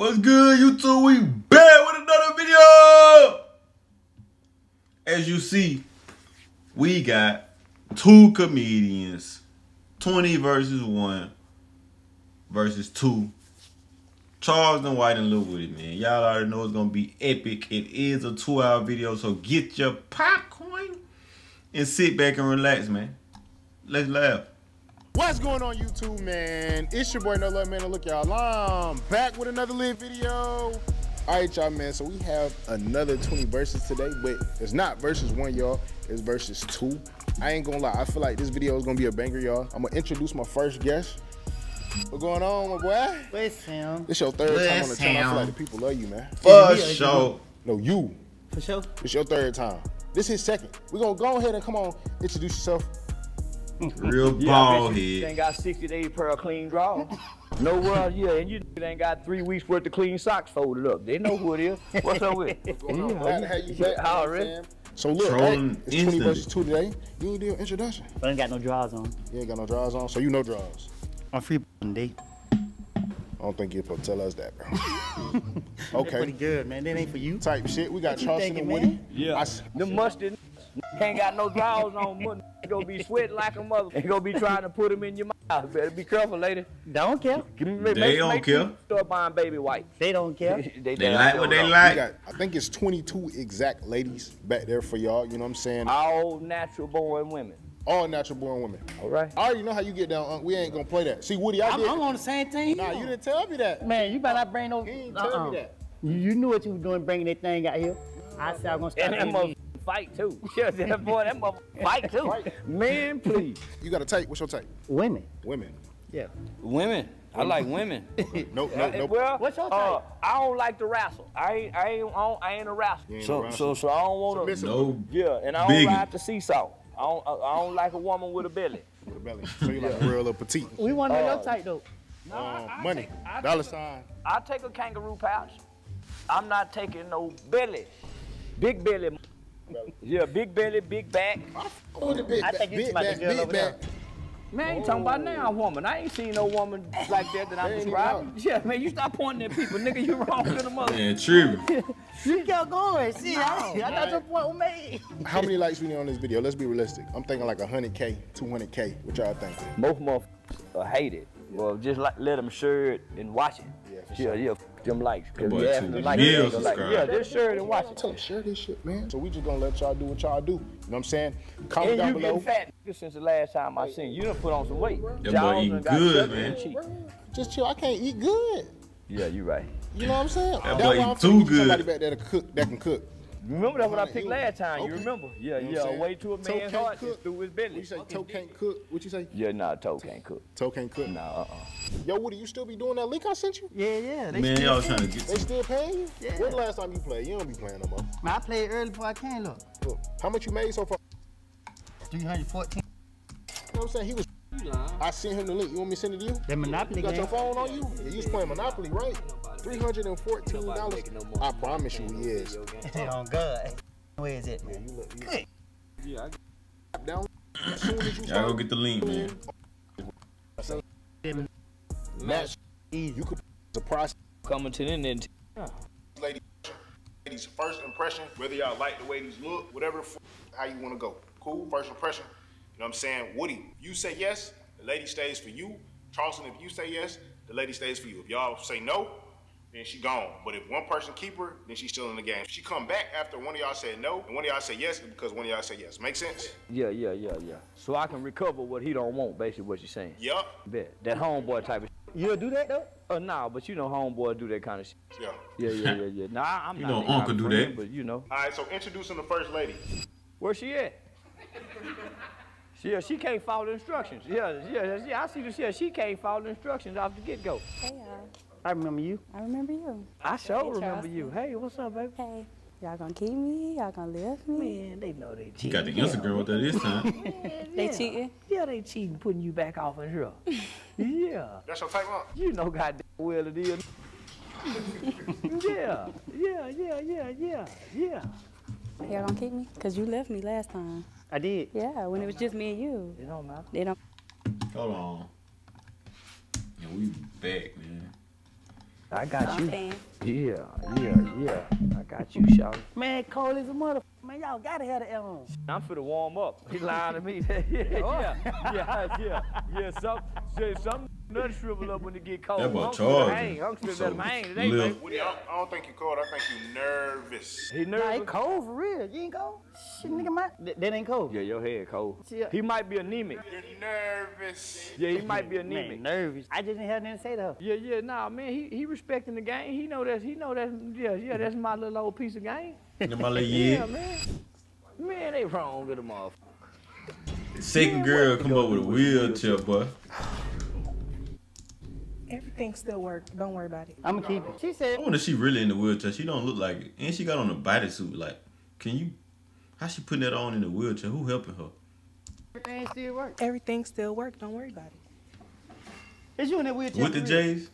What's good, YouTube? We back with another video. As you see, we got two comedians, 20 versus 1 versus 2. Charleston White and Lil Woody, man. Y'all already know it's gonna be epic. It is a two-hour video, so get your popcorn and sit back and relax, man. Let's laugh. What's going on YouTube, man? It's your boy No Love Man. and Look, y'all, I'm back with another live video. All right, y'all, man. So we have another 20 verses today, but it's not versus one, y'all. It's versus two. I ain't gonna lie. I feel like this video is gonna be a banger, y'all. I'm gonna introduce my first guest. What's going on, my boy? Where's Sam? This your third time on the channel. I feel like the people love you, man. For Yeah, yeah, sure. No, you. For sure. It's your third time. This is second. We're gonna go ahead and come on, introduce yourself. Real Yeah, bald bet head. ain't got 60 days per a clean draw. no world, yeah, and you ain't got three weeks worth of clean socks folded up. They know who it is. What's up with it? Glad to have you back, How, man, Rick? fam. So look, Trolling right, it's 20 versus 2 today. You ain't do your introduction. But I ain't got no draws on. You ain't got no draws on, so you know draws. I'm free today. I don't think you're supposed to tell us that, bro. Okay. Pretty good, man. That ain't for you. Type shit. We got What you Charleston thinking, and Woody. man? Yeah. I s- The mustard ain't got no drawers on. Mother gonna be sweating like a mother. Ain't gonna be trying to put them in your mouth. Better be careful, lady. Don't care. Give me- make- They make- don't make care. sure Start buying baby wipes. They don't care. they They damn like what they don't. we like. got, I think it's 22 exact ladies back there for y'all. You know what I'm saying? All natural born women. All natural born women. All right. I already know how you get down, Unc. We ain't gonna play that. See, Woody, I I'm, did. I'm on the same thing. Nah, you didn't tell me that. Man, you better not bring no. You ain't uh-uh. tell me uh-uh. that. You, you knew what you was doing bringing that thing out here. I said I was gonna that start. Mother fight too. Yeah, that boy, that mother fight too. Man, please. You got a type. What's your type? Women. Women. Yeah. Women. I like women. Nope, Uh, nope, nope. Well, What's your uh, type? I don't like to wrestle. I ain't, I ain't, I, don't, I ain't a wrestler. You ain't a So, wrestler. so, so I don't want Submissive. to. No. Yeah, and I don't Biggin. ride the seesaw. I don't, I, I don't like a woman with a belly. With a belly. So you like a real little petite. We want to know Uh, your type though. Um, money. Dollar sign. I take a kangaroo pouch. I'm not taking no belly. Big belly. Yeah, big belly, big back. Oh, the big I think you big talking about the girl over there. Man, you talking about now woman. I ain't seen no woman like that that I'm They describing. Yeah, man, you stop pointing at people. Nigga, you wrong to the mother. Yeah, true. You kept going. See, I, I thought your point was made. How many likes we need on this video? Let's be realistic. I'm thinking like 100K, 200K. What y'all think? Most motherfuckers uh, hate it. Well, just like, let them share it and watch it. Yeah, for yeah, sure. yeah, f- them likes. 'Cause boy you too asking them like, million they like, yeah, just share it and watch it. Tell them, share this shit, man. So we just gonna let y'all do what y'all do. You know what I'm saying? Comment And down you below. getting fat since the last time I seen you. You done put on some weight. That Jaws boy eating good, man. Just chill. I can't eat good. Yeah, you right. You know what I'm saying? That That's boy eat too good. Somebody back there to cook that can cook. Remember that's what I picked last time. You remember? Yeah, You know yeah. Way to a man's can't heart is through his What belly. you say? Toe can't cook. What you say? Yeah, nah, toe can't cook. Toe can't cook. Nah, uh-uh. Yo, Woody, you still be doing that link I sent you? Yeah, yeah. They Man, still y'all pay. trying to get They still paying you? Yeah. When the last time you played? You don't be playing no more. Man, I played early before I came. Look, Look, how much you made so far? 314. You know what I'm saying? He was. I sent him the link. You want me to send it to you? That Monopoly You got game. your phone on you? Yeah, you was playing Monopoly, right? Three hundred and fourteen dollars. I promise you, he is. oh God. Where is it, man? You look, you Good. down. As soon as you Y'all go get the link, man. match, you could surprise Coming to the end. lady. Ladies, first impression, whether y'all like the way these look, whatever, how you want to go. Cool, first impression. You know what I'm saying? Woody, you say yes, the lady stays for you. Charleston, if you say yes, the lady stays for you. If y'all say no, then she gone. But if one person keep her, then she's still in the game. She come back after one of y'all said no, and one of y'all say yes because one of y'all say yes. Make sense? Yeah, yeah, yeah, yeah. So I can recover what he don't want, basically what you're saying. Yup. Bet. That homeboy type of You'll do that though? Uh, nah, but you know homeboy do that kind of shit. Yeah. Yeah, yeah, yeah, yeah. Nah, I'm You not. know that kind Uncle do friend, that. But you know. All right, so introducing the first lady. Where's she at? Yeah, uh, she can't follow the instructions. Yeah, yeah, yeah. I see this. Yeah, she can't follow the instructions off the get go. Hey y'all, I remember you. I remember you. I sure Hey, remember you. Hey, what's up, baby? Hey, y'all gonna keep me? Y'all gonna lift me? Man, they know they He cheating. got the Instagram with that this time. They cheating? Yeah, they cheating, putting you back off in here. yeah, That's your type, huh? you know goddamn well it is. yeah, yeah, yeah, yeah, yeah, yeah. Y'all gonna keep me? Cause you left me last time. I did. Yeah, when it was just me and you. It don't matter. They don't. Hold on. Yeah, we back, man. I got oh, you. Yeah, yeah, yeah. I got you, Shawty. Man, cold as a mother. Man, y'all gotta have the air on. I'm finna warm up. He lying to me. yeah, yeah, yeah, yeah, yeah. Some, say some nuts shrivel up when they get cold. That boy I'm charging. finna hang. I'm finna So, let him today, live. baby. Woody, I don't, I don't think you cold. I think you nervous. He Nah, nervous. it cold for real. You ain't cold? Shit, nigga, my, that, that ain't cold. Yeah, your head cold. Yeah. He might be anemic. You're nervous. Yeah, he might be anemic. Man, nervous. I just didn't have nothing to say to her. Yeah, yeah, nah, man, he he respecting the game. He know that's he know that's yeah, yeah, that's my little old piece of game. And my little Yeah, yeah. man. Man, they wrong with the motherfucker. Second girl come up with a wheelchair, boy. Everything still work. Don't worry about it. I'ma keep it. She said. I said, wonder if she really in the wheelchair. She don't look like it. And she got on a bodysuit. Like, can you how she putting that on in the wheelchair? Who helping her? everything still work. Everything still work. Don't worry about it. Is you in that wheelchair? With the for? J's?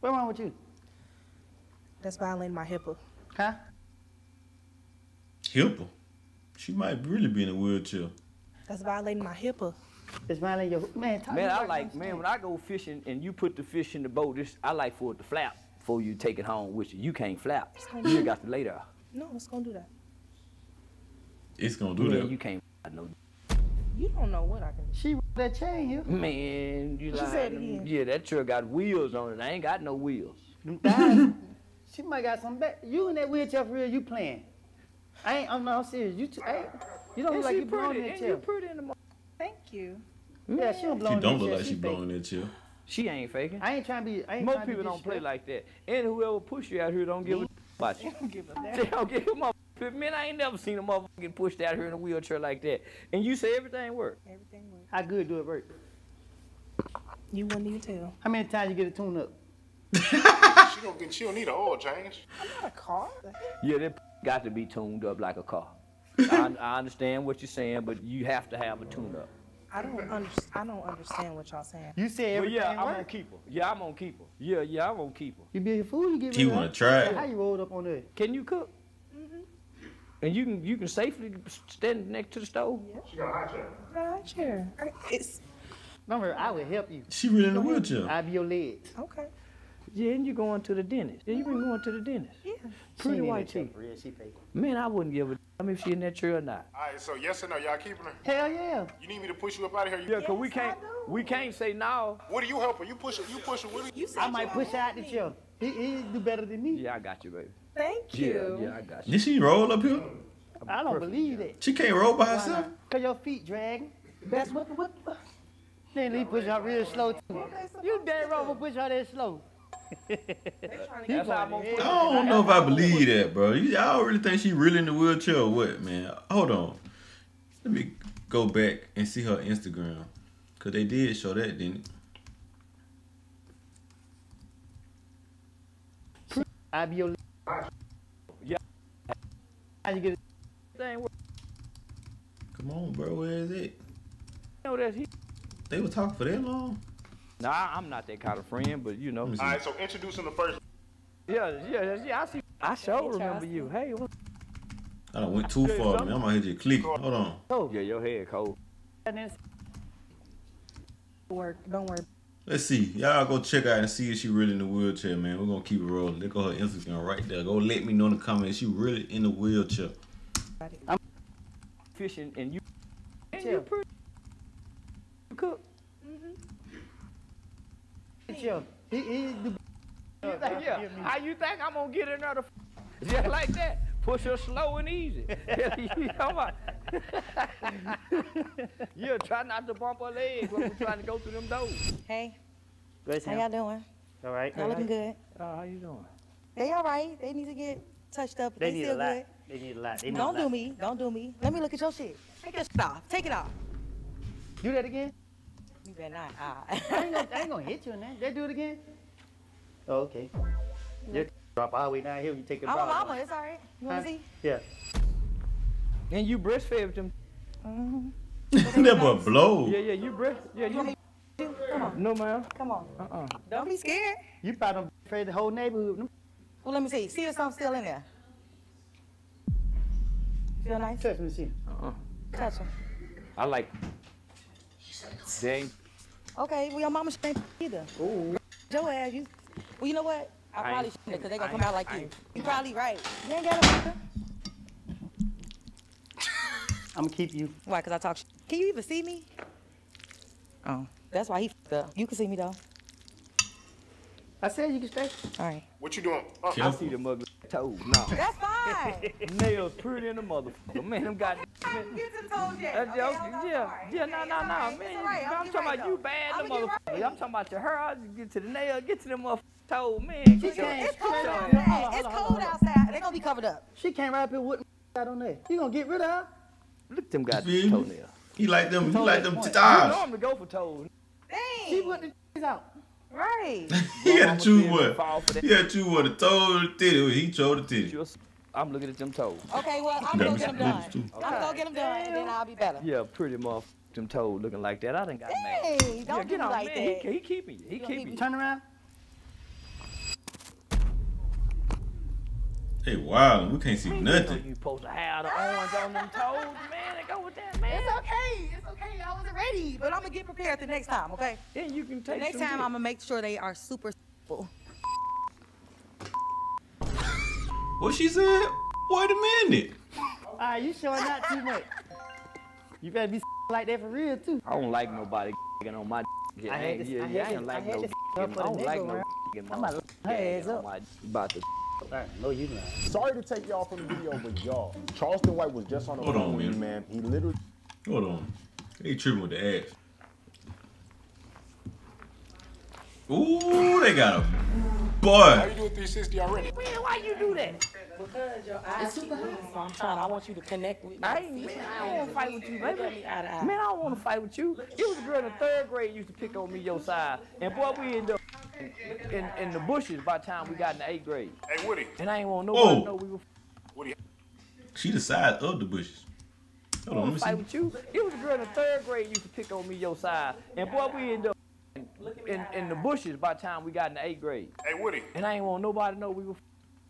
What wrong with you? That's violating my HIPAA. Huh? Helper. She might really be in a wheelchair. That's violating my HIPAA. It's smiling your man. Talk Man, to I like man when I go fishing and you put the fish in the boat. This I like for it to flap before you take it home with you. You can't flap. You just got to lay there. No, it's gonna do that. It's gonna do Man, that. you can't. I know. You don't know what I can do. She that chain here. Man, you She lying said it Yeah, that truck got wheels on it. I ain't got no wheels. Them thighs. she might got some back. You in that wheelchair for real? You playing? I ain't. I'm not serious. You. T- hey, you don't And look like she you belong pretty. in that And chair. you pretty in the mo- Thank you. Yeah, she don't belong She don't look like she fake. belong in that chair. She ain't faking. I ain't trying to be. I ain't Most people be don't play disrespectful. like that. And whoever push you out here don't give a about you. Don't give a They damn. don't give a motherfucker. Man, I ain't never seen a motherfucker get pushed out here in a wheelchair like that. And you say everything work. Everything works. How good do it work? You wouldn't even tell. How many times you get a tune up? She don't get. She don't need an oil change. I'm not a car. Yeah, that got to be tuned up like a car. I, I understand what you're saying, but you have to have a tune up. I don't under, I don't understand what y'all saying. You say Well, everything yeah, I'm gonna keep keeper. Yeah, I'm gonna keep keeper. Yeah, yeah, I'm gonna keep keeper. You be a fool. You get He rid of wanna her. try it. How you rolled up on that? Can you cook? Mm-hmm. And you can you can safely stand next to the stove. Right chair. Got a high chair. It's Remember, I would help you. She really in the wheelchair. I'd be your legs. okay. Yeah, and you're going to the dentist. Yeah, you been going to the dentist. Yeah. Pretty ain't white teeth. for She fake. Man, I wouldn't give a damn if she in that chair or not. All right. So yes or no? Y'all keeping her? Hell yeah. You need me to push you up out of here? Yeah, cause we Yes, I can't do. we can't say no. what do you help her? You push her. You push her. What do You said I might push her out the me. chair. He, he do better than me. Yeah, I got you, baby. Thank you. yeah, I got you. Did she roll up here? I don't believe it. She can't roll by herself? Cause your feet dragging. That's what what. Then he push out real slow too. You damn wrong for push out that slow. That's how I'm I don't know if I believe that, bro. You- Y'all really think she really in the wheelchair or what, man? Hold on. Let me go back and see her Instagram. Cause they did show that, didn't it? I be your. Yeah. How you get it? thing. Come on, bro. Where is it? You know that's he. They were talking for that long? Nah, I'm not that kind of friend, but you know. Let me see. All right. So introducing the first. Yeah, yeah, yeah. I see. I sure remember you. Hey, what? I done went too far, man. I'm gonna here you clicking. Hold on. Oh, Yeah, your head cold. and then Work. Don't worry. Let's see. Y'all go check out and see if she really in the wheelchair, man. We're gonna keep it rolling. Look at her Instagram right there. Go let me know in the comments. She really in the wheelchair. about it. Fishing and you. And Chill. you pretty. You cook. Chill. He, he do. You think, yeah. How you think I'm gonna get another? Just like that. Push her slow and easy. you know what? yeah, try not to bump her legs when we're trying to go through them doors. Hey, Good, how y'all doing? All right. Y'all looking good? Oh, how you doing? They all right. They need to get touched up. They They, need a still lot. good. They need a lot. They need Don't a do me. Don't do me. Let me look at your shit. Take your shit off. Take it off. Do that again. You better not. Ah. I ain't gonna, I ain't gonna hit you in that. They do it again. Oh, okay. Just drop all the way down here. You take it I'm a off. mama. It's all right. You want Huh? see? Yeah. And you breastfed them. that boy blow. Yeah, yeah, you breast. Yeah, You want you. me to do? Come on. No, ma'am. Come on. Uh-uh. Don't be scared. You probably done afraid the whole neighborhood. Well, let me see. See if something's still in there. Feel nice? Touch me, see. Uh-uh. Touch them. I like. Dang. Okay. Well, your mama ain't either. Ooh. Joe ass. You. Well, you know what? I I probably shouldn't because they I gonna come out like I you. ain't- You probably right. You ain't got a I'm gonna keep you. Why? Because I talk sh- Can you even see me? Oh, that's why he f***ed up. You can see me though. I said you can stay. All right. What you doing? Uh, I see the ugly toes. No. That's fine. Nails pretty in the motherfucker. Man, them got. Man, Get to the toes yet. That's Okay, just, I'm yeah, sorry. yeah, no, no, no, man. it's. I'm I'ma get talking right, about you bad, the I'ma motherfucker. right. I'm talking about your hair. I just get to the nail, get to the motherfucker toe, man. She Get your- can't. It's cold Hold outside. hold It's cold outside. They're gonna be covered up. She can't right up here with out on there. You gonna get rid of her? Look at them guys Feel toenails. He like them. He Told like that them point. You titars. to go for toes. She Dang. put the out. Right. He had Mama to choose one. fall for that. He had to choose one. The toe or the titty. He chose the titty. I'm looking at them toes. Okay, well, I'm Got gonna get them done. lips, too. I'm gonna get them done, and then I'll be better. Yeah, pretty much Them toes looking like that. I done got mad. Hey, don't do get on, like man. that. He, he keeping you. He gonna keeping keep you. Turn around. Hey, wow, we can't see Man, you know nothing. You supposed to have the orange on them toes, man. They go with that, man. It's okay. It's okay. I wasn't ready, but I'm gonna get prepared the next time. Okay. Then you can The take next some time, dip. I'm gonna make sure they are super full. What she said? Wait a minute. All right, you showing not too much. You better be like that for real too. I don't like nobody getting on my yeah, I had yeah, yeah, I I, had ain't like I had no to getting- up for I don't like nigga no around. getting I'm about to- her ass on up. my about to No, you lying. Sorry to take y'all from the video, but y'all, Charleston White was just on the Hold on, man. man. He literally Hold on. They tripping with the ass. Ooh, they got a how boy. you doing 360 already? Man, why you do that? Because your eyes keep moving, so I'm trying. I want you to connect with me. I ain't, man, I don't want to fight with you, baby. me eye to eye. Man, I don't want to fight with you. It was a girl in the third grade used to pick on me your side, and boy, we end up in, in the bushes by the time we got in the eighth grade. Hey, Woody. And I ain't want nobody Whoa. to oh. know we were Woody. She the size of the bushes. Hold on, let me fight see. with you. It was a girl in the third grade used to pick on me your side, and boy, we ended up in, in the bushes by the time we got in the eighth grade. Hey, Woody. And I ain't want nobody to know we were.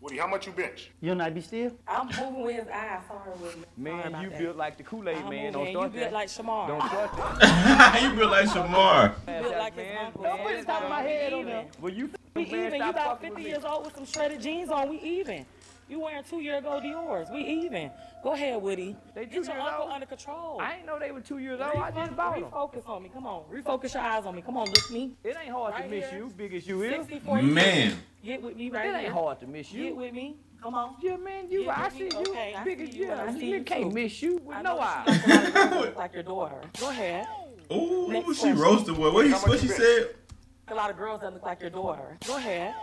Woody, how much you bench? You'll not be still. I'm moving with his eyes. Sorry, Willie. Sorry Man, about you that. built like the Kool-Aid man. moving, Don't start you built that. like Shamar. Don't start that. you built like Shamar. You built like his man, uncle. man, Put the top of my head on there. Well, you We even. You about 50 years old with some shredded jeans on. We even. You wearing two year ago Dior's. We even. Go ahead, Woody. They Get your uncle old? under control. I ain't know they were two years old. I just Refocus, bought them. refocus on me. Come on. Refocus your eyes on me. Come on, look me. It ain't hard to miss here. you, big as you is. Man. Get with me right It ain't here. hard to miss Get you. with me. Come on. Yeah, man, you. Get I see me. you, Okay, I big see as you, you. and I I see you you can't too. miss you with I no know eyes. she got a lot of girls that look like your daughter. Go ahead. Ooh, Next she question. roasted what? What, he, How much what she said? A lot of girls that look like your daughter. Go ahead.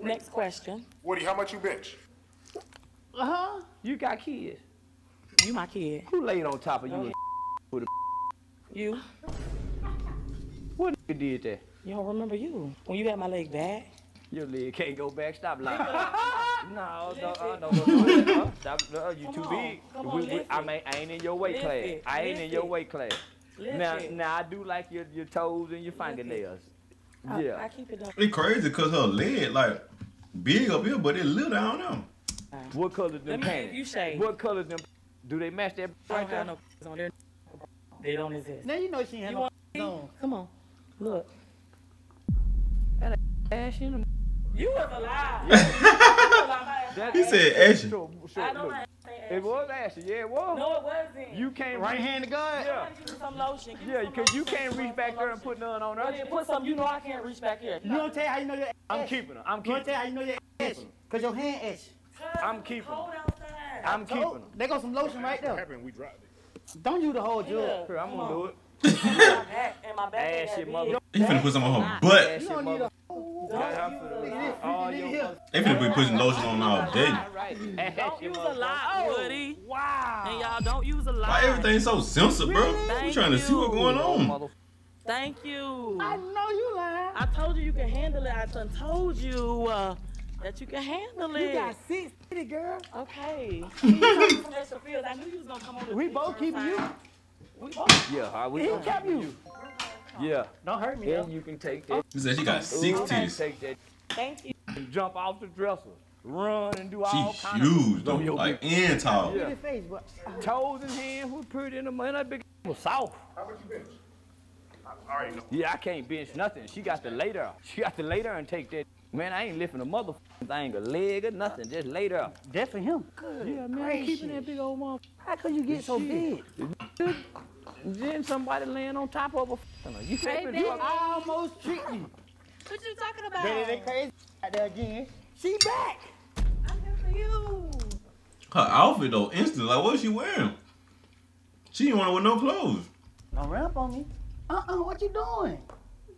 Next question. Woody, how much you bench? Uh huh. You got kids. You my kid. Who laid on top of you? and with a You. What nigga did that? You don't remember you when you had my leg back. Your leg can't go back. Stop lying. no, no, uh, no, no, no, no, no. Stop. No, you Come too on, big. come We- we- I mean, I ain't in your weight Lift class. it, I ain't in your weight class. Lift Now, it. now I do like your your toes and your fingernails. I, I keep it up. It crazy because her leg like big up here, but it little down there. What color them me see panties? if you shave. What color them? Do they match that I don't have no on there. They don't exist. Now you know she ain't You no on. Come on. Look. Ash in them. You was alive. You was alive. That- He said ashy. So, so, I don't look, like it was ashy. Yeah, it was. No, it wasn't. You can't Right reach- hand to God. Yeah. Some lotion. Yeah, because you can't reach back there and put none on Well, her. put some. You know I can't reach back here. You want to tell how you know your I'm keeping her. I'm keeping. You want keeping to tell how you know your ass? Cause your hand ass. I'm keeping her. Cold outside. I'm keeping them. They got some lotion right there. happened? We dropped it. Don't use the whole jug. Yeah. Here, I'm gonna do it. My back and my back. ain't Ass that your big. mother. He finna put some on her butt. Ass You don't need a. Got her for the- all your They finna be putting lotion on all day. All right. Ass Don't use a lot, Woody. Wow. And y'all don't use a lot. Why everything so censored, bro? We Thank trying to see what's going on. Thank you. I know you lying. I told you you can handle it. I done told you uh, that you can handle it. You got six city girl. Okay. You told me some extra feels. I knew you was gonna come on. We both keep keeping you. We both. Yeah, how we He kept keep you. Yeah. Don't hurt me. though. You can take that. He said she got six Ooh, titties. Take that Thank you. and jump off the dresser. Run and do She all kinds huge of though, on your like big and tall. Yeah. Your face, but uh, toes and hands was pretty in the man. That big was soft. How much you bench? I already know. Yeah, I can't bench nothing. She got to lay there. She got to lay there and take that. Man, I ain't lifting a motherfucking thing, a leg or nothing. Just lay there. That for him. Good Yeah, man, I'm keeping that big old motherfucker. How could you get so big? Then somebody laying on top of a f***ing You Hey, can't I almost tricked you. What you talking about? Daddy, they crazy out there again. She back. I'm here for you. Her outfit though, instant. Like what she wearing? She didn't want to wear no clothes. Don't ramp on me. Uh-uh, what you doing?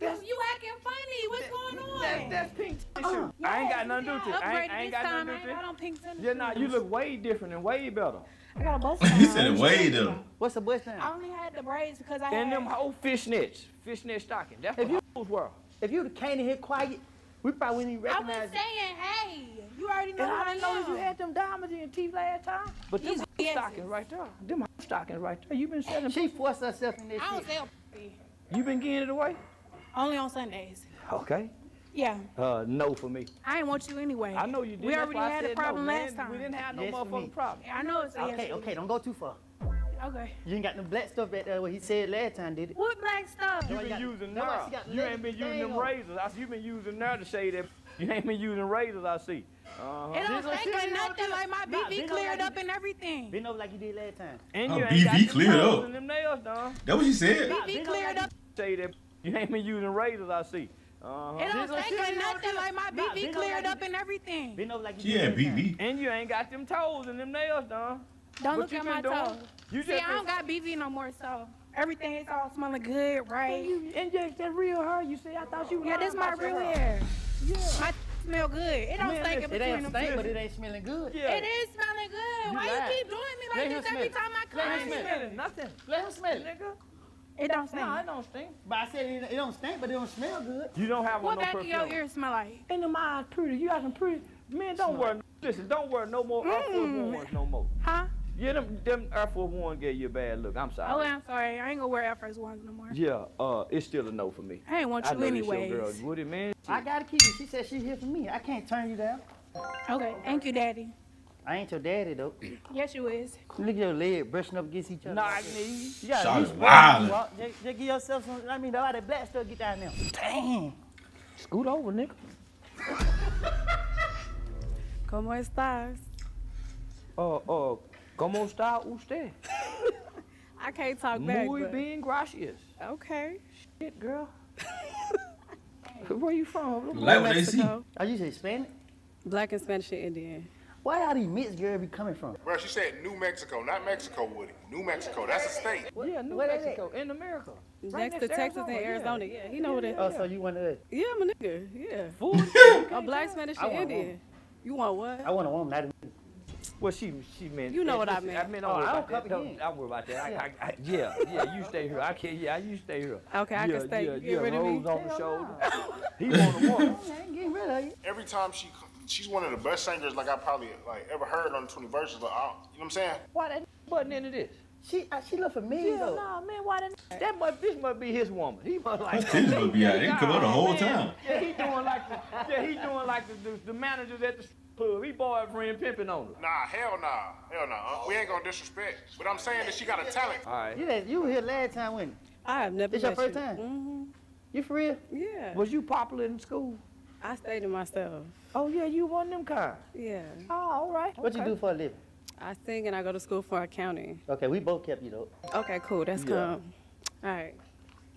You acting funny. What's going on? That's pink tissue. Oh, I ain't got nothing to do with it. I ain't, I ain't got nothing I to ain't do got with on pink tennis it. Yeah, nah, you look way different and way better. I got a bust he down. said it way though. What's the bust I only had the braids because I And had. them whole fishnets, fishnet stocking. That's If what you- hoes were. If you'd have came in here quiet, we probably wouldn't even I was recognize you. saying, hey, you already know And who I didn't know that you had them diamonds in your teeth last time. But them These hoe yeses. stockings right there. Them hoe stockings right there. You been selling. She forced herself in this I don't shit. sell. You been getting it away? Only on Sundays. Okay. Yeah, Uh, no for me. I ain't want you anyway. I know you did. We That's already had a problem no, last time. We didn't have no Yes motherfucking problem. I know it's a yes Okay, for okay, don't go too far. Okay. You ain't got no black stuff back there what he said last time, did it? What black stuff? You why you been got- using that's why nerve. she got You ain't been using them on. razors. I see you been using nerve to shave that. You ain't been using razors. I see. Uh-huh. It don't This stink shit ain't nothing no like my Nah, BV cleared like up it. and everything. Bend over like you did last time. And Her you ain't BV got cleared up. Them nails done. That what you said. BV cleared up. Say that you ain't been using razors. I see. Uh-huh. It don't This one stink or nothing like my Nah, BV cleared like up you- and everything. Bend over like you She did had last time. BV. And you ain't got them toes and them nails done. Don't What look at my doing? toes. You See, just I don't got BV no more, so everything is all smelling good, right? You inject that real hair. You see, I thought you. Yeah, this my real hair. hair. My smell good. It don't Man, stink listen, in It between ain't them stink, but it ain't smelling good. Yeah. It is smelling good. You Why lied. you keep doing me like him this every it. time I Let him come? I ain't smell it. smelling nothing, Let him smell it. nigga. It don't stink. No, it don't stink. But I said it, it don't stink, but it don't smell good. You don't have what on no back of your ears smell like? And them eyes pretty. You got some pretty. Man, don't wear. Listen, don't wear no more Air Force Mm. Ones no more. Huh? Yeah, them, them Air Force One gave you a bad look. I'm sorry. Oh, I'm sorry. I ain't gonna wear Air Force Ones no more. Yeah, uh, it's still a no for me. I ain't want I you know this anyways. your girl, Woody, man. I gotta keep it. She said she's here for me. I can't turn you down. Okay, thank you, Daddy. I ain't your daddy though. Yes, you is. Look at your leg brushing up against each other. Knock knees. You gotta Shawty respect you walk. Just, just give yourself some. I mean, all that black stuff get down there. Damn. Scoot over, nigga. ¿Cómo estás? Uh, uh, ¿cómo está usted? I can't talk back. Muy but- bien, gracias. Okay. Shit, girl. Where you from? Like what they see. Are you say Hispanic? Black and Spanish and Indian. Where all these mixed girls be coming from? Bro, she said New Mexico, not Mexico, Woody. New Mexico, that's a state. Yeah, New Where? Mexico, in America. Right next to Texas and Arizona. Yeah, he know what it Oh, so you one of us? Yeah, I'm a nigga. Yeah. Fool. I'm black, Spanish, I and want a Indian. You want what? I want a woman, not a Well, she she meant. You know what I listen, meant. I mean, Oh, don't worry I don't come Don't, don't worry about that. I, I, I, yeah, yeah, you stay here. I can't. Yeah, you stay here. Okay, I can stay. Yeah, You get yeah, rid of me? rose on the Hell shoulder. He want a woman. I ain't getting rid of you. Every time she, she's one of the best singers like I probably like ever heard on the 20 verses. Like, I, you know what I'm saying? Why that button into this? She, uh, she look familiar Yeah, though. nah, man. Why that? That must. This must be his woman. He must like. Her titties must be out. They come out the whole time. Yeah, he doing like the. Yeah, he doing like the, the, the managers at the club. He boyfriend pimping on her. Nah, hell nah, hell nah. Uh, we ain't gonna disrespect. But I'm saying that she got a talent. All right. You, that, you were here last time when? I have never This your first you. time? hmm You for real? Yeah. Was you popular in school? I stayed to myself. Oh yeah, you one of them kind. Yeah. Oh, all right. What you do for a living? I sing and I go to school for accounting. Okay, we both kept you though. Okay, cool. That's Yeah. calm. All right.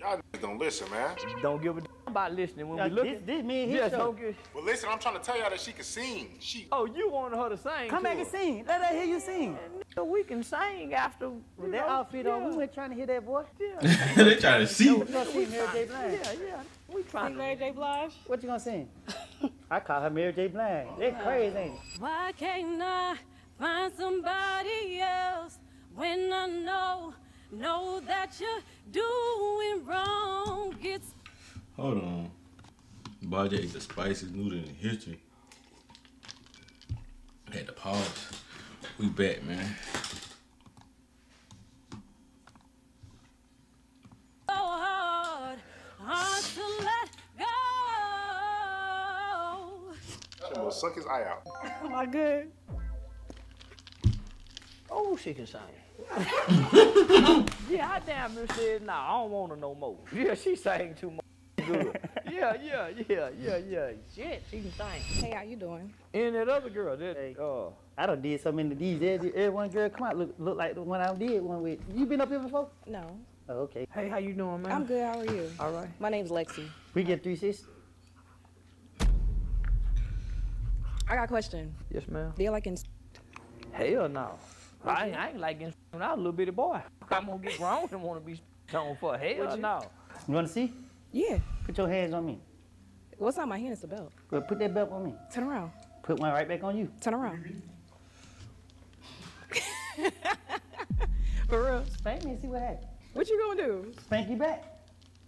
Y'all don't listen, man. Don't give a damn about listening when Now, we look. this, this me and his Yes, show. don't give. Well, listen, I'm trying to tell y'all that she can sing. She. Oh, you wanted her to sing. Come to back and sing. Let her hear you sing. Nigga, We can sing after. With you that know, outfit on, we yeah, went trying to hear that voice. Yeah, they trying to see. You gonna see Mary J. Blige? yeah, yeah. We trying Sing to. Mary J. Blige? What you gonna sing? I call her Mary J. Blige. They crazy, ain't it? Why can't I find somebody else when I know, know that you're doing wrong? It's Hold on. Baja ate the spiciest noodle in history. Had to pause. We back, man. so hard, hard to let go. She will suck his eye out. Am I good? Oh, she can sing. Yeah, I damn near said, nah, I don't want her no more. Yeah, she sang too much good. Yeah, yeah, yeah, yeah, yeah, yeah. Shit, she can sing. Hey, how you doing? And that other girl, that uh, I done did so many of these. Every, every one girl come out look look like the one I did one with. You been up here before? No. Oh, okay. hey, how you doing, man? I'm good. How are you? All right. My name's Lexi. We get three six. I got a question. Yes, ma'am. Do you like in Hell no. I, ain't- I ain't like getting when I was a little bitty boy. I'm gonna get grown and wanna be on for hell you? no. You wanna see? Yeah. Put your hands on me. What's on my hand? It's a belt. Well, put that belt on me. Turn around. Put one right back on you. Turn around. For real? Spank me and see what happens. What you gonna do? Spank you back.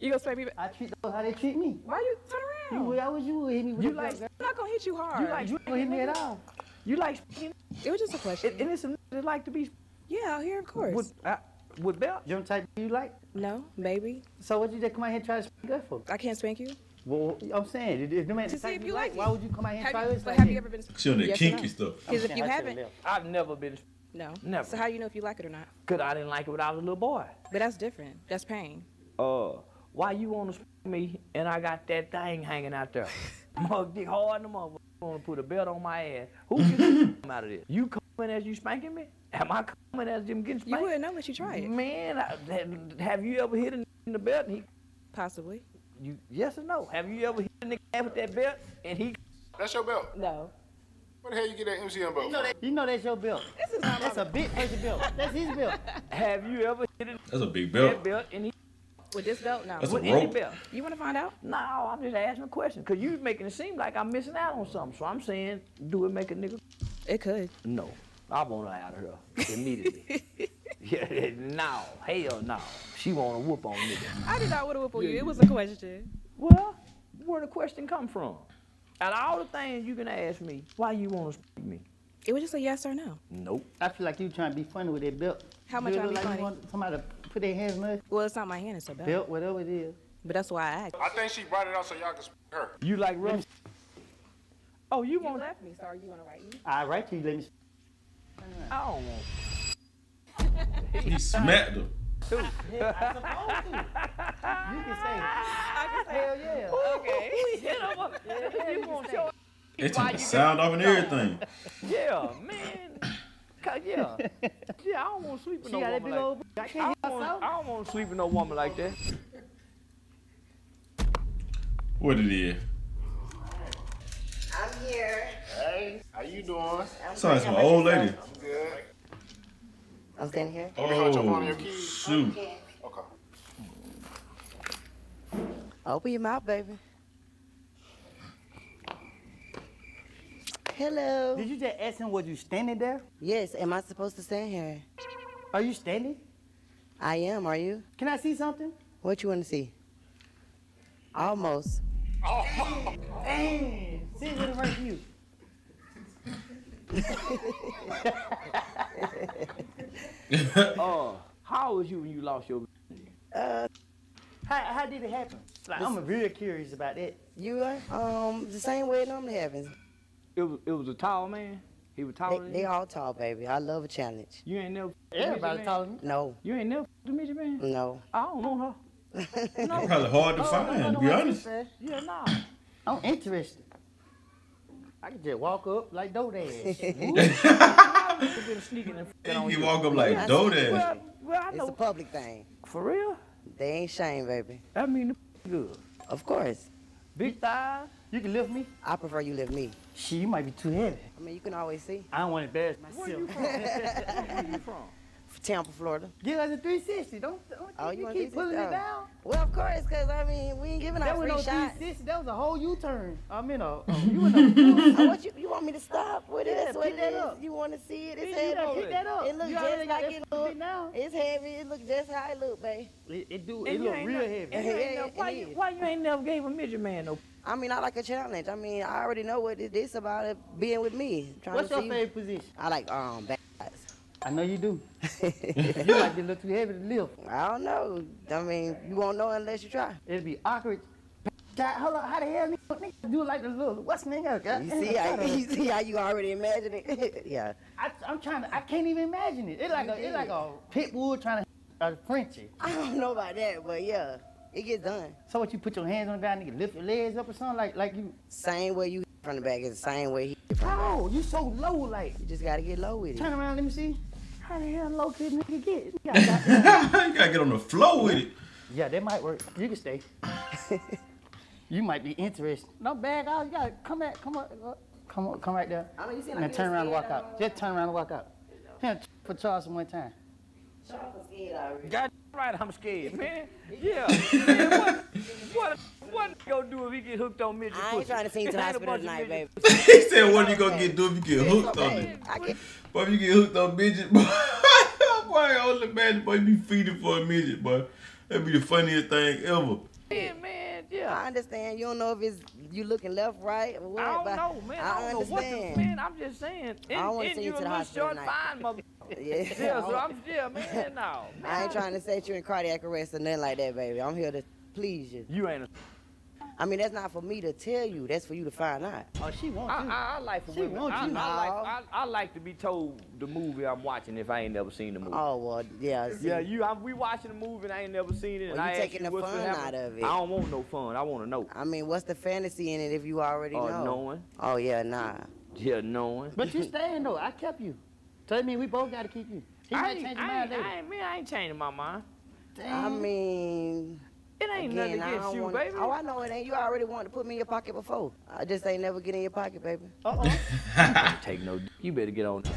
You gonna spank me back? I treat those how they treat me. Why you turn You around? would, I was you would hit me with You the like- belt, I'm not gonna hit you hard. You like girl. You don't hit me at all. You like speaking? It was just a question. And it's a nigga that like to be yeah, out here, of course. with uh, with belt. You don't type you like. No, maybe. So what you just come out here and try to spank us for? I can't spank you. Well, I'm saying, if, if the man To see if you like why would you come out here and Have try you, us but like have that? you ever been? She on that Yes kinky no? stuff. Because if you should've haven't. I've never been no. Never. So how do you know if you like it or not? cause I didn't like it when I was a little boy. But that's different. That's pain. Uh, why you wanna spank me and I got that thing hanging out there? Mug dick hard in the motherfucker. Wanna put a belt on my ass? Who you come out of this? You coming as you spanking me? Am I coming as them getting spanked? You wouldn't know unless you try it. Man, I, have- have you ever hit a in the belt and he Possibly. you yes or no? Have you ever hit a nigga ass with that belt and he That's your belt. No. Where the hell you get that MCM belt? You know, that, you know that's your belt. This is not That's my a big person belt. That's his belt. have you ever hit a That's a big that belt. belt and he With this belt, no. That's a with any belt? You want to find out? No, I'm just asking a question. Cause you're making it seem like I'm missing out on something. So I'm saying, do it make a nigga? It could. No. I want her out of here immediately. yeah, no. Hell no. She want to whoop on nigga. I did not want to whoop on you. It was a question. Well, where the question come from? Out of all the things you can ask me, why you want to speak me? It was just a yes or no. Nope. I feel like you trying to be funny with that belt. How much Do it I look be like funny? You want somebody to put their hands in us? Well, it's not my hand. It's a belt. Belt, whatever it is. But that's why I asked. I think she brought it out so y'all can speak her. You like rough? Oh, you You want? left me, so are you want to write me? I write to you, let me. I don't want. He smacked her. Yeah, I supposed to. You can say, I can say hell yeah. Okay. You know what? You want your? It Why took the sound off and everything. Yeah, man. 'Cause, yeah. Yeah, I don't want to sleep with She no got woman like that. I I don't, want, myself. I don't want to sleep with no woman like that. What it is? I'm here. Hey, how you doing? Sounds like some old lady. I'm good. I'm standing here. me hold your phone and Oh, keys? shoot. Okay. Open your mouth, baby. Hello. Did you just ask him, was you standing there? Yes, am I supposed to stand here? Are you standing? I am, are you? Can I see something? What you want to see? Almost. Oh. Dang. See what it right for you. Uh, how old was you when you lost your? Uh, How, how did it happen? Like, I'm real curious about that. you are? Um, the same way it normally happens. It was it was a tall man. He was They, taller than they all tall, baby. I love a challenge. You ain't never. Everybody man. taller than me. No, You ain't never to meet your man. no. I don't know her. It's probably hard to oh, find, to be honest. Yeah, nah. I'm interested. I can just walk up like DoorDash. You been sneaking and fucking on You you. walk up like DoorDash. Well, well, I It's a public thing. For real? They ain't shame, baby. I mean, the good. Of course. Big thighs. you can lift me? I prefer you lift me. She, you might be too heavy. I mean, you can always see. I don't want to embarrass Where you myself. from? Where you from? Tampa, Florida. Give us a 360. Don't, don't Oh, you, you keep pulling it Oh. down. Well, of course, because, I mean, we ain't giving That out free no shots. 360. That was a whole U-turn. I'm in a, oh, you in a, I want you, you want me to stop with it? Yeah, That's what pick it that is. up. You want to see it? It's you heavy. gotta pick that up. It looks just already got like that it full look. now. It's heavy. It looks just how it look, babe. It, it do, And it you look real never- heavy. and you ain't Yeah, never- Why you why you ain't never gave a midget man no? I mean, I like a challenge. I mean, I already know what it is about it being with me. Trying What's to your see. favorite position? I like um bad guys. I know you do. you might be a little too heavy to lift. I don't know. I mean, you won't know unless you try. It'd be awkward. God, hold on, how the hell nigga, do like the little, what's nigga? God, You see how you see how you already imagine it? yeah. I, I'm trying to, I can't even imagine it. It's like a, it's like a pit bull trying to, a Frenchie. I don't know about that, but yeah. It gets done. So what? You put your hands on the ground, nigga, lift your legs up or something like like you. Same way you from the back is the same way he from the back. Oh, you so low, like. You just gotta get low with it. Turn around, let me see. How the hell low could nigga get? You gotta- gotta- you gotta get on the floor with it. yeah, that might work. You can stay. you might be interested. No bag out. You gotta come back. Come on. Come on. Come right there. I know you seem And like then turn around and scared walk out. of- Just turn around and walk out. Here, for Charleston one time. Charles scared already. God right, I'm scared, man. Yeah. man, what, what, what he gonna do if he get hooked on midget I ain't trying to send you to the Ain't a hospital tonight, baby. he said, "What are you gonna get do if you get hooked on it?" I get, Boy, if you get hooked on midget, boy, boy, I only imagine, boy, you be feeding for a midget, boy. That'd be the funniest thing ever. Man, man, I understand. You don't know if it's you looking left, right, or what. I don't but know, man. I, I, don't know what the understand. man. I'm just saying. In, I wanna in send you you to the hospital short, tonight. fine mother. Yeah. Yeah, so I'm yeah, man. No, I ain't trying to set you in cardiac arrest or nothing like that, baby. I'm here to please you. You ain't. A, I mean, that's not for me to tell you. That's for you to find out. Oh, she wants I, you. I, I like for She women. wants I, you. I like I, I like to be told the movie I'm watching if I ain't never seen the movie. Oh well, yeah. See, Yeah, you. I'm, we watching a movie and I ain't never seen it. and Well, you I taking you the fun gonna out of it. I don't want no fun. I want to know. I mean, what's the fantasy in it if you already Or know? knowing. Oh yeah, nah. Yeah, knowing. But you staying though. I kept you. So that mean we both gotta keep you. He I might ain't, change his I mind ain't. I ain't, man, I ain't changing my mind. I mean, It ain't again, nothing I against don't you, want. baby. Oh, I know it ain't. You already wanted to put me in your pocket before. I just ain't never get in your pocket, baby. Uh-oh. Take no. You better get on. Get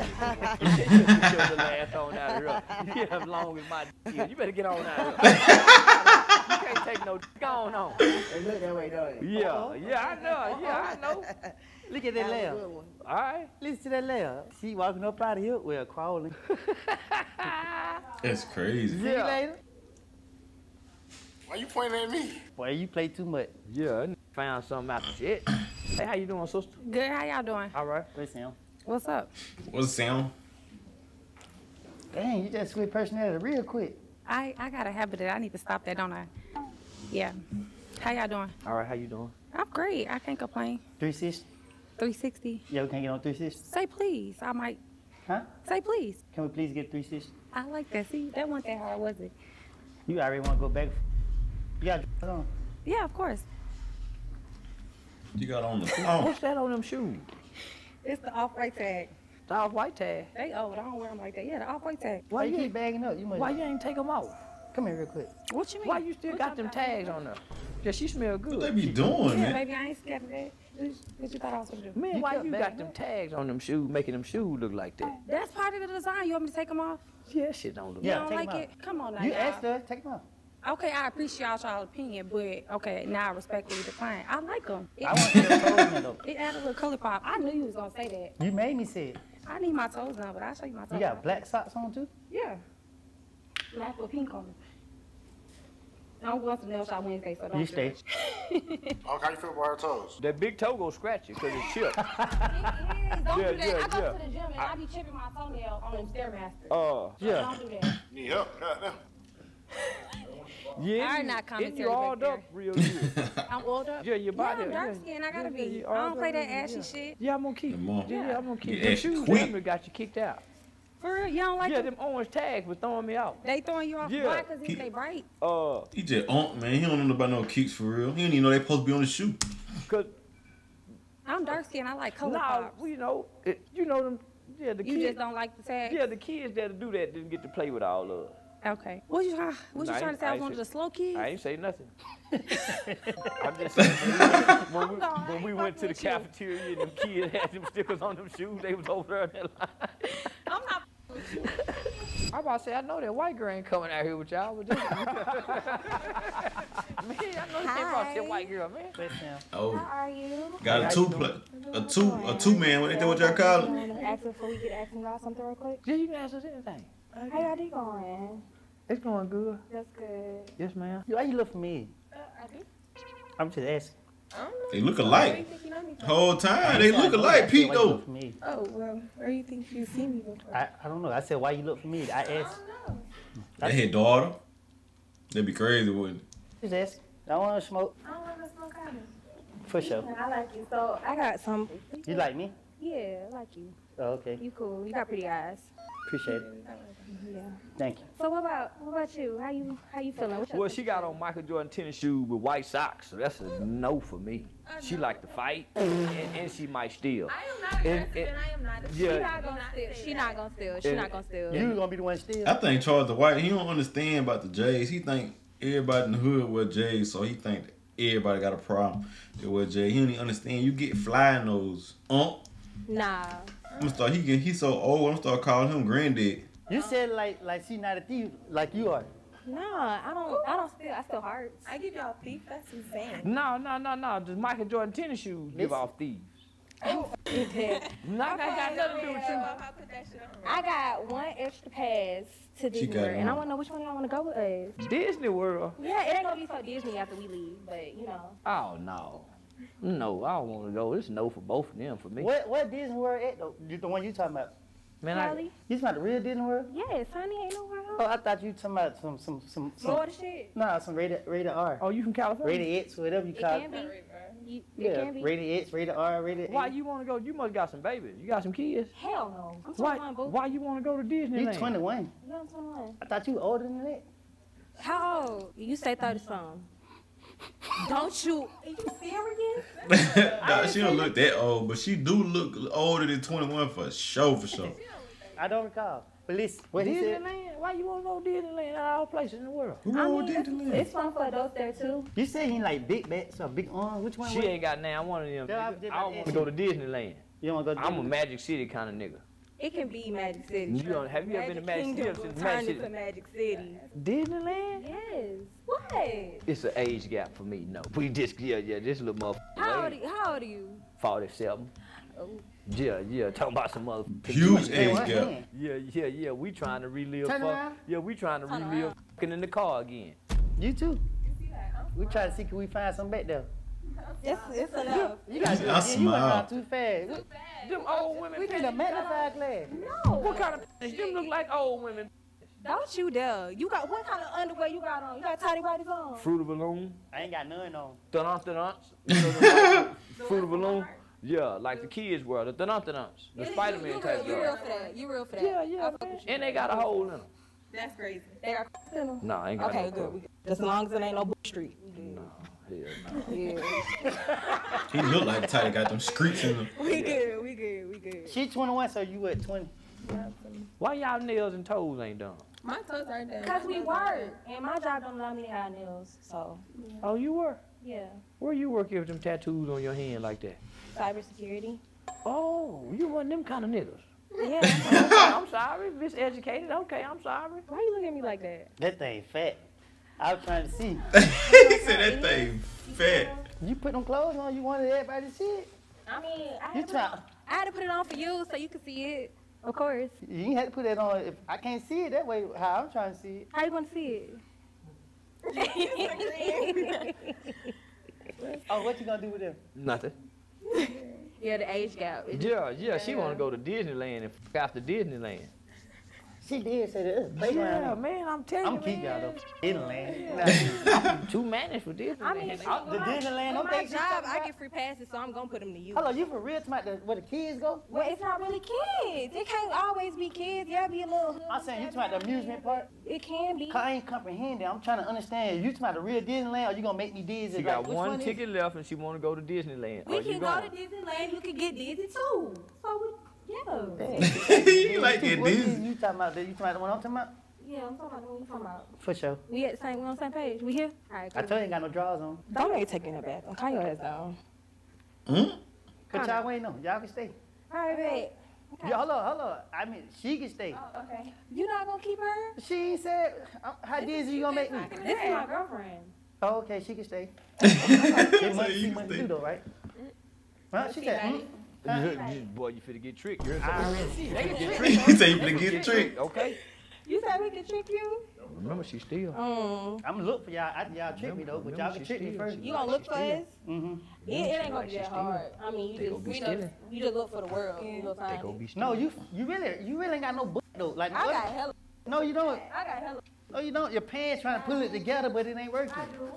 your little ass on out of here. Yeah, as long as my dick. You better get on out of here. you can't take no. Go on on. It look that way, don't it? Yeah, uh-huh. yeah, I know. Yeah, I know. Look at that Have layer. All right. Listen to that layer. She walking up out of here. Well, crawling. That's crazy. See you later. Why you pointing at me? Boy, you play too much. Yeah, I found something out the shit. Hey, how you doing, sister? Good. How y'all doing? All right. Listen, What's up? What's the sound? dang, you just switch personality real quick. I I got a habit that I need to stop that, don't I? Yeah. How y'all doing? All right, how you doing? I'm great. I can't complain. 360? 360. Yeah, we can't get on 360. Say please. I might. Huh? Say please. Can we please get 360? I like that. See, that wasn't that hard, was it? You already want to go back. You got it on. Yeah, of course. You got on the phone. What's that on them shoes? It's the off-white tag. The off-white tag. They old. I don't wear them like that. Yeah, the off-white tag. Why you keep bagging up? You must. Why you ain't take them off? Come here real quick. What you mean? Why you still What got them tags on there? Yeah, she smell good. What they good. be doing, Yeah, man? baby, I ain't scared of that. What what you thought I was gonna do? Man, You why you got them up. tags on them shoes, making them shoes look like that? That's part of the design. You want me to take them off? Yeah, that shit don't look Yeah, you don't take 'em like out. it? Come on now. You y'all. asked her. Take them off. Okay, I appreciate y'all opinion, but okay, now I respectfully decline. I like them. It, I want your toes in though. it added a little color pop. I knew you was gonna say that. You made me say it. I need my toes done, but I'll show you my toes. You got black socks on too? Yeah. Black with pink on them. I'm going to nail shop Wednesday, so don't You do stay. that. Oh, how you feel about her toes? That big toe go scratch you because it's chipped. It is. Don't Yeah, do that. yeah, I go yeah. to the gym and I, be chipping my toenail on them Stairmasters. Uh, yeah. Don't do that. Need help? Goddamn. Yeah, I you- not and commentary you all back up real good. I'm old up. Yeah, your body. Yeah, I'm dark skin. I gotta Yeah, be. you I all don't play up, that yeah. ashy shit. Yeah, I'm gonna keep. Come on. Yeah, I'm gonna keep. You Them ashy shoes quick. definitely got you kicked out. For real, you don't like yeah, them? them orange tags was throwing me out. They throwing you off Yeah. why? Cause Keep- they bright. Uh, He just on man. He don't know about no kicks for real. He don't even know they supposed to be on the shoe. cause I'm dark skinned. I like color nah, pops. you know, it, you know them. Yeah, the You kids. just don't like the tags. Yeah, the kids that do that didn't get to play with all of. Us. Okay. What you trying? What you I trying to say? I I was one of the slow kids. I ain't say nothing. I'm just saying, when we, oh, when we, I'm gone. I when we went to the fucking with you. and them kids had them stickers on them shoes, they was over there in that line. I'm not. I'm about to say, I know that white girl ain't coming out here with y'all. But this, man, I know you can't that white girl, man. Oh, How are you? got a two play, a two, a two man. What they what y'all call it? Ask before we get asking y'all something real quick. Yeah, you can ask us anything. How y'all day going? It's going good. That's good. Yes, ma'am. Why you look for me? Uh, I do. I'm just asking. I. They look alike. you think you know me from? Whole time they look alike. Pete though. look for me? Oh well, where you think you see me before? I, I don't know. I said why you look for me. I I asked. don't know. They had daughter. That'd be crazy, wouldn't it? Just ask. I don't want to smoke. I don't want to smoke either. For sure. I like you. So I got some. You like me? Yeah, I like you. Oh, okay. You cool. You got pretty eyes. Appreciate it. Yeah. Thank you. So what about what about you? How you how you feeling? What's Well, she got on Michael Jordan tennis shoes with white socks, so that's a no for me. She like to fight, and, and she might steal. I am not And- aggressive and, I am not. Yeah. She not gonna steal. She not gonna steal. She And- not gonna steal. You gonna be the one still? I think Charleston White, he don't understand about the Jays. He think everybody in the hood wear J's, so he think everybody got a problem. They wear J's. He don't even understand. You get fly nose. Um, Nah. I'm gonna start. He get. He so old. I'm gonna start calling him granddad. You said like like she not a thief like you are. Nah, I don't. I don't steal. I steal hearts. I give y'all thief. That's insane. No, no, no, no. Just Michael Jordan tennis shoes give off thieves. Oh. Not I got nothing to do with you. How put that shit on? I got one extra pass to Disney World, and I one. want to know which one y'all want to go with us. Disney World. Yeah, it ain't gonna be for Disney after we leave, but you know. Oh no, no, I don't want to go. It's no for both of them for me. What what Disney World at though? The one you talking about? Man, I, You talking about the real Disney World? Yes, honey, ain't nowhere Oh. I thought you talking about some some some some. Florida shit. Nah, some rated rated R. oh, you from California? Rated X, whatever you It call can be. You, it Yeah, can be. rated X, rated R, rated. Why A. you want to go? You must got some babies. You got some kids. Hell no. I'm 21, boo. Why you want to go to Disney? You 21. Yeah, I'm 21. I thought you were older than that. How old? You say 30 something. Don't you? Are you serious? Nah, she don't look that old, but she do look older than 21 for sure, for sure. I don't recall. But listen, what he said. Disneyland? Why you want to go to Disneyland out of all places in the world? Who I mean, it's, Disneyland? it's fun for adults there too. You said he like big bats or big arms. Which one? She was it? ain't got now one of them. Yeah, I niggas. did I want to go to Disneyland. You want to go? to I'm a Magic City kind of nigga. It can be Magic City. You don't- have you ever been to Magic City? Kingdom You ever will been to Magic into City? Magic City. Disneyland? Yes. What? It's an age gap for me. No, we just yeah yeah this little motherfucker. How old, are you, how old are you? Forty-seven. Oh. Yeah, yeah, talking about some other Huge age gap. hand? Yeah, yeah, yeah. We trying to relive. Turn fuck- around. Yeah, we trying to Turn relive around. fucking in the car again. You too. We try to see can we find some back there. It's, it's enough. You got I yeah, you went smile. around too fast. Them old women. We need a magnified glass. No. What kind of panties? Them look like old women. Don't you dare. You got what kind of underwear you got on? You got tidy whities on? Fruit of the Loom. I ain't got none on. Dun dun dun. Fruit of the Loom. Yeah, like the kids wear the dun dun dun. The Spider Man type real, you real for that. You real for that. Yeah, yeah, I fuck man. And they got a hole in them. That's crazy. They got in them. No, I ain't got Okay, no good. We good. Just as long as it ain't no bush street. Hell no. Yeah. He look like the type that got them streaks in him. we good. We good. We good. She 21, so you at 20. Why y'all nails and toes ain't done? My toes are done. Cause we work, and my job don't allow me to have nails. So Oh, you work? yeah, Where you work with them tattoos on your hand like that? cybersecurity. Oh, you one of them kind of niggas. Yeah. I'm sorry, miseducated. Okay, I'm sorry. Why you looking at me like that? That thing fat. I was trying to see. he said that thing fat. You put them clothes on, you wanted everybody to see it. I mean, I You had, to, try. I had to put it on for you so you could see it. Of course. You had to put that on. If I can't see it that way, how I'm trying to see it. How you want to see it? Oh, what you gonna do with them? Nothing. yeah, the age gap. It- Yeah, yeah, she want to go to Disneyland and f after Disneyland. She did say that. Yeah, man, I'm telling you. I'm you, keep y'all man. though. Disneyland. too managed for Disneyland. I mean, the Disneyland. on Don't my job, I get free passes, so I'm gonna put them to you. Hello, on, you for real tonight? The, where the kids go? Well, it's not really kids. It can't always be kids. Yeah, be a little. I'm saying you talking about the amusement park. It can be. I ain't comprehending. I'm trying to understand. You talking about the real Disneyland, or you gonna make me dizzy? She like, got which one is ticket left and she want to go to Disneyland. We Are can go to Disneyland. You can get Disney too. So we, yeah. you like it, What is Disney. you talking about? You talking about the one I'm talking about? Yeah, I'm talking about what you talking about. For sure. We at the same, we on the same page. We here? All right, I cool. told you ain't got no drawers on. Don't make taking it back. Calm your ass down. Hmm? But y'all waiting on. Y'all can stay. All right, babe. Yeah, hold on, hold on. I mean, she can stay. Oh, okay. You not gonna keep her? She ain't said, uh, how dizzy you gonna make me? This is my girlfriend. Oh, okay, she can stay. So It must you be can money too, though, right? Well, she said, mm. You- you- Boy, you finna get tricked. You heard I something? already see. They get He tricked. said you finna get tricked. Okay. You said we could trick you? Remember, she still. Mm. I'm gonna look for y'all. I, y'all trick me though, but y'all can trick she me first. You gonna look for us? Mm-hmm. It, it ain't gonna be that hard. I mean, you gonna just we just you just look for the world. You know, They find gonna it. be No, you you really you really ain't got no butt though. Like I what? got hella. no, you don't. I got hella. No, you don't. Your pants trying to pull it together, but it ain't working. I do.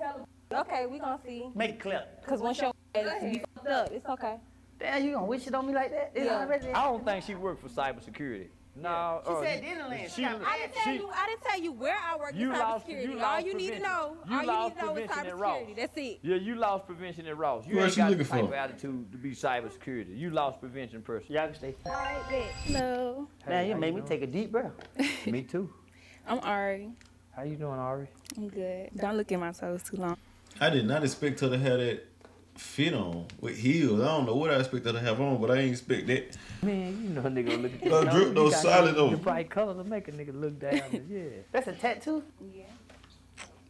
Hella. Okay, we gonna see. Make it clip. Cause once your ass be fucked up, it's okay. Damn, you gonna wish it on me like that? It's Yeah. already. I don't think she worked for cybersecurity. No, She uh, said Disneyland. She She, I didn't tell she- you. I didn't tell you where I work You in lost- cybersecurity. you All lost you need to know. You all you lost need to know is prevention at Ross. cybersecurity. That's it. Yeah, you lost prevention at Ross. You What ain't she got the looking type for? of attitude to be cybersecurity. You lost prevention person. Y'all can stay. All right, bet. No. Man, Hey, you made you me take a deep breath. Me too. I'm Ari. How you doing, Ari? I'm good. Don't look at my toes too long. I did not expect her to have that fit on with heels. I don't know what I expect her to have on, but I ain't expect that. Man, you know a nigga look at Her drip though solid though. The bright colors will make a nigga look down. yeah. That's a tattoo? Yeah.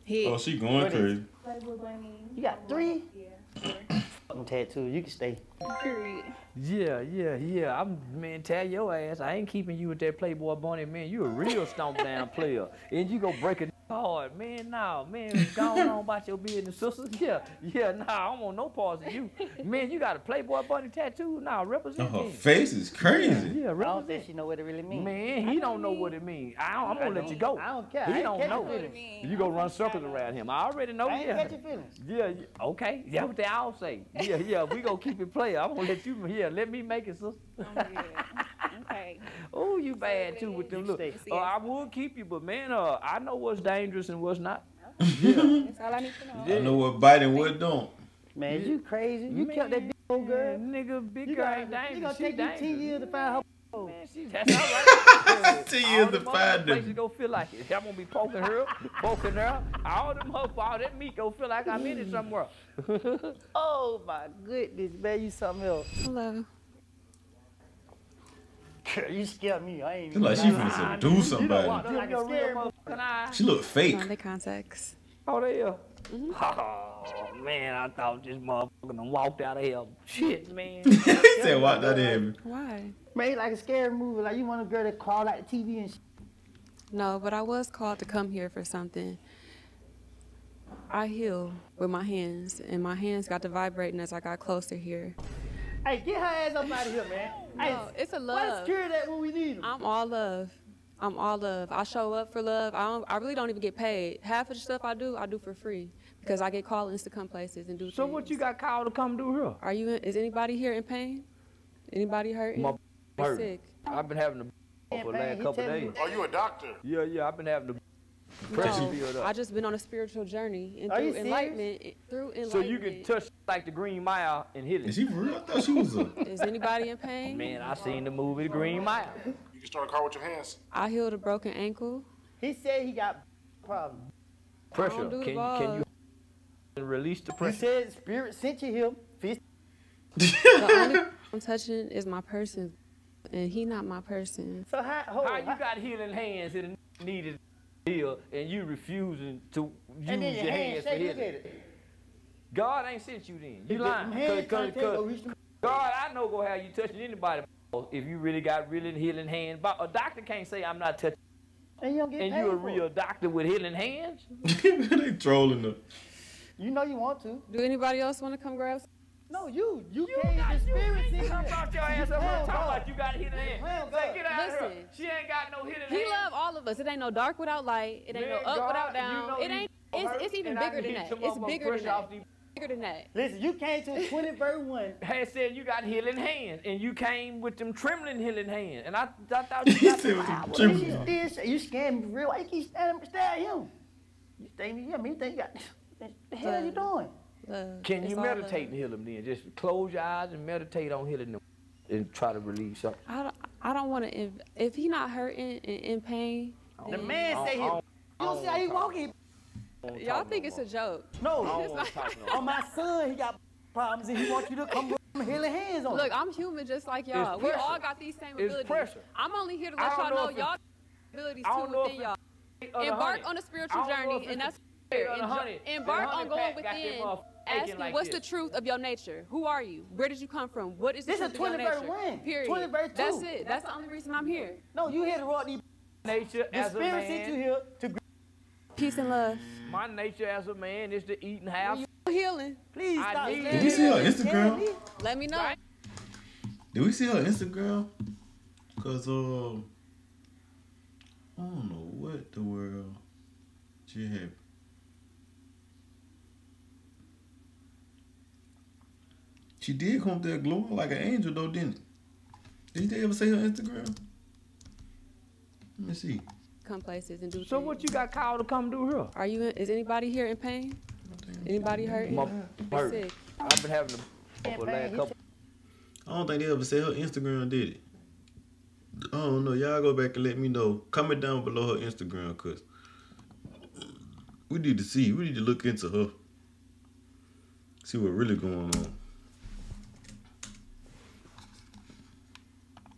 Hit. Oh, she going What is- crazy. Playboy You got three? Yeah. Fucking tattoos. You can stay. Period. Yeah, yeah, yeah. I'm man, tell your ass. I ain't keeping you with that Playboy Bunny, man. You a real stomp down player. And you go break a hard, man. Nah, man, going on about your business, sisters. Yeah, yeah, nah, I don't want no parts of you. Man, you got a Playboy Bunny tattoo? Nah, represent Oh, her me. face is crazy. Yeah, I don't represent. think she know what it really means. Man, he don't know what it means. I don't, I'm gonna let you go. I don't care. I He ain't don't catching know. feelings. You go run circles around him. I already know. I ain't yeah. catching feelings. Yeah, yeah, okay. That's what they all say. Yeah, yeah, we gonna keep it player. I'm gonna let you, yeah, let me make it, sister. Okay. oh, you bad too with them look. stay. Uh, I would keep you, but man, uh, I know what's dangerous and what's not. That's all I need to know. I know what bite and what don't. Man, you crazy. You kept that big old girl. Man, nigga, big You girl got, ain't you dangerous. gonna She take you dangerous. 10 years to find her. Oh. Man, she, that's all right. 10 All years to them find other them. Places go feel like it. I'm gonna be poking her, poking her. All them her, all that meat go feel like I'm in it somewhere. Oh my goodness, man, you something else. Hello. you scared me. I ain't It's like she finna subdue You don't somebody. want like a real motherfucking. She look fake. On the contacts. Oh, they are. Mm-hmm. Oh man, I thought this motherfucker done walked out of here. Shit, man. he said, "Walk that in." Why? Man, like a scary movie. Like you want a girl to crawl out the TV and shit. No, but I was called to come here for something. I heal with my hands, and my hands got to vibrating as I got closer here. Hey, get her ass up out of here, man. Hey, No, it's a why love. secure that when we need 'em? I'm all love. I'm all love. I show up for love. I don't. I really don't even get paid. Half of the stuff I do, I do for free because I get call-ins to come places and do. So what you got called to come do here? Are you? Is anybody here in pain? Anybody hurting? My hurt. sick. I've been having the for the last couple tell days. Are you a doctor? Yeah, yeah, I've been having the pressure No, build I just been on a spiritual journey and Are you through serious? enlightenment. Eh, through enlightenment. So you can touch like the Green Mile and hit it. Is it. she for real? I thought she was a. Is anybody in pain? Man, I seen the movie The Green Mile. You can start a car with your hands. I healed a broken ankle. He said he got problems. Pressure. do Can, ball. can you release the You pressure? said spirit sent you here. The only I'm touching is my person, and he not my person. So how? Hold How on, you got healing hands and needed heal and you refusing to use your your hands hands for shake. Look at healing? God ain't sent you then. You lying. hands Cause, cause, to take or cause. Oh, God, I know go have you touching anybody if you really got really healing hands. But a doctor can't say I'm not touching. And you don't get And you a real it. doctor with healing hands? they trolling her. You know you want to. Do anybody else want to come grab? some? No, you. You, You came got the you spirit ain't come you. out your ass up here Hell talking no. like you got healing hands. Hell Say, get out of here. Listen. She ain't got no healing He hands. love all of us. It ain't no dark without light. It ain't Man, no up God, without you down. know it ain't. It's, it's even bigger than that. It's motherfucking bigger than that. off Bigger than that. Listen, you came to 20 verse 1. had said you got healing hands, and you came with them trembling healing hands, and I, I thought you got said them power. You still, you scared me real. Why you keep staring, staring at him? You stay me, yeah, me think you got, what the hell you doing? Love. Can you meditate love. and heal them then? Just close your eyes and meditate on healing them, and try to release something. I don't. I don't want to. If, if he not hurting and in pain, The man I say he, don't- you don't see how he walking. Y'all think no it's more. a joke. No, I don't want to talk no on my son, he got problems and he wants you to come with him healing hands on Look, him. I'm human just like y'all. We all got these same It's abilities. pressure. I'm only here to I let don't y'all know know y'all abilities too within y'all. Eight or the Embark on a spiritual I don't know journey, and that's eight or the Enjo- honey. The embark on going pack got within. Motherfucker Ask like what's this. the truth of your nature? Who are you? Where did you come from? What is the This truth is of your 20 verse nature? one. Period. 20 verse That's it. That's the only reason I'm here. No, you here to rock these. Nature The as a spirit sent you man, here to. gr- Peace and love. my nature as a man is to eat and have. Healing. Please I stop. need- Did we see her Instagram? Let me know. Right. Did we see her Instagram? Cause uh, I don't know what the world she had. She did come up there glowing like an angel though, didn't it? Did they ever say her Instagram? Let me see. come places and do. So what you got called to come do here? Are you? In, is anybody here in pain? Anybody hurt? My hurt. Sick. I've been having a for last couple. I don't think they ever said her Instagram did it. I don't know. Y'all go back and let me know. Comment down below her Instagram, cause we need to see. We need to look into her. See what really going on.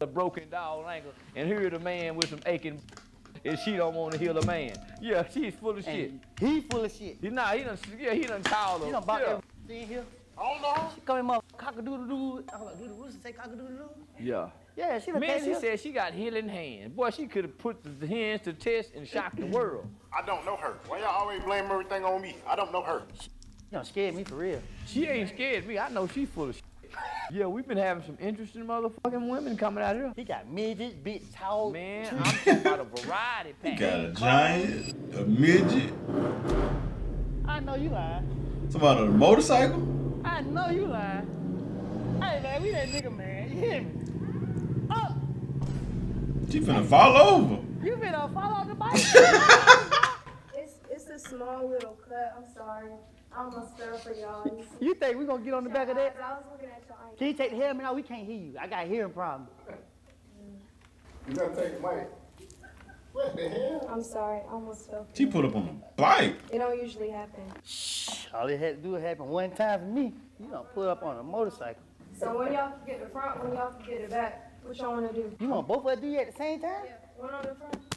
A broken dog ankle, and here the man with some aching, and she don't want to heal the man. Yeah, she's full of shit. He full of shit. He nah, he done, yeah, he done called her. He done bought yeah. everything here. I don't know. She come in my cock-a-doodle-doo. I'm like, do the rooster say cock-a-doodle-doo? Yeah. Yeah, she done Man, came she here. said she got healing hands. Boy, she could have put the hands to test and shocked the world. I don't know her. Why y'all always blame everything on me? I don't know her. You done scared me for real. She ain't scared me. I know she full of shit. Yeah, we've been having some interesting motherfucking women coming out here. He got midgets, big, tall. Man, I'm talking about a variety He pack. got a giant, a midget, I know you lying. somebody on a motorcycle. I know you lying. Hey, man, we that nigga, man. You hear me? Oh, She finna fall over. you been uh, fall off the bike? It's it's a small little cut. I'm sorry. I almost fell for y'all. you think we're gonna get on the back of that? I was looking at your Can you take the helmet out? We can't hear you. I got a hearing problem. You gotta take the mic. What the hell? I'm sorry. I almost fell. She put up on a bike. It don't usually happen. Shh, all it had to do was happen one time for me. You don't put up on a motorcycle. So when y'all can get the front, when y'all can get the back, what y'all wanna do? You want both of us to do it at the same time? One on the front.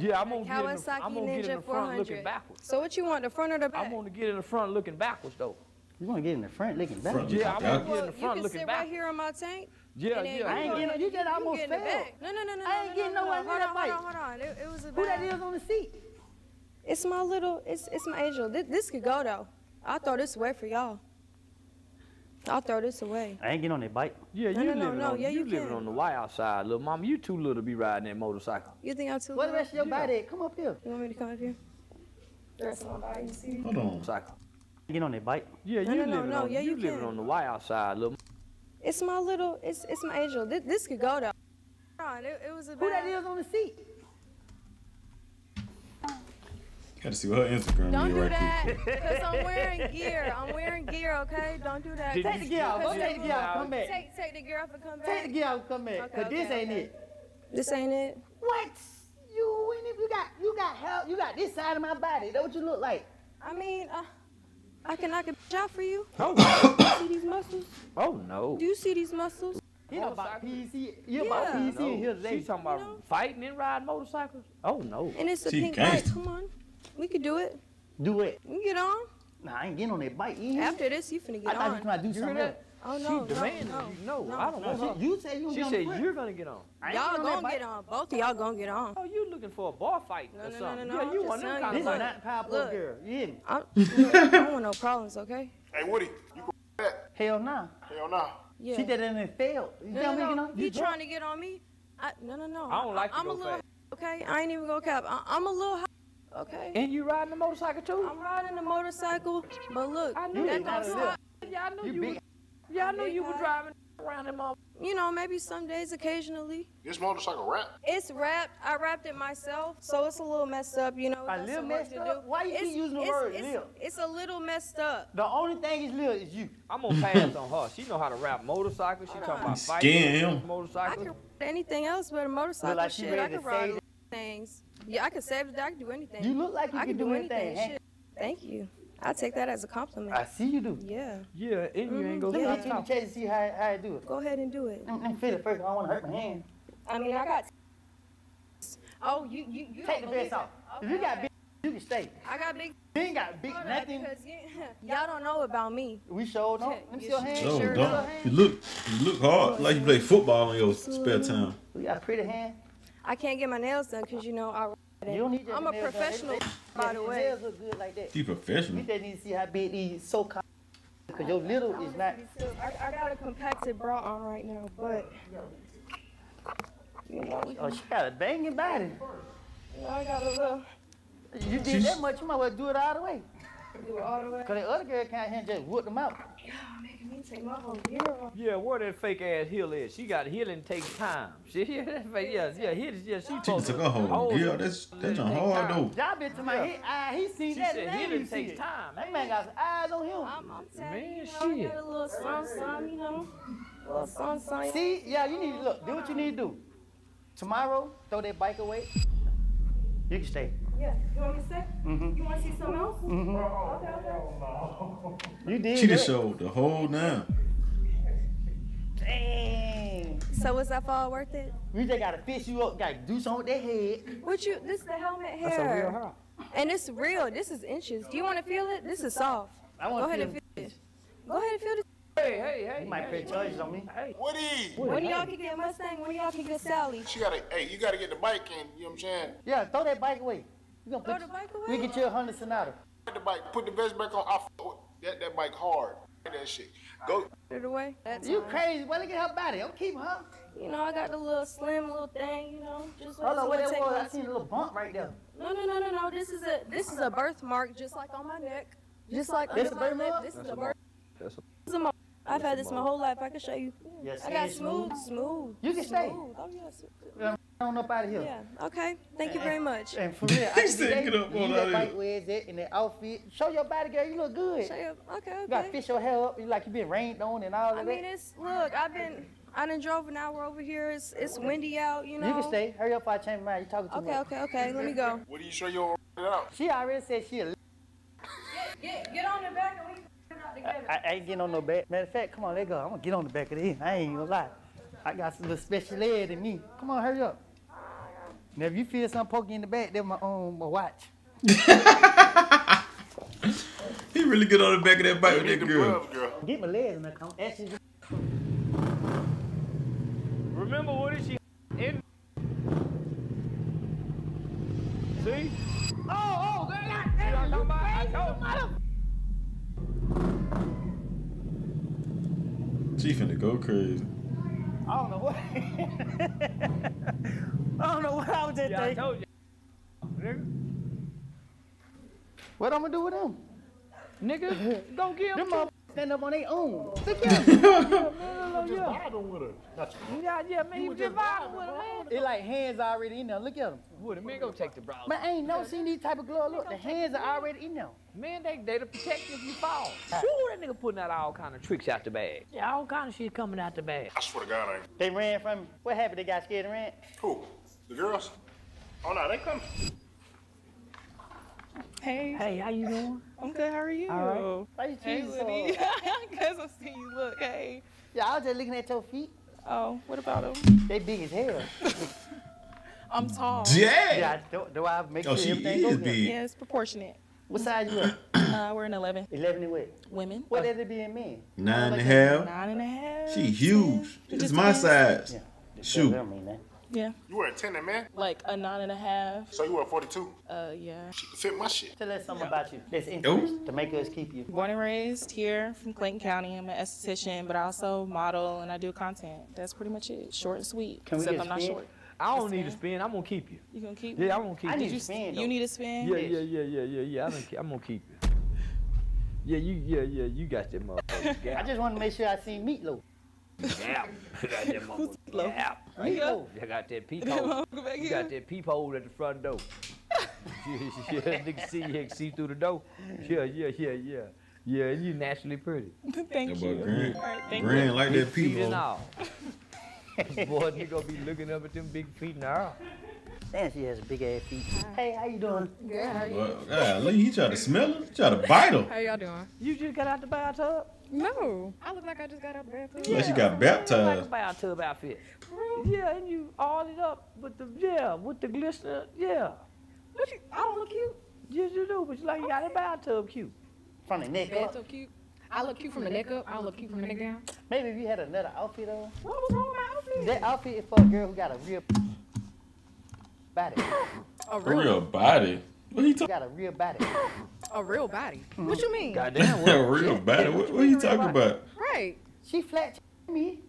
Yeah, I'm gonna get in the, I'm gonna get in the front looking backwards. So what you want, the front or the back? I want to get in the front looking backwards though. You wanna get in the front looking back? Front Yeah, I looking want to back. get in the you front can looking sit back. right here on my tank. Yeah, yeah. I ain't go getting- you and- just almost get fell. back. No, no, no, no, I ain't no, getting no, nowhere no. near Hold that on, bike. hold on, hold on. It, it was a Who that bad- is on the seat? It's my little, it's it's my angel. This, this could go though. I'll throw this away for y'all. I'll throw this away. I ain't getting on that bike. Yeah, No, you no, no, living no. on Yeah, you, you living can. on the wild side, little mama. You too little to be riding that motorcycle. You think I'm too What the rest of your body at? Come up here. You want me to come up here? The rest of my body, you see? Hold on. Motorcycle. Get on that bike. Yeah, No, you no, no, living no. on Yeah, you you living can. on the wild side, little. It's my little, it's it's my angel. This, this could go though. Hold on, It, it was a Who that bad. is on the seat? Gotta see what her Instagram Don't do right that, because I'm wearing gear. I'm wearing gear, okay? Don't do that. Did Take the gear off. Go take the gear off. Come back. Take, take the gear off and come back. Take the gear off. Come back. Okay, Cause this ain't okay. it. This ain't it. What? You ain't it? You got you got help. You got this side of my body. That what you look like? I mean, uh, I can knock a out for you. Oh, you see these muscles? oh no. Do you see these muscles? You know about PC. You Yeah. about PC no. here today. She talking about fighting and riding motorcycles? Oh no. And it's a She pink gangsta. bike. Come on. We could do it. Do it. We can get on. Nah, I ain't getting on that bike. You? After this, you finna get I get thought you on. trying to do You something else. that? Oh, she no, no, no, you. No, no. I don't No, want her. you said you was She on said the front. you're gonna get on. I ain't Y'all getting gonna get on. Both of y'all gonna get on. Oh, you looking for a bar fight No, or no, no, something? no, yeah, no, you want just them saying, kind This of is Look. not Pablo Look. girl. You hear? I, don't want no problems, okay? Hey, Woody, you go that? Hell nah. Hell nah. Yeah. She did it and it failed. You No, tell me no, you no. know? You trying to get on me? I, no, no, no. I don't like to I'm go a little, fast. okay? I ain't even gonna cap. I, I'm a little high, okay? And you riding a motorcycle too? I'm riding a motorcycle, but look, I knew that you don't stop. Yeah, I knew You you. big- was, yeah, I knew you were driving around them mother. You know, maybe some days, occasionally. This motorcycle rap? It's wrapped. I wrapped it myself, so it's a little messed up. You know, A little messed up? do. Why you keep using the it's- word it's, little? It's a little messed up. The only thing is little is you. I'm gonna pass on her. She know how to rap motorcycles. She talking about fighting Scan him. I motorcycles. can ride anything else but a motorcycle. like she shit. I can to ride a lot of things. Yeah, I can save the day. I can do anything. You look like you I can can do anything. anything. Shit. Thank you. I take that as a compliment. I see you do. yeah. Yeah, and you ain't mm-hmm. gonna Let me Yeah. hit you in the chest and see how, how I do it. Go ahead and do it. Let me feel it first. I don't want to hurt my hand. I mean, I got. Oh, you you you Take don't the believe vest off. it. If you got big, you can stay. I got big. You ain't got big Hold nothing. because you, y'all don't know about me. We showed on. Yeah, Let me see you your should- hand. No, Sure don't. You look, you look hard. Like you play football in your spare mm-hmm. time. We got a pretty hand. I can't get my nails done because you know I. You don't need your I'm a nails done. Professional, by yeah, the your way. nails look good like that. You professional. You just need to see how big these so called. Because your little is not. I, I got a compacted bra on right now, but you know, Oh, she got a banging body. I got a little. You did She's- that much, you might as well do it all the way. Do it all the way. Cause the other girl came here and just whooped them out. Making me take my whole gear off. Yeah, where that fake ass hill is? She got healing takes time. She yeah, that fake, yeah, yeah, hill, yeah. She She supposed took to her whole hold deal. That's that's it a hard time. though. Y'all been to my Yeah. he, eye, he seen She that. said and healing he see takes time. That man got some eyes on him. I'm, I'm telling Man, you, you know, shit. got a little something, something, you know. A little something, something. See, yeah, you need to look. Do what you need to do. Tomorrow, throw that bike away. You can stay. Yeah, you want me to say? Mhm. You want to see something else? Mhm. Okay, okay. You did. She just showed the whole nine. Dang. So was that fall worth it? We just gotta fix you up. Gotta do something with that head. What you? This is the helmet hair. That's a real hair. And it's real. This is inches. Do you want to feel it? This is soft. I wanna Go ahead feel and feel it. Go ahead and feel this. Hey, hey, hey. You might hey, pay charges on me. Hey. Woody. When y'all can get Mustang, when y'all can get Sally. She gotta, hey, you gotta get the bike in. You know what I'm saying? Yeah, throw that bike away. You gonna put the bike We get you a Honda Sonata. Put the bike, put the vest back on. I f- oh, with that that bike hard. That shit. Go. Put it away. That's You fine. crazy? Well, look at her body. I'm keeping her. You know, I got the little slim little thing. You know, just Hold on, so what it that was? I my- seen a little bump right there. No, no, no, no, no. This is a this is a birthmark, just like on my neck, just like This under a my birthmark? lip. This is a birth. That's a, This is a mo- I've had this my whole life. I can show you. Yes, I got it's smooth, smooth. You can stay. smooth. Oh yes. On up out of here. Yeah. Okay. Thank you very much. And for real, I He said, can "Get up on that out of bike here." where it's in that outfit. Show your body, girl. You look good. Show you. Okay. okay. You gotta Okay. fish your hair up. You like you been rained on and all I of mean, that. it's look. I've been. I done drove an hour over here. It's it's windy out. You know. You can stay. Hurry up, I change my mind. You talking too Okay. much. Okay. Okay. Let me go. What do you sure you don't out? She already said she. A, Get get on the back I, I ain't getting on no back. Matter of fact, come on, let go. I'm gonna get on the back of this. I ain't gonna lie. I got some little special leg in me. Come on, hurry up. Now, if you feel something poking in the back, that's my um my watch. He really get on the back of that bike with that girl. gloves, girl. Get my legs in there. Come. Actually, remember what is she in? See? Oh, oh, God, See what I'm talking about? I told you. She finna go crazy. I don't know what. I don't know what I was just Yeah, I thinking. told you. Nigga, What I'm gonna do with them? nigga, go get Them him. Motherfuckers stand up on their own. Just vibe them with her. That's- Yeah, yeah, man, he was just vibing with him, man. It like hands already in there. Look at them. Would a man go take the browser? Man, I ain't never seen these type of gloves. Look, the hands are already in there. Man, they they to protect you if you fall. Woo, that nigga putting out all kind of tricks out the bag. Yeah, all kind of shit coming out the bag. I swear to God, I ain't. They ran from me. What happened? They got scared and ran. Who? The girls? Oh no, they coming. Hey, Hey, how you doing? I'm good. How are you? All right. Why you Hey, cheating so Woody. Because I see you look. Hey. Yeah, I was just looking at your feet. Oh, what about them? They big as hell. I'm tall. Yeah. Yeah, do, do I make Oh, sure she everything goes is big. Yeah, it's proportionate. What size you at? Uh, we're in 11. 11 and what? Women. What does it be in men? Nine and a half. Nine and a half. She huge. It's my size. Yeah. Shoot. I mean that. Yeah. You were a 10 and man? Like a nine and a half. So you were a 42? Uh, yeah. She can fit my shit. Tell us something about you. That's interesting to make us keep you. Born and raised here from Clayton County. I'm an esthetician, but I also model and I do content. That's pretty much it. Short and sweet. Can we Except get I'm not spin? short. I don't Yes, need a ma'am. spin. I'm gonna keep you. You gonna keep? Yeah, I'm gonna keep I you. need you, a spin, though. you need a spin? Yeah, yeah, yeah, yeah, yeah, yeah. I'm gonna, keep- I'm gonna keep you. Yeah, you, yeah, yeah, you got that motherfucker. I just want to make sure I see meatloaf. Gap. You got that motherfucker. Gap. Meatloaf. You got that peephole. You got that peephole at the front door. yeah, yeah, nigga see, you see through the door. Yeah, yeah, yeah, yeah. Yeah, and you naturally pretty. Thank That you. boy Grant. All right, thank Grant you. like that feet and Boy, nigga gonna be looking up at them big feet now. Damn, she has a big ass feet. Hey, how you doing? Good. How are you? Well, golly, he tried to smell her. He tried to bite her. How y'all doing? You just got out the bathtub? No. I look like I just got out of bed. Like she got Like a baptized. bathtub outfit. Yeah, and you all it up with the yeah, with the glistener. Yeah. What you? I don't look cute. Yes, you do, but you like you got a bathtub cute. From the neck Bed up. so cute. I look cute from the neck up. I look cute from the neck down. Maybe if you had another outfit on. What was wrong with my outfit? That outfit is for a girl who got a real body. A A real, real body. What are you talking? got a real body. A real body. What you mean? Goddamn. A real body. What, what you talking about? Right. She flat me.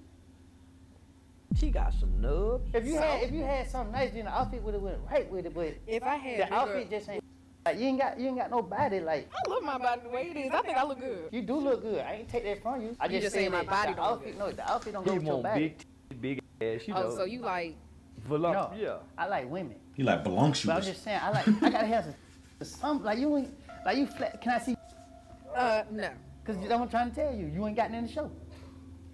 She got some nubs. If you had if you had something nice, then the outfit would have went right with it. But If I had the bigger, outfit just ain't. Like you ain't got you ain't got no body. Like I love my body the way it is. I think I look good. you do look good. I ain't take that from you. I You just, just saying saying my body the outfit. good. No, the outfit don't He go with your body. big, t- big ass. You oh, know. Oh, so you like voluptuous. No, Yeah. I like women. He like But I'm just saying, I like I gotta have some, some like you ain't like you flat. Can I see? uh no. Cause that's what I'm trying to tell you. You ain't got nothing to show.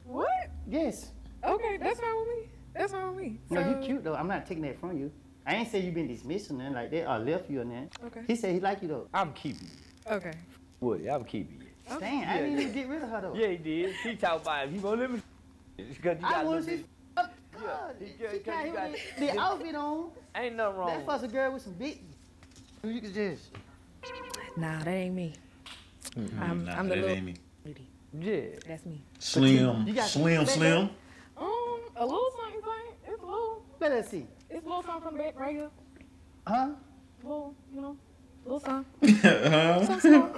What? Yes. Okay, that's fine with me. That's fine with me. No, you cute though. I'm not taking that from you. I ain't say you been dismissed or nothing like that or left you or nothing. Okay. He said he like you though. I'm keeping you. Okay. Woody, I'm keeping you. Dang, I didn't even get rid of her though. Yeah, he did. He talked about it. He gonna let me. Because you I got a was little just. God, Yeah, she because got you him got- with the outfit on. Ain't nothing wrong. That fuss a girl with some big. You could just. Nah, that ain't me. Mm-mm, I'm, nah, I'm the that little. ain't me. Yeah. That's me. Slim, You got- slim, slim. Um, a little something, something. It's a little. Let us see. It's a little something from the back right here. Huh? A little, you know, a little something. huh? So small.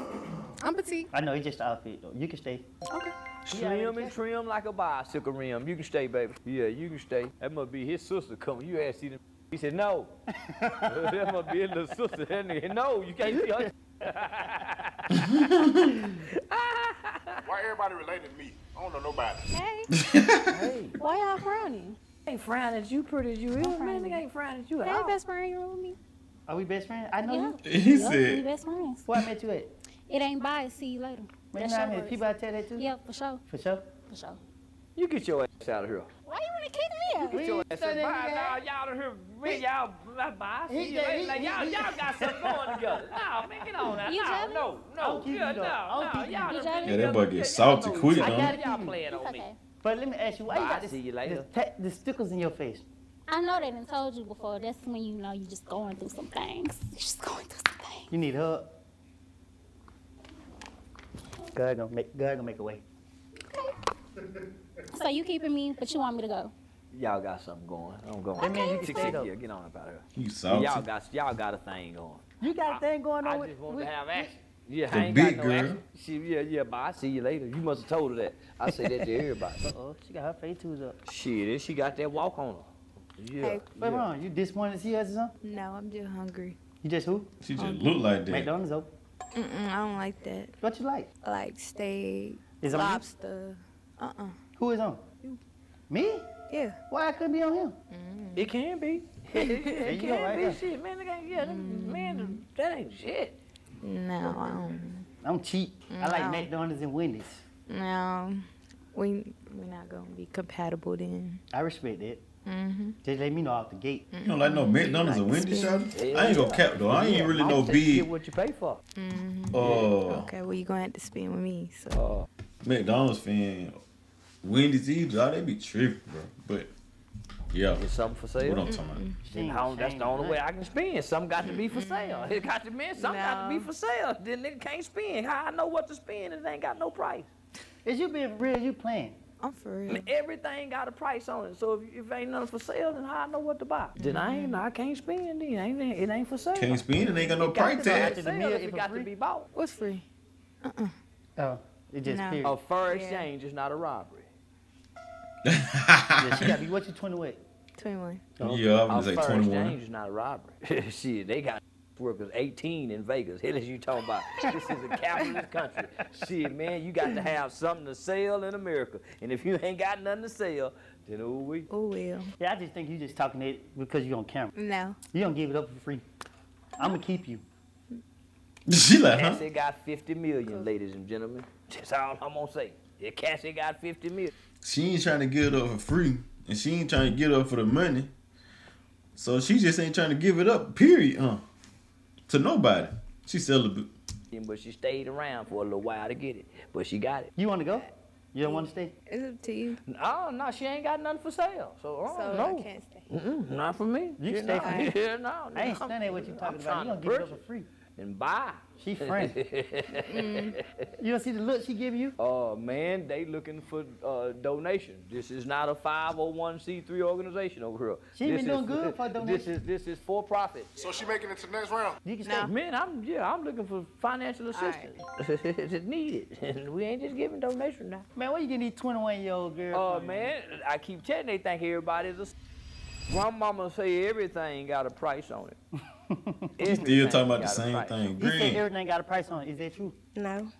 I'm petite. I know it's just the outfit though. You can stay. Okay. Slim and trim like a bicycle rim. You can stay, baby. Yeah, you can stay. That must be his sister coming. You asked him. He said, no. that must be his little sister. That nigga, no, you can't see her. Why everybody related to me? I don't know nobody. Hey, hey. why y'all frowning? ain't frowning at you pretty as you is, man. Nigga ain't frowning at you at Hey, all. best friend, you with me? Are we best friends? I know Yeah. you. He Yup, we best friends. Where I met you at? It ain't biased. See you later. Man, That's you know your many words. people I tell that to? Yeah, for sure. For sure. For sure. You get your ass out of here. Why you wanna kick me out? Get your ass said out. that, Bye, nigga. Y'all, y'all in here, y'all, bye, bye. He See you later. Like, y'all, y'all got something going together. No, man, get on now. You No, no, no, yeah, no, no. you. Y'all done jealous? Yeah, that boy get salty quick, y'all don't he? Y'all playing on me. But let me ask you, why you Bye, got this, see you later. this the stickers in your face? I know they done told you before. That's when you know you're just going through some things. You're just going through some things. You need a hug. God gonna make God gonna make a way. So you keeping me, but you want me to go. Y'all got something going. I'm going. That means you can Six, stay though. yeah, get on about out of here. you salty. Y'all got, y'all got a thing going. You got a thing going on I with, just want with to have action. Yeah, The I ain't big got no girl. action. She, yeah, yeah, bye. I see you later. You must have told her that. I say that to everybody. Uh-oh, she got her face tools up. Shit, and she got that walk on her. Yeah. Hey. What's yeah. wrong? You disappointed to see us or something? No, I'm just hungry. You just who? She just look like that. McDonald's open. Mm-mm, I don't like that. What you like? Like steak, Is it on you? lobster. Uh-uh. Who is on? Me? Yeah. Why I couldn't be on him? It can be. There it can right be. there. Shit, man, that ain't, yeah, that- man, that ain't shit. No, I don't. I'm cheap. I like McDonald's and Wendy's. No. We we're not gonna be compatible then. I respect that. Mm-hmm. Just let me know off the gate. You don't like no McDonald's or Wendy's, shawty? I ain't gonna cap though. I ain't really I'll no take- Get big what you pay for. Mm-hmm. uh Okay, well you're gonna have to spend with me. So Uh, McDonald's fan. Wendy's either, oh, they be tripping, bro. But yeah, Get something for sale. what I'm talking about. She Then that's the only way I can spend. Something got to be for sale. It got to be something got to be for sale. Then nigga can't spend. How I know what to spend and it ain't got no price. Is you being real? You playing? I'm for real. And everything got a price on it. So if, if ain't nothing for sale, then how I know what to buy? Mm-hmm. Then I ain't I can't spend. Then ain't it ain't for sale. Can't spend it, ain't got no It price to be tag. for sale if it for got to be bought. What's free? Uh-uh. Oh, it just No. period. A fair Yeah. exchange is not a robbery. Yeah, she got to be what you 20 with. 21. Yeah, I'm A gonna say fair 21. exchange is not a robbery. Shit, they got workers 18 in Vegas. Hell is you talking about? this is a capitalist country. Shit, man, you got to have something to sell in America. And if you ain't got nothing to sell, then ooh we. Oh well. Yeah, I just think you're just talking it because you on camera. No. You don't give it up for free. I'm gonna keep you. she like, huh? Cassie got 50 million, ladies and gentlemen. That's all I'm gonna say. Yeah, Cassie got 50 million. She ain't trying to get it up for free, and she ain't trying to get it up for the money. So she just ain't trying to give it up. Period, huh? To nobody. She celibate. But she stayed around for a little while to get it. But she got it. You want to go? You don't want to stay? It's up to you. Oh, no, she ain't got nothing for sale. So, oh, So no. I can't stay. Mm-mm, not for me. You Yeah, stay no. for me. Yeah, no, I ain't standing what you I'm talking about. You don't to give it up for free. And buy. She friend. You don't see the look she give you? Uh, man, they looking for uh, donation. This is not a 501c3 organization over here. She ain't This been doing good for donations. This is this is for profit. So she making it to the next round. You can stay. No. Man, I'm yeah, I'm looking for financial assistance. it's needed, and we ain't just giving donations now. Man, where you getting these 21 year old girls? Uh, man, I keep telling they think everybody's a. s- Grandmama say everything got a price on it. You still talking about the same thing. He said everything got a price on it. Is that true? No.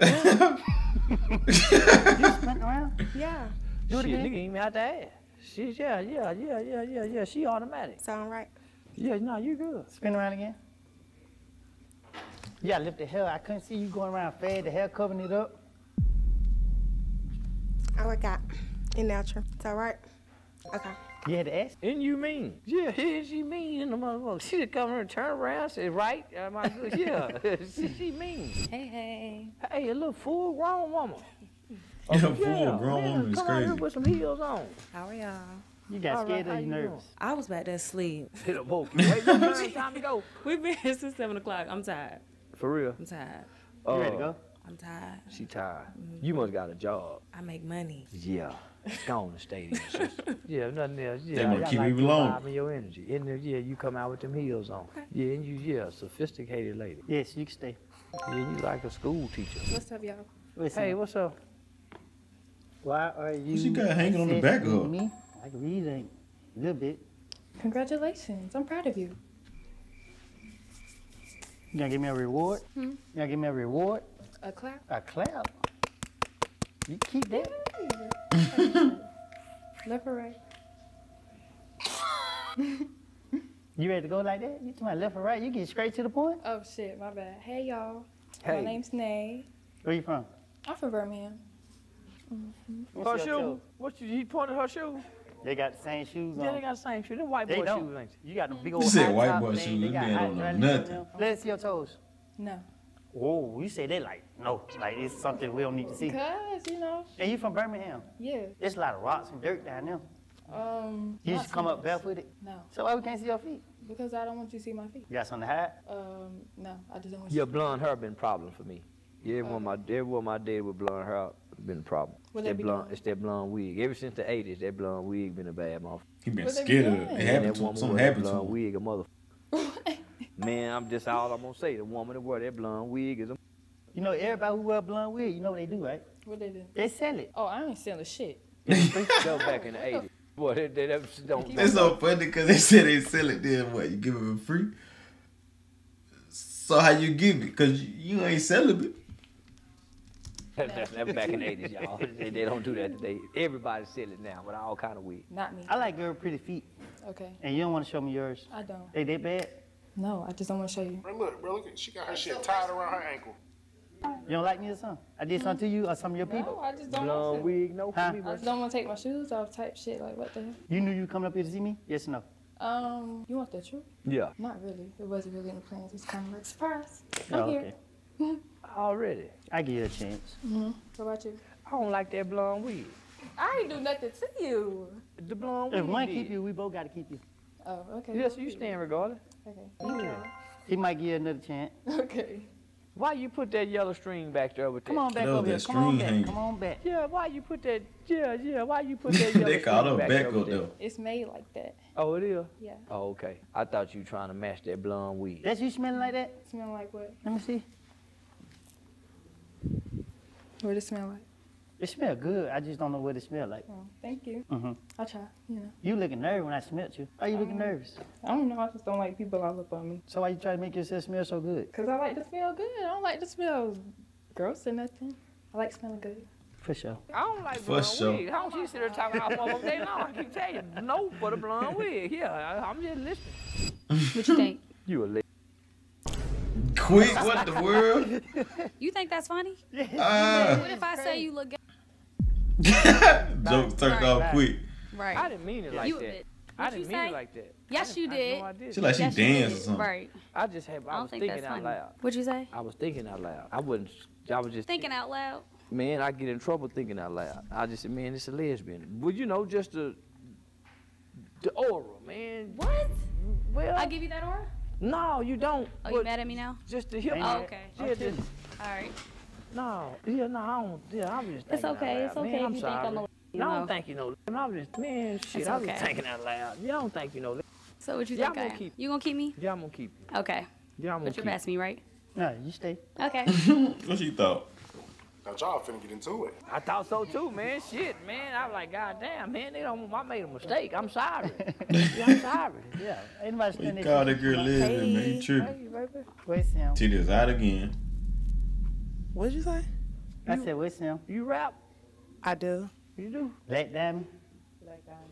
you spent around? Yeah. Do it Shit, again. nigga ain't even out to ask. She, yeah, yeah, yeah, yeah, yeah, yeah. She automatic. Sound right. Yeah, no, you good. Spin around again. Yeah, lift the hair. I couldn't see you going around fad, the hair covering it up. Oh, I work out in natural. It's all right. Okay. You had to ask? And you mean? Yeah, yeah, she mean in the motherfucker. She just come here and turn around, say, right? Uh, Am I good? Yeah, she, she mean. Hey, hey. Hey, a little full grown woman. Yeah, full grown man, woman is come out here crazy. with some heels on. How are y'all? You got All scared right, or you how you nervous? I was back there sleep. Hit a boat. Wait, no, no, it's time to go. We've been here since 7 o'clock. I'm tired. For real? I'm tired. You ready to go? I'm tired. She tired. You must got a job. I make money. Yeah. Go on the stadium, sister. Yeah, nothing else. Yeah, They wanna I keep like you your alone. vibe and your energy. And then, yeah, you come out with them heels on. Yeah, and you, yeah, sophisticated lady. Yes, you can stay. Yeah, you like a school teacher. What's up, y'all? Listen, Hey, what's up? why are you? she got hanging on the back of her? Me? I can read a little bit. Congratulations. I'm proud of you. You gonna give me a reward? Hmm? You gonna give me a reward? A clap? A clap? You keep that? Left or right? You ready to go like that? You to my left or right? You get straight to the point? Oh, shit. My bad. Hey, y'all. Hey. My name's Nay. Where you from? I'm from Birmingham. Her shoe? What you, he pointed her shoe? They got the same shoes on. Yeah, they got the same shoe. Them white They boy don't. shoes ain't You got the big You old said white boy shoes. They This got man high don't know on nothing. them. Let's see your toes. No. Whoa, you say they like, no, like it's something we don't need to see. Because, you know. And you from Birmingham? Yeah. There's a lot of rocks and dirt down there. Um. You not just come up barefooted? No. So why we can't see your feet? Because I don't want you to see my feet. You got something to hide? Um. No. I just don't want Your you. blonde hair been a problem for me. Yeah, everyone my everyone my dad with blonde hair been a problem. What It's they that be blonde, doing? it's that blonde wig. Ever since the '80s, that blonde wig been a bad motherfucker. He been What scared of it. It happened to him. Something happened to blonde him. wig, a mother. Man, I'm just all I'm gonna say. The woman that wear that blonde wig is a. You know, everybody who wear blonde wig, you know what they do, right? What they do? They sell it. Oh, I ain't selling shit. that was back in the '80s. Boy, they, they, they don't. That's so funny because they said they sell it. Then what? You give it for free? So how you give it? Because you ain't selling it. That's never back in the '80s, y'all. They, they don't do that today. Everybody sell it now with all kind of wigs. Not me. I like girl pretty feet. Okay. And you don't want to show me yours. I don't. They that bad? No, I just don't want to show you. Bro, look, bro, look at she got her shit tied around her ankle. You don't like me or something? I did something to you or some of your people? No, I just don't Blonde want to. wig, no Huh? me. I just don't want to take my shoes off type shit. Like, what the hell? You knew you coming up here to see me? Yes or no? Um, you want the truth? yeah, Not really. It wasn't really in the plans. It's kind of like surprise. Oh, I'm here. already. I give you a chance. Mm-hmm. What about you? I don't like that blonde wig. I ain't do nothing to you. The blonde If wig. one did. keep you, we both got to keep you. Oh, okay. Yes, you stand regardless. Okay. Yeah. He might give you another chance. Okay. Why you put that yellow string back there with that? Come on back No, over here. Come on back. hanging. Come on back. Yeah, why you put that? Yeah, yeah. Why you put that yellow they called string her back, back there up with though. It's made like that. Oh, it is. Yeah. Oh, okay. I thought you trying to match that blonde wig. That's you smelling like that? Smell like what? Let me see. What it smell like? It smell good. I just don't know what it smell like. Oh, thank you. Mm-hmm. I'll try. You know. You looking nervous when I smelled you. Why you looking nervous? I don't know. I just don't like people all up on me. So why you try to make yourself smell so good? Cause I like to smell good. I don't like to smell gross or nothing. I like smelling good. For sure. I don't like For blonde sure. wig. How don't you sit there talking about all day long? I keep telling you, no for the blonde wig. Yeah, I, I'm just listening. What you think? You a lady. Quick, what the world? You think that's funny? Ah. What if I say you look good? Jokes turned off quick. Right. I didn't mean it like You- that. what I didn't mean say? it like that. Yes, you did. know I did. She like she Yes, you danced or something. Right. I just have. I I, don't was think thinking that's out funny. loud. What'd you say? I was thinking out loud. I wouldn't. I was just Thinking out loud. Man, I get in trouble thinking out loud. I just said, man, it's a lesbian. Well, you know, just the the aura, man. What? Well, I give you that aura? no, you don't. Oh, you but mad at me now? Just the hip. Oh, okay. Yeah, just, All right. No, yeah, no, I don't. Yeah, I'm just It's okay, it's okay Man, if I'm you think sorry. I'm a- you no, I don't think you know. I was just, man, shit, It's I was okay. thinking out loud. Yeah, I don't think you know. So what you Yeah, think I'm I gonna am? keep You gonna keep me? Yeah, I'm gonna keep you. Okay. Yeah, I'm gonna But you're keep past me, right? No, you stay. Okay. what she thought? Thought y'all finna get into it. I thought so too, man. Shit, man. I was like, God damn, man, they don't. I made a mistake. I'm sorry. yeah, I'm sorry. Yeah, ain't nobody He standing called that girl lesbian, man. He tripping. Hey, baby. Where's Sam? Titties out again. What'd you say? I said, where's Sam? You rap? I do. You do? Black Diamond? Black Diamond.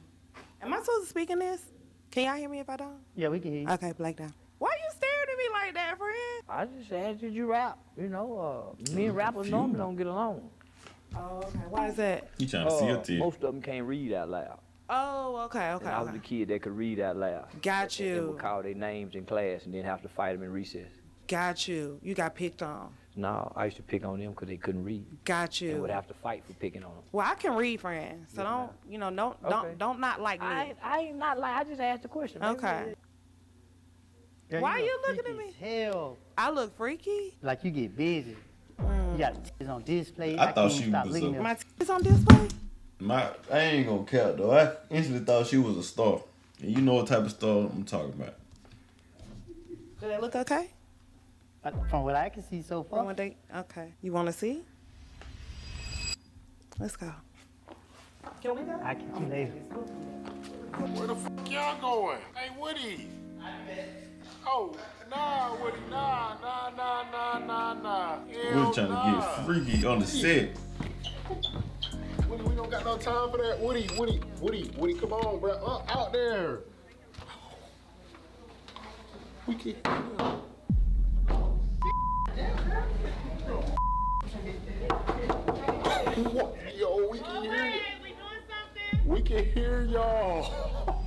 Am I supposed to speak in this? Can y'all hear me if I don't? Yeah, we can hear you. Okay, Black Down. Why you staring at me like that, friend? I just asked did you rap. You know, uh, me and rappers normally don't get along. Oh, okay. Why is that? You trying to see your Uh, titties. Most of them can't read out loud. Oh, okay, okay. And I was the kid that could read out loud. Got you. They you. would call their names in class and then have to fight them in recess. Got you. You got picked on. No, I used to pick on them because they couldn't read. Got And you. would have to fight for picking on them. Well, I can read, friend. So don't, you know, don't, Okay. don't, don't not like me. I, I ain't not like. I just asked a question. Okay. Girl, Why look you looking at me? Hell, I look freaky. like you get busy. You mm. got titties on display. I can't thought she was looking a- at My titties on display. My, I ain't gonna count though. I instantly thought she was a star. And you know what type of star I'm talking about. Do they look okay? From what I can see so far. what they, okay. You want to see? Let's go. Can we go? I can see later. Where the fuck y'all going? Hey, Woody. Oh, nah, Woody, nah, nah, nah, nah, nah, nah. We Hell was trying nah. to get freaky on the set. Woody, we don't got no time for that. Woody, Woody, Woody, Woody, come on, bro. Uh, out there. We can. What? Yo, we can hear you. We can hear y'all.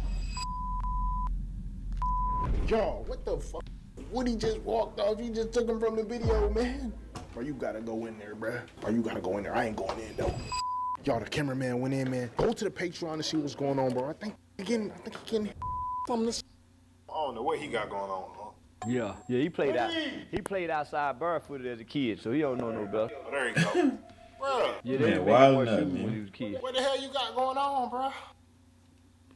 Y'all, what the fuck? Woody just walked off. You just took him from the video, man. Bro, you gotta go in there, bruh. Bro, you gotta go in there. I ain't going in though. Y'all, the cameraman went in, man. Go to the Patreon and see what's going on, bro. I think again, I think he getting from this. I don't know what he got going on, huh? Yeah, yeah. He played out. He played outside barefooted as a kid, so he don't know no better. Oh, there you go. Bruh, Yeah, Man, they made wild nut, man. when he was a kid. what the hell you got going on, bruh?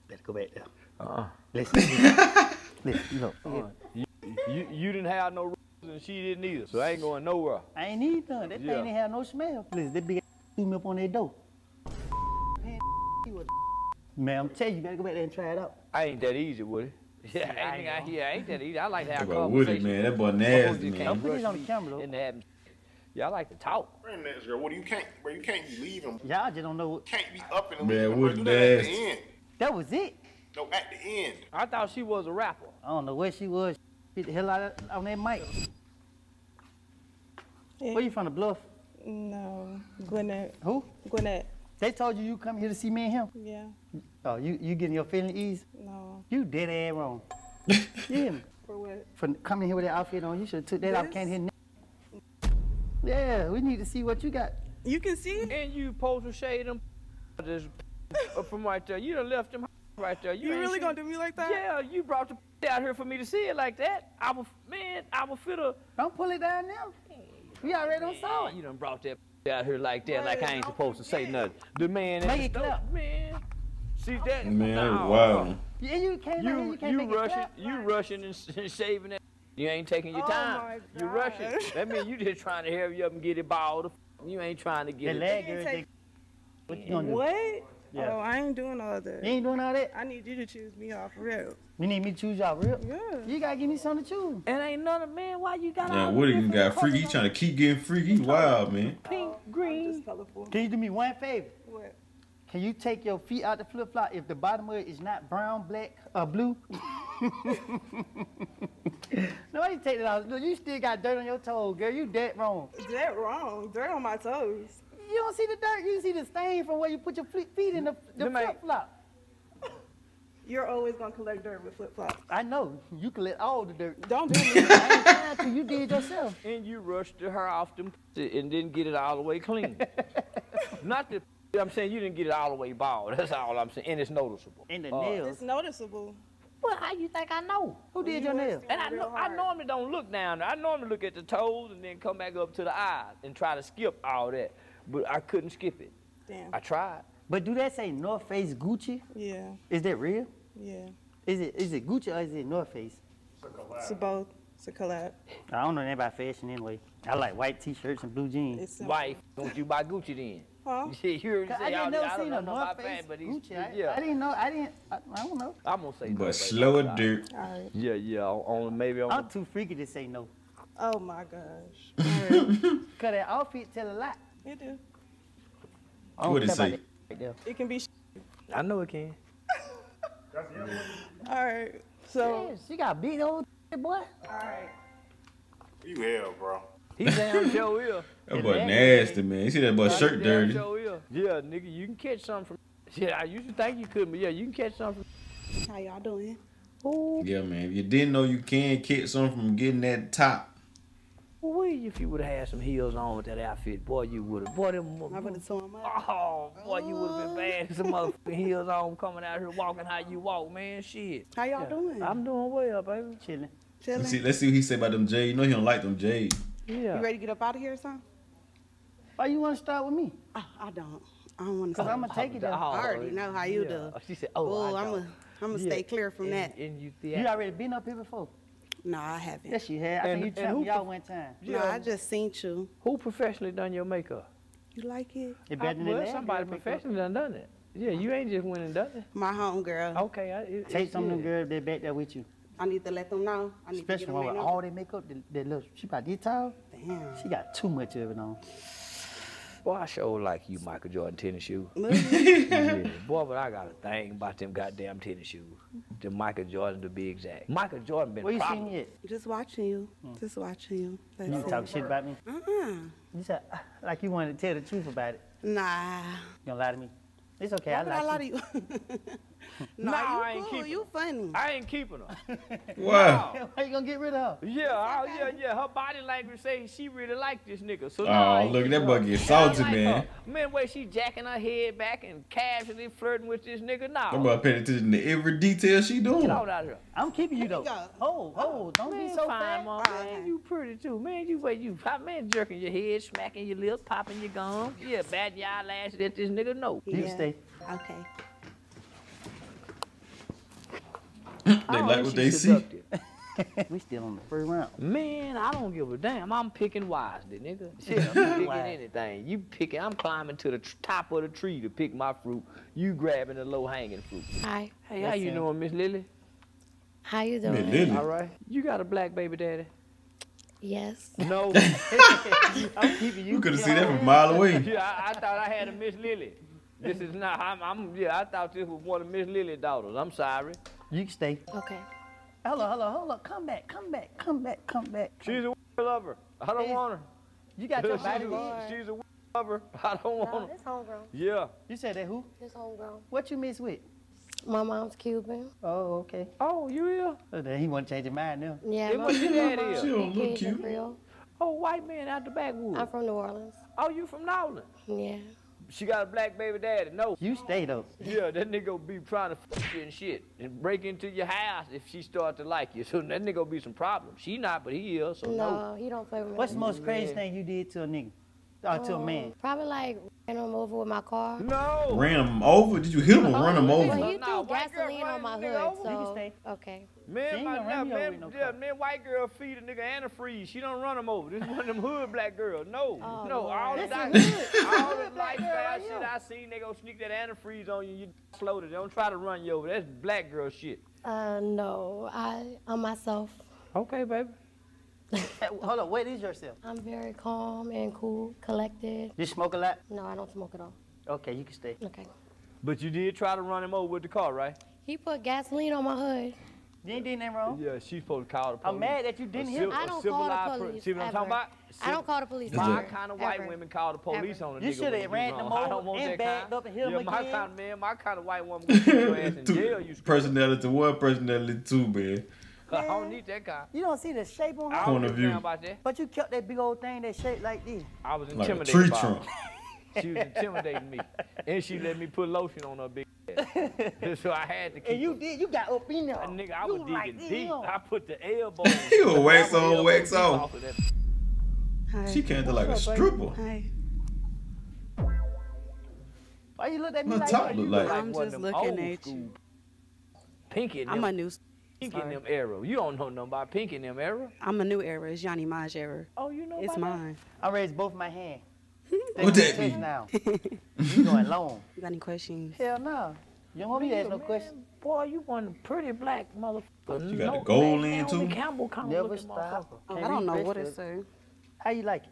Better go back there. Uh-uh. Listen, listen, listen, look. You, you you didn't have no rules and she didn't either, so I ain't going nowhere. I ain't need none. That Yeah. thing ain't have no smell. Listen, that big ass threw me up on that door. Man, he Man, I'm telling you, you better go back there and try it out. I ain't that easy, Woody. Yeah, I ain't, I, yeah, I ain't that easy. I like to have Talk about Woody, man. That boy Motherfuckers nasty, man. can't Put rush this on the camera, though. into having- Yeah, I like to talk. Bring that girl. What do you can't, bro? You can't be leaving. Y'all just don't know what. Can't be up in and Man, leaving. bro. Woody Do that at the nasty. end. That was it. No, at the end. I thought she was a rapper. I don't know where she was. She Beat the hell out of on that mic. Where you from, the bluff? No, Gwinnett. Who? Gwinnett. They told you you come here to see me and him? Yeah. Oh, you, you getting your feeling eased? No. You dead ass wrong. yeah. hear me? For what? For coming here with that outfit on, you should have took that off. Can't hear nothing. Yeah, we need to see what you got. You can see it. And you supposed to shade them just from right there. You done left them right there. You, You really gonna do me like that? Yeah, you brought the out here for me to see it like that. I was man, I was fit to. Don't pull it down now. We already done saw it. You done brought that out here like that, like I ain't supposed to say nothing. The man at Make it store- clap. man. See that? Man, that's Nah. wild. Yeah, you can't. You, You you can't you it rushing, clap. you rushing and, s- and shaving that. You ain't taking your Oh time. You rushing. That means you just trying to hurry up and get it balled. You ain't trying to The get it. leg girl, they, what you gonna do? What? Yeah. Oh, I ain't doing all that. You ain't doing all that? I need you to choose me off real. You need me to choose y'all real? Yeah. You gotta give me something to choose. And ain't none of man. Why you got Yeah, all Woody the done got freaky. He colors trying to keep getting freaky. He wild, man. on Pink, oh, green. Just colorful. Can you do me one favor? What? Can you take your feet out the flip flop if the bottom of it is not brown, black, or blue? no, why you take that out? Look, You still got dirt on your toes, girl. You dead wrong. Dead wrong? Dirt on my toes. You don't see the dirt. You see the stain from where you put your feet in the, the flip flop. You're always gonna collect dirt with flip flops. I know. You collect all the dirt. Don't do me. I ain't trying to. You did yourself. And you rushed to her off them and didn't get it all the way clean. Not the. I'm saying you didn't get it all the way bald. That's all I'm saying, and it's noticeable. And the Uh, nails. It's noticeable. Well, how you think I know? Who did your You nails? And I real know, I normally don't look down. there. I normally look at the toes and then come back up to the eyes and try to skip all that. But I couldn't skip it. Damn. I tried. But do that say North Face Gucci? Yeah. Is that real? Yeah. Is it is it Gucci or is it North Face? It's a both. It's a collab. I don't know anything about fashion anyway. I like white t-shirts and blue jeans. Why don't you buy Gucci then? Huh? You heard I say didn't all never seen a North Face fan, but he's, Gucci. I, yeah. I didn't know. I didn't. I, I don't know. I'm gonna say no. But North Face, slow I'm a dirt. Yeah, yeah, on, on maybe on. I'm too freaky to say no. Oh my gosh. Cause that outfit tell a lot. It do. I don't What it say? right there. It can be. I know it can. All right. So. Yeah, she got beat old boy. All right. You hell, bro. He damn sure will. That boy nasty, man. You see that boy He shirt dirty. Yeah, nigga, you can catch something from. Yeah, I used to think you couldn't, but yeah, you can catch something from. How y'all doing? Yeah, man. If you didn't know you can catch something from getting that top. Boy, if you would have had some heels on with that outfit, boy, you would have. Boy, them. I would have torn them up. Oh, boy, you would have been bad. Some oh. motherfucking heels on coming out here walking how you walk, man. Shit. How y'all Yeah. doing? I'm doing well, baby. Chilling. Chilling. Let's see, let's see what he say about them Jade. You know he don't like them Jade. Yeah. You ready to get up out of here or something? Why you want to start with me? Oh, I don't. I don't want to. Cause I'ma take it there. I already know how you yeah. do. She said, "Oh, I I'm gonna I'm gonna Yeah. stay clear from And- that. And you You already been up here before? No, I haven't. Yes, you had. I And- think you and trapped who me out prof- time. No, I just seen you. Who professionally done your makeup? You like it? It better than well, that. somebody girl, makeup. professionally done done it. Yeah, you ain't just went and done it. My home girl. Okay, I, it, Take it's some of them good. girls that back there with you. I need to let them know. I need Especially to one get with them all that makeup. That, that little, she about this tall. Damn. She got too much of it on. Boy, I sure like you, Michael Jordan tennis shoes. Yeah, boy, but I got a thing about them goddamn tennis shoes. The Michael Jordan, to be exact. Michael Jordan been Where you problem. seen it? Just watching you. Just watching you. That's You it. talk shit about me? Uh-uh. You said ah, like you wanted to tell the truth about it. Nah. You gonna lie to me? It's okay. Why I would like I lie you. to you? No, nah, I you ain't cool. keeping You funny. I ain't keeping her. Why? Why you gonna get rid of her? Yeah, I, yeah, yeah. Her body language say she really like this nigga. So Oh, now look, at that boy her. get salty, like man. her. Man, wait, she jacking her head back and casually flirting with this nigga. Nah, That boy paying attention to every detail she doing. get out of here. I'm keeping you though. Hold, hold. Don't be so fine, fast. mom. Man, you pretty too. Man, you wait, you hot man jerking your head, smacking your lips, popping your gums. Yeah, bat your eyelashes at this nigga. No. You Yeah. stay. Okay. They Oh, like what she they see. we still on the first round. Man, I don't give a damn. I'm picking wisely, nigga. Shit, I'm picking anything. You picking, I'm climbing to the tr- top of the tree to pick my fruit. You grabbing the low hanging fruit. Hi. Hey, how you sir. doing, Miss Lily? How you Miss doing? Lily. All right. You got a black baby daddy? Yes. No. I'm keeping you. You could have seen that from a mile away. yeah, I, I thought I had a Miss Lily. This is not. I'm, I'm. Yeah, I thought this was one of Miss Lily's daughters. I'm sorry. You can stay. Okay. Hello, hello, hold on, hold on. Come back, come back, come back, come back. She's a lover. I don't Hey, want her. You got your she's, body. a, she's a lover. I don't want her. This homegrown. Yeah. You said that who? This homegrown. What you miss with? My mom's Cuban. Oh, okay. Oh, you here? Oh, then he want to change his mind now. Yeah, Hey, my, what your dad my is? mom She don't look Cajun cute. Oh, white man out the backwoods. I'm from New Orleans. Oh, you from New Orleans? Yeah. She got a black baby daddy. No. You stay though. Yeah, that nigga be trying to f you and shit and break into your house if she start to like you. So that nigga be some problems. She not, but he is. So no. No, he don't play with me. What's the most crazy Man. thing you did to a nigga? Or to a Um, man? Probably like ran him over with my car. No. Ran him over? Did you hit him or run him Well, over? he threw white gasoline on my hood, so You can stay. okay. She Man, ain't my, gonna nah, run man, no yeah, man, white girl feed a nigga antifreeze. She don't run him over. This one of them hood black girls. No, Oh, no, Lord. all the This doc- is hood. all the Hood black lifestyle shit. I seen, they go sneak that antifreeze on you. You floated. They don't try to run you over. That's black girl shit. Uh, no, I, I'm myself. Okay, baby. Hey, hold on, what is yourself? I'm very calm and cool, collected. You smoke a lot? No, I don't smoke at all. Okay, you can stay. Okay. But you did try to run him over with the car, right? He put gasoline on my hood. You ain't did nothing wrong. Yeah, she's supposed to call the police. I'm mad that you didn't A hit civil- him. I a don't call the police, See what I'm talking ever. about? I don't call the police. My ever, kind of white ever. women call the police on a You nigga. shoulda ran you them wrong. I over don't want and that backed kind. up and hit yeah, 'em my again. kind of man, my kind of white woman gonna your ass in jail. You personality one, personality two, man. I don't need that kind. You don't see the shape on I don't Point of view. about that. But you kept that big old thing that shaped like this. I was intimidated Like a intimidated tree by her. trunk. She was intimidating me, and she let me put lotion on her big ass. so I had to keep. And you did, you got up in there. her. nigga, I You was digging like this, deep. you. I put the elbow. You a wax on, elbow wax deep off. of. Hi. She came to like a up, baby? stripper. Hi. Why you look at me Her like top that? look like- Like I'm just looking at you. Pinky, I'm a new. Pink in Sorry. them era. You don't know nothing about pink in them era. I'm a new era. It's Johnny Maj era. Oh, you know It's about that? mine. I raised both my hands. What that mean? mean? Now. you going long. You got any questions? Hell no. You don't want me to ask no Man, question. Boy, you one pretty black motherfucker. You got the No, gold man, in, Naomi too? Campbell kind Never of looking stop. Oh, I don't know what it Facebook. say. How you like it?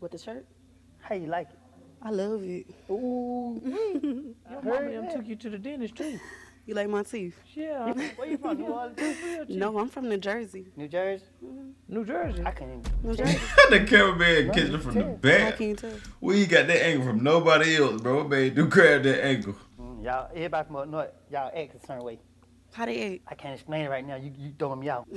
With the shirt? How you like it? I love it. Ooh. Your mama them took you to the dentist too. You like my teeth? Yeah. Where you from? New Orleans? No, I'm from New Jersey. New Jersey? New Jersey. I can't even. New Jersey. the cameraman catching it from the How back. can you tell? We ain't got that angle from nobody else, bro. What made you grab that angle? Mm, y'all, everybody from up north, y'all act a certain way. How they act? I can't explain it right now. You you throwing me out.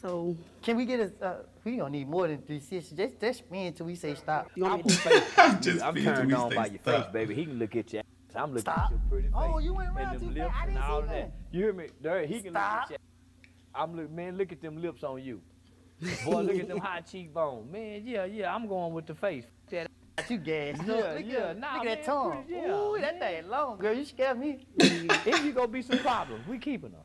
So Can we get a? Uh, we gonna need more than three three sixty. Just just spin until we say stop. you want me to Just I'm turned on by your stop. face, baby. He can look at your ass. I'm looking Stop. at your pretty oh, face. Oh, you went and around too lips fast. I didn't all see that. that. You hear me? There, he can Stop. look at your I'm look, man. Look at them lips on you. Boy, look at them high cheekbones. Man, yeah, yeah. I'm going with the face. That You gas. Yeah, look, yeah, At, nah, look at man, that tongue. pretty- yeah, Ooh, that thing long, girl. You scared me. if you gonna be some problems, we keeping her.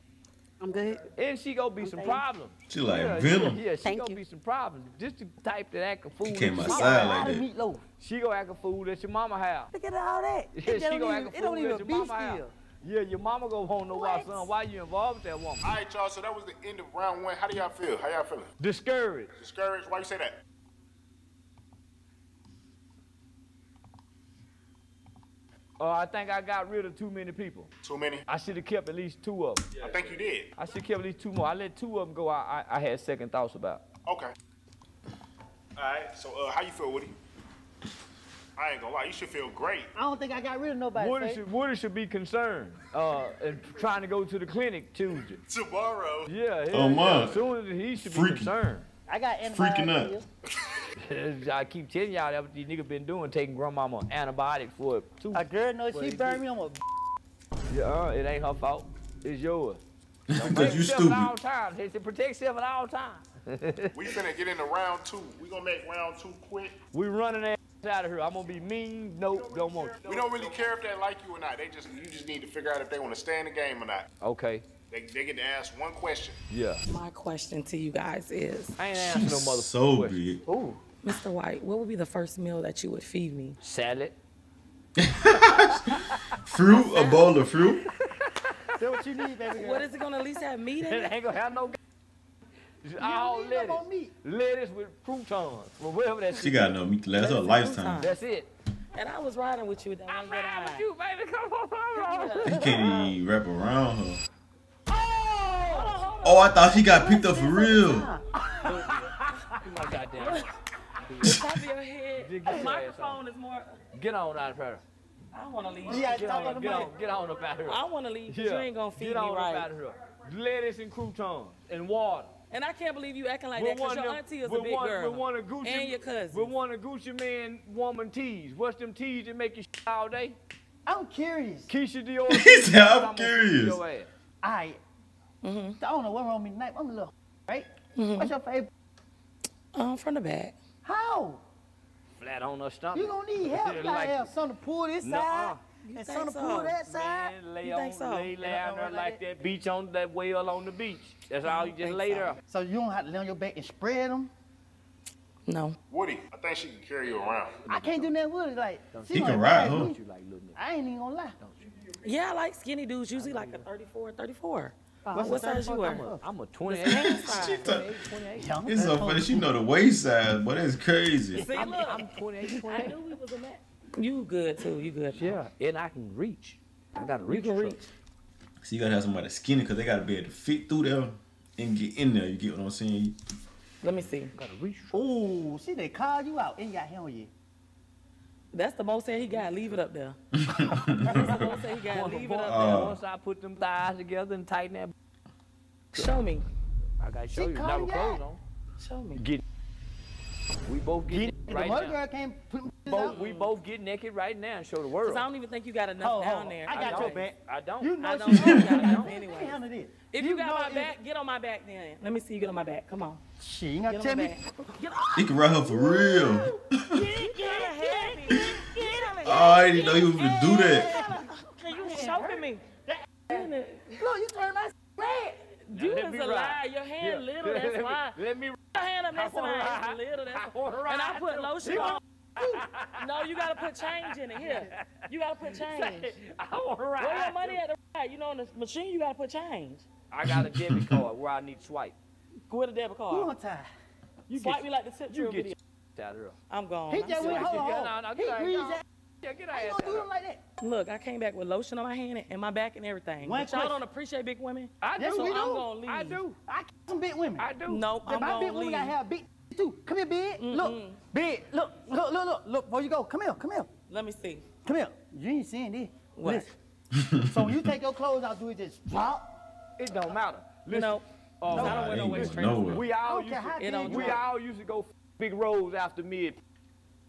I'm good. If she gonna be some problems. She like yeah, Venom. Yeah, yeah she Thank gonna you. be some problems. Just the type that act a fool. came that your outside mama like that. Meatloaf. She gonna act a fool that your mama have. Look at all that. Yeah, it she don't gonna even, act a it don't fool even that be your mama have. Yeah, your mama go home want to know why, son. Why you involved with that woman? All right, y'all. So that was the end of round one. How do y'all feel? How y'all feeling? Discouraged. Discouraged? Why you say that? Oh, I think I got rid of too many people. Too many? I should have kept at least two of them. I think you did. I should have kept at least two more. I let two of them go. I, I, I had second thoughts about. Okay. All right. So uh, how you feel, Woody? I ain't gonna lie. You should feel great. I don't think I got rid of nobody. Woody should, Woody should be concerned uh, and trying to go to the clinic Tuesday. Tomorrow. Yeah, yeah, Oh, yeah. my. As soon as he should be concerned. I got Freaking antibiotics. out. I keep telling y'all that what these niggas been doing, taking grandmama antibiotics for two. A girl knows she it burned me on my. Yeah, uh, it ain't her fault. It's yours. Because Protect you yourself at all stupid. times. They say protect yourself at all times. We finna get into round two. We gonna make round two quick. we running ass out of here. I'm gonna be mean. Nope, don't want. We don't really care if they like you or not. They just you just need to figure out if they want to stay in the game or not. Okay, They, they get to ask one question. yeah. My question to you guys is, I ain't answering no motherfucker. So question. big. Ooh. Mr. White, what would be the first meal that you would feed me? Salad. Fruit, a bowl of fruit. Say what you need, baby girl. What is it gonna at least have meat in It it? ain't gonna have no. Just all need no lettuce. meat. Lettuce with croutons. Well, whatever that She shit got no meat to last her a lifetime. That's it. And I was riding with you that one good with you, baby. Come on. He can't even wrap around her. Oh, I thought she got picked up for real. My goddamn. Top of your head. Get your The ass microphone is more. Get on out of here. I want to leave. You gotta Get talk on on, get on, get on up out of here. I want to leave because you ain't gonna feed get me on up right. out of here. Lettuce and croutons and water. And I can't believe you acting like With that because your auntie is a big one- girl. With one of Gucci, And your cousin. With one of Gucci man woman tees. What's them tees that make you all day? I'm curious. Keisha Dior. He said, I'm gonna curious. your ass. I. Mm-hmm. I don't know what wrong with me tonight. I'm a little right. What's your favorite? Um, from the back. How? Flat on her stomach. You gonna need help. You gotta Like- have something to pull this Nuh-uh. side You and think something to pull that side. Man, lay You on, think so? lay down there Like like that? that beach on that whale on the beach. That's all. You just lay so. there. So you don't have to lay on your back and spread them. No. Woody, I think she can carry you around. I can't do that with it. Like she He gonna can ride, huh? You like little nigga. I ain't even gonna lie. Yeah, I like skinny dudes. Usually like a 34, 34. What's what the size you 34? wear? I'm a 28. She thought- 28. Young. It's so funny. She know the waist size, but it's crazy. See, I'm, look. I'm 28, I 28. knew we was a match. You good too. You good. Yeah, and I can reach. I got to You reach. can truck. reach. So you gotta have somebody skinny because they gotta be able to fit through there and get in there. You get what I'm saying? Let me see. Got to reach. truck. Ooh, see they called you out and you got him yet. That's the most that he got. Leave it up there. That's the most that he got. Leave it up there. Uh, Once I put them thighs together and tighten that, Show me. I got to show She you. called Never you clothes on. Show me. Get. We both get naked The right mother now. girl can't put me Both, we both get naked right now and show the world. Cause I don't even think you got enough Hold, down hold. there. I got don't. your back. I don't. You know I don't know you got got enough it. anyway. Handle this. If You you got my it- back, get on my back then. Let me see you get on my back. Come on. She ain't gonna Get tell on my me. back. Get He can ride her for real. Get, get heavy. Get Oh, I didn't know he was gonna do that. Can you choking me? Look, you to ride. lie. Your hand Yeah. little, Let that's me- why. Let me. Your hand up I next to wanna mine ride. is little. That's I And I put too. lotion on. no, you gotta put change in it. Here, you gotta put change. I want to ride. Where your money at the ride? You know, on the machine, you gotta put change. I got a debit card where I need to swipe. Go with a debit card. Who on time? You Swipe get- me like the tip You drill get video. your out of. I'm gone. He I'm just went, serious. hold on, Yeah, hold no, on. no, He get out, greased no. that. Yeah, get How you out gonna do him like that? Look, I came back with lotion on my hand and my back and everything. One but y'all don't appreciate big women. I Yes, do. we I'm gonna leave. I do. I keep some big women. I do. Nope, Yeah, I'm my gonna big women leave. gotta have big too. Come here, big. Look, big. Look, look, look, look, look. Before you go, come here, come here, Let me see. come here. You ain't seeing this. What? Listen. so when you take your clothes out, do it just drop. It don't matter. Listen, No. uh, I don't wear no waist going trainers. nowhere. we all I used to, It don't we all used to go big roads after mid,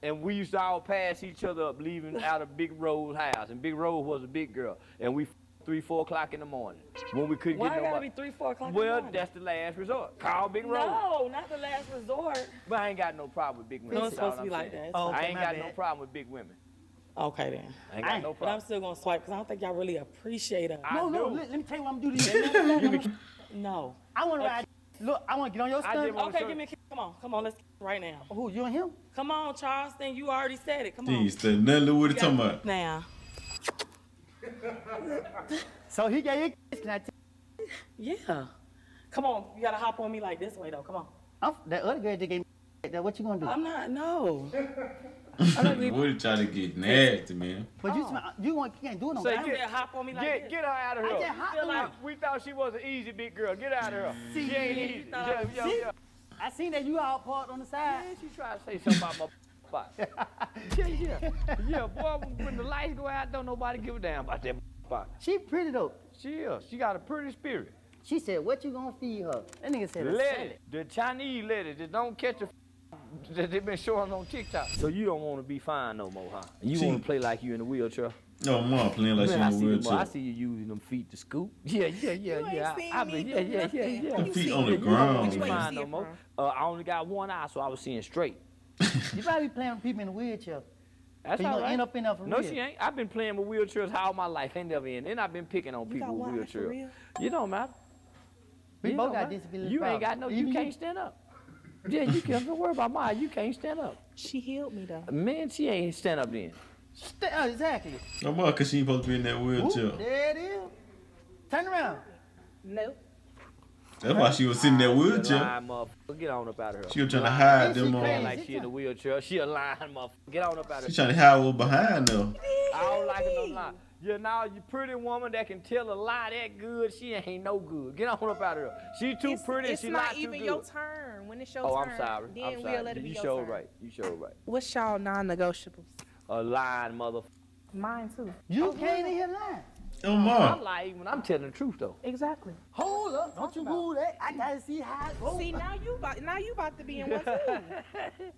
and we used to all pass each other up, leaving out of Big Rose house. And Big Rose was a big girl, and we three, four o'clock in the morning when we couldn't Why get it gotta nobody. be three, four o'clock in Well, the morning? that's the last resort. Call Big Rose. No, not the last resort. But I ain't got no problem with big women. No, it's supposed to be I'm like saying. that. Oh, fine. I ain't my got no problem with big women. Okay then. I ain't got no problem. But I'm still gonna swipe because I don't think y'all really appreciate us. No, no. Let, let me tell you what I'm gonna do to you. No. I want to ride. Look, I want to get on your I stomach. just wanna Okay, give me a kiss. Come on, come on, let's kiss right now. Who, you and him? Come on, Charleston. You already said it. Come on. Jeez, the nothing what he talking about. Now. So he gave you a kiss. Can I tell Yeah. Come on, you gotta hop on me like this way though. Come on. I'm, that other girl just gave me that. What you gonna do? I'm not. No. Woody trying to get nasty, man. But you, smell- you want, you can't do it no Say, better. get- hop on me like Get, this. get her out of I here. just hot on like- We thought she was an easy big girl. Get out of here. See, she ain't easy. thought I Yeah, was- yeah, See? yeah. I seen that you all parked on the side. Yeah, she tried to say something about my spot. yeah, yeah. Yeah, boy, when the lights go out, don't nobody give a damn about that spot. She pretty though. She is. She got a pretty spirit. She said, "What you gonna feed her?" That nigga said, a Lettuce. salad. The Chinese lettuce that don't catch a that they been showing on TikTok. So you don't want to be fine no more, huh? You See- want to play like you in a wheelchair? No, mom playing like she Man, I in a see, you, I see you using them feet to scoop. Yeah, yeah, yeah, You yeah. ain't seen I, I me been, do yeah, yeah, yeah, yeah. What you feet on the me? You don't ground. to be Which way you fine see no more. Uh, I only got one eye, so I was seeing straight. You probably playing with people in a wheelchair. That's So you right. end up in there for no, she ain't. I've been playing with wheelchairs all my life. Ain't never in. And I've been picking on You people got with one eye for wheelchairs. real? You don't matter. We You both got matter. disability You ain't got no. You can't stand up. Yeah, you can't. Don't worry about mine. You can't stand up. She healed me though. Man, she ain't stand up then. St- uh, exactly. No more, cause she supposed to be in that Ooh, wheelchair. there it is. Turn around. Nope. That's why she was sitting in that She a wheelchair. lying motherfucker. Get on up out of her. She was trying to hide Ain't them she on. crazy? Like she in a wheelchair. She a lying motherfucker. Get on up out of She her. trying to hide what behind though. I don't like it no lie. You know, you pretty woman that can tell a lie that good, she ain't no good. Get on up out of her. She too it's, pretty, it's she not not too even good. your turn. When it's your oh, turn, I'm sorry. then I'm we'll sorry. let it be you your show turn. right. You show right. What's y'all non-negotiables? A lying motherfucker. Mine too. You can't even lie. Oh I mom. lie even when I'm telling the truth though. Exactly. Hold up. Don't you move that. I gotta see how it goes. See now you about now you about to be in one too.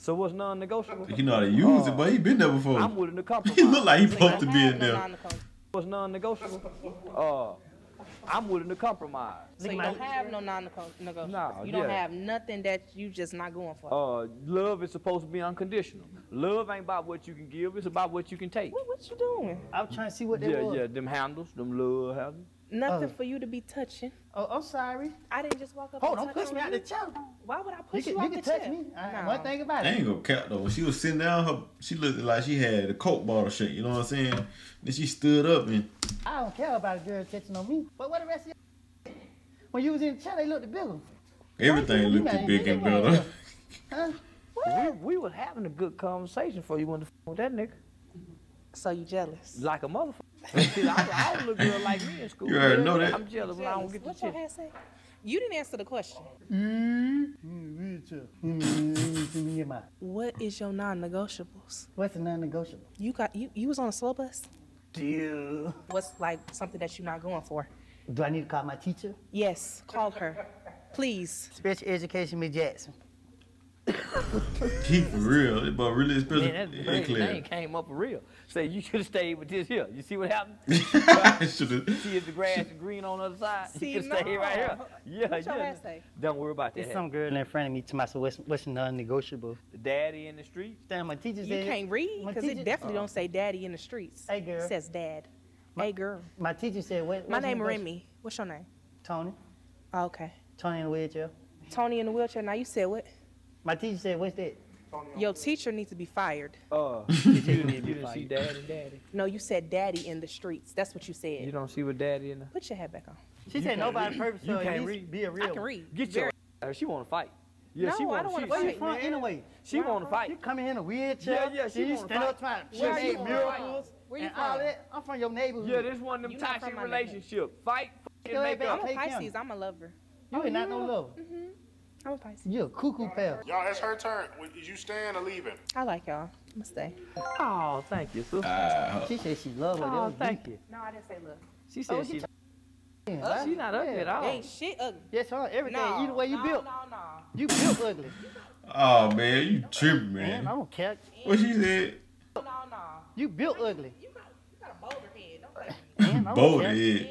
So what's non-negotiable? You know how to use it, but he been there before. I'm willing to compromise. He look like he supposed to Don't be in there. non-negotiables. What's non-negotiable? Uh, I'm willing to compromise. So you don't have no non-negotiables. No, you don't yeah. have nothing that you just not going for. Uh, love is supposed to be unconditional. Love ain't about what you can give; it's about what you can take. what, what you doing? I'm trying to see what that Yeah, was. yeah, them handles, them love handles. Nothing Oh. for you to be touching. Oh, I'm sorry. I didn't just walk up. Hold and on, touch push me on out you. the chair. Why would I You push can, you, you off can the touch chair? me. I, No. One thing about I it. ain't gonna count though. When she was sitting down, her she looked like she had a coke bottle shape. You know what I'm saying? Then she stood up and I don't care about a girl touching on me. But what the rest of you When you was in the chair, they looked bigger. everything You looked got big and better. Huh? We, we was having a good conversation for you went to f- with that nigga. So you jealous? Like a motherfucker. See, I, I was a little girl like me in school. You already know that. I'm jealous when I don't get the What your shit. hair say? You didn't answer the question. Mm-hmm. What is your non-negotiables? What's a non-negotiable? You got you. You was on a slow bus. Deal. What's like something that you're not going for? Do I need to call my teacher? Yes, call her, please. Special Education Miss Jackson. He for real, but really special. Man, that Yeah, name came up for real. Say you should have stayed with this here. You see what happened? Shoulda- see if the grass is green on the other side. See, you could stay right here. no. Yeah, What your yeah. say? Don't worry about that. There's some girl in front of me to my so what's, what's non-negotiable? Daddy in the street. Damn, my teacher You said. can't read my because teacher- it definitely don't oh. say daddy in the streets. Hey, girl. It says dad. hey girl. My teacher said what? My what's name negotiable? Remy. What's your name? Tony. Oh, okay. Tony in the wheelchair. Tony in the wheelchair. Now you said what? My teacher said, what's that? Your teacher needs to be fired. Uh, you didn't, you didn't see daddy, daddy. No, you said daddy in the streets. That's what you said. You don't see what daddy in the. Put your head back on. She You said can't nobody read. purpose You so can't read. be a real I can read. Get your. She want to fight. Yeah, No, she I want. don't wanna she, Where you fight, from man. anyway? She want to fight. You coming in a wheelchair. Yeah, yeah, she then you wanna stand fight. up trying to Where make you from? miracles Where you from? I'm from your neighborhood. Yeah, this one of them toxic from relationship. Fight, fucking make up. I'm a Pisces. I'm a lover. You ain't not no love. I'm a Pisces. You a cuckoo pal. Y'all, it's her turn. Is you staying or leaving? I like y'all. I'm gonna stay. Oh, thank you, sister. Ah, She said she love her. that Oh, thank deep. you. No, I didn't say love. She said Oh, she. you Yeah, right? She not ugly at all. Ain't shit ugly. Yes, sir. Everything. No, Either way you no, built. No, no. You built ugly. oh man, you tripping, Man, man. I man. don't care. What she said? No, no. You built ugly. You got, you got a boulder head. Don't play with Man, I don't Bold care. head.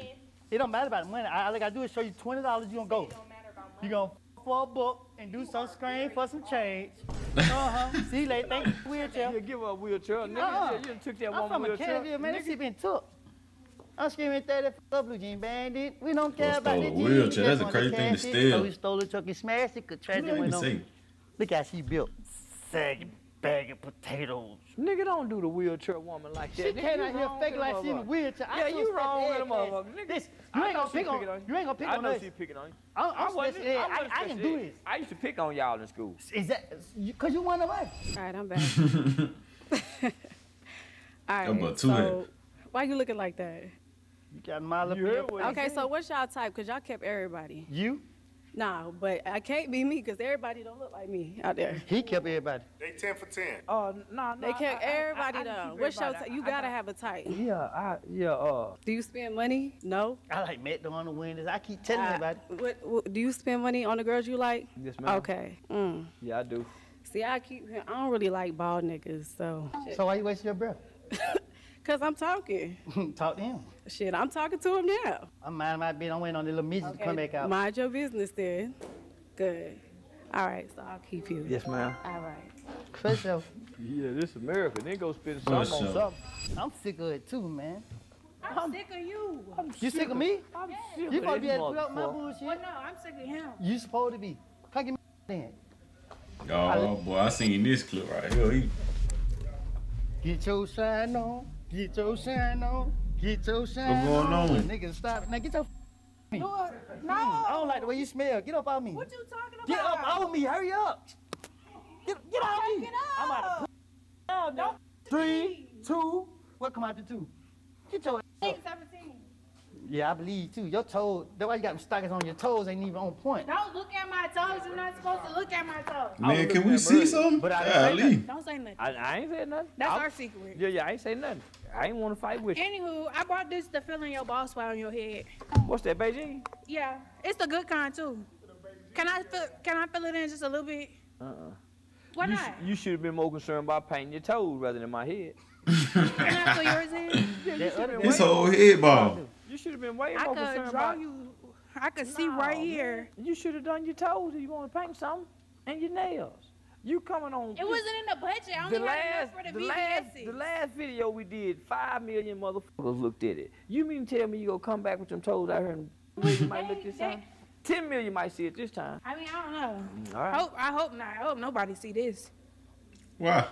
It don't matter about the money. All I gotta do is show you twenty dollars. You gonna go. It don't matter about You money. gonna f- for a book and do some screen for some change. Uh huh. See, like thank you, wheelchair. Yeah, give her a wheelchair. Nigga, Uh-uh. yeah, you done took that I'm one from wheelchair. Academy, man. That Nigga, shit been took. I'm screaming 30 for blue jean bandit. We don't care Well, about stole the jeans. wheelchair. We just That's a crazy thing to steal. So we stole the truck and smashed it. Cause You tragedy don't went on. Look how she built. Sagging bag of potatoes. nigga, don't do the wheelchair woman like that. She Nigga, came you out here wrong faking with like the she in a wheelchair. I Yeah, took you wrong with ed the motherfucker. Nigga, This- I You ain't gonna pick on. on you. You ain't gonna pick I on know she picking on you. I'm, I I'm wasn't- special ed. I I, wasn't I can do this. I used to pick on y'all in school. Is that because you one of us? All right, I'm back. All right. I'm about two so, head. why you looking like that? You got a mile up You in heard what Okay, so what's y'all type? Cause y'all kept everybody. You? Nah, but I can't be me because everybody don't look like me out there. He kept everybody. They 10 for 10. Oh, no, no. They kept I- I- everybody I- I though. keep What's your everybody. You I- I gotta got- have a type. Yeah, I, yeah, uh. Do you spend money? No. I like met them on the windows. I keep telling everybody. What, what? Do you spend money on the girls you like? Yes, ma'am. Okay. Mm. Yeah, I do. See, I keep. I don't really like bald niggas, so. So why you wasting your breath? Cause I'm talking. Talk to him. Shit, I'm talking to him now. I'm minding my business. I'm waiting on the little midget to come back out. Mind your business then. Good. All right, so I'll keep you. Yes, ma'am. All right. For sure. Yeah, this America. Then go spend For something on something. I'm sick of it too, man. I'm sick of you. You sick of me? I'm sick You of supposed to be able to put up my motherfucker. bullshit. Well, no, I'm sick of him. You supposed to be. Come give me then. Oh boy, I seen this clip right here. He, Get your shine on. Get your shine on. Get your shine going on? Nigga, stop. Now get your me. No, I don't like the way you smell. Get up on me. what you talking about? Get up on me. Hurry up. Get, get on me. Get I'm out up. of down now. Three, two. What come out the two? Get your Eight, 17. Yeah, I believe too. Your toes, that's why you got them stockings on your toes, ain't even on point. Don't look at my toes. You're not supposed to look at my toes. man, can we see Birdie. something? But I didn't say Golly. Don't say nothing. I, I ain't said nothing. That's I- our secret. Yeah, yeah, I ain't say nothing. I ain't want to fight with you. Anywho, I brought this to fill in your ball spot on your head. What's that, Beijing? Yeah, it's the good kind too. Can I fill, can I fill it in just a little bit? Uh-uh. Why you, not? sh- you should have been more concerned about painting your toes rather than my head. Can I fill yours in? Yeah, you That should have other been, His way- whole head ball. you should have been way more I more could concerned draw about. you. I could see No, right man. here. You should have done your toes if you want to paint something and your nails. You coming on? It wasn't in the budget. I only the had last, enough for the, the last, the last video we did, five million motherfuckers looked at it. You mean to tell me you gonna come back with them toes out here and you might look this They- time? Ten million might see it this time. I mean, I don't know. Mm, all right. Hope I hope not. I hope nobody see this. Why?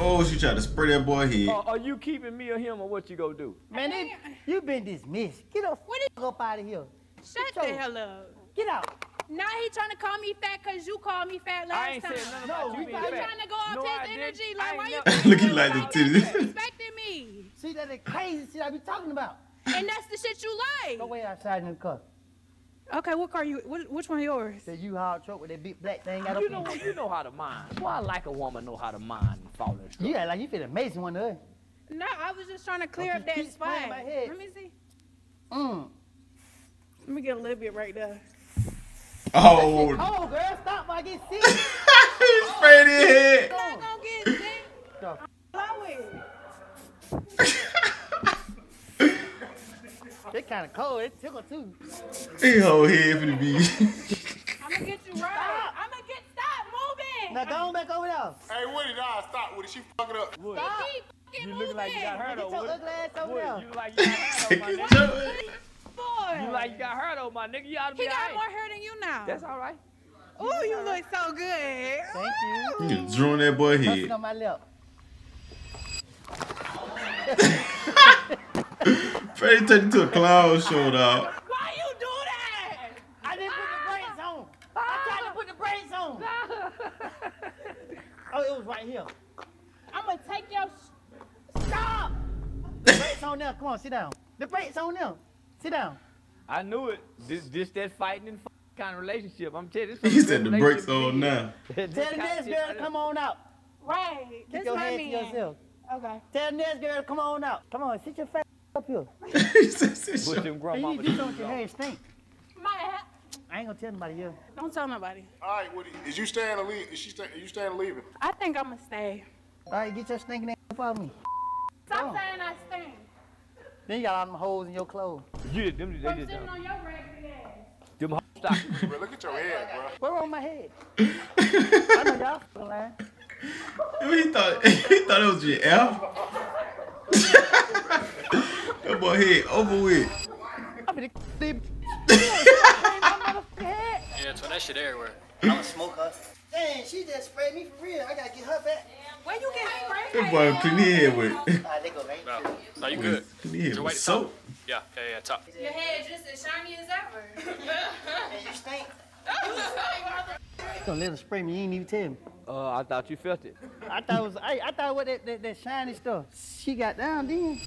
Oh, she tried to spray that boy head. Are, are you keeping me or him or what you gonna do? Man, they, you been dismissed. Get the What is- fuck up out of here. Shut Get the hell up. Get out. Now he trying to call me fat because you called me fat last I ain't time. said nothing No, about you being got- You fat. trying to go off No, his I didn't. energy? Like, why you Look, he like the titties. disrespecting me? See that the crazy shit I be talking about. And that's the shit you Go like. way outside in the car. Okay, what car you? Which, which one yours? That you hard truck with that big black thing got up You in know what? You know how to mind. Why I like a woman know how to mind and follow instructions. You act like you feel amazing one of. No, I was just trying to clear Don't up you that spot. my head. Let me see. Mm. Let me get a little bit right there. Oh, Oh, girl, stop I get sick. he sprayed his head. I'm not gonna get sick. Go. It. They kind of cold. It tickle too. His whole head finna be. I'm gonna get you right. I'm gonna get stop moving. Now go on back over there. Hey, Woody, nah, stop with it. She fucking up. Wood, Stop. Keep fucking you moving. look like you got hurt Get over your ugly ass over there. you look like you got hurt over his my joint. For? You like you got hurt on my nigga. You ought to be He got alright. more hair than you now. That's all right. Ooh, you look so good. Thank you. You drew on that boy Touching head. on my lip. Freddie turned into a clown show, dog. Why you do that? I didn't put the brakes on. I tried to put the brakes on. oh, it was right here. I'm gonna take your. Stop. The brakes on there. Come on, sit down. The brakes on there. Sit down. I knew it. This, this that fighting and f- kind of relationship. I'm telling you. this He said the relationship brakes on now. Tell the next girl to come on out. Right. Keep This your hands to yourself. Okay. Tell the next girl to come on out. Come on, sit your fat up here. Put them And you grandmama need to do something with your hair stink. My hat. I ain't gonna tell nobody else. Don't tell nobody. All right, Woody, is you staying or leaving? Is she stay, is you staying or leaving? I think I'm gonna stay. All right, get your stinking ass up off me. Stop saying I stink. Then you got all them holes in your clothes. You them they From just sitting on your raggedy ass. Them hoes stop. Bro, look at your head, bro. What wrong with my head? I know y'all fucking lying. He thought he thought it was your F. that boy head over with. I'm gonna sleep. Yeah, so that shit everywhere. I'm a smoker. Dang, she just sprayed me for real. I gotta get her back. Where you get sprayed? That boy clean his head with. They go right No, no you good. Clean his head Your with white soap. Yeah, yeah, yeah, top. Your head just as shiny as ever. And you stink. Gonna let her spray me. You ain't even tell me. Uh, I thought you felt it. I thought it was. I, I thought what that, that that shiny stuff. She got down then.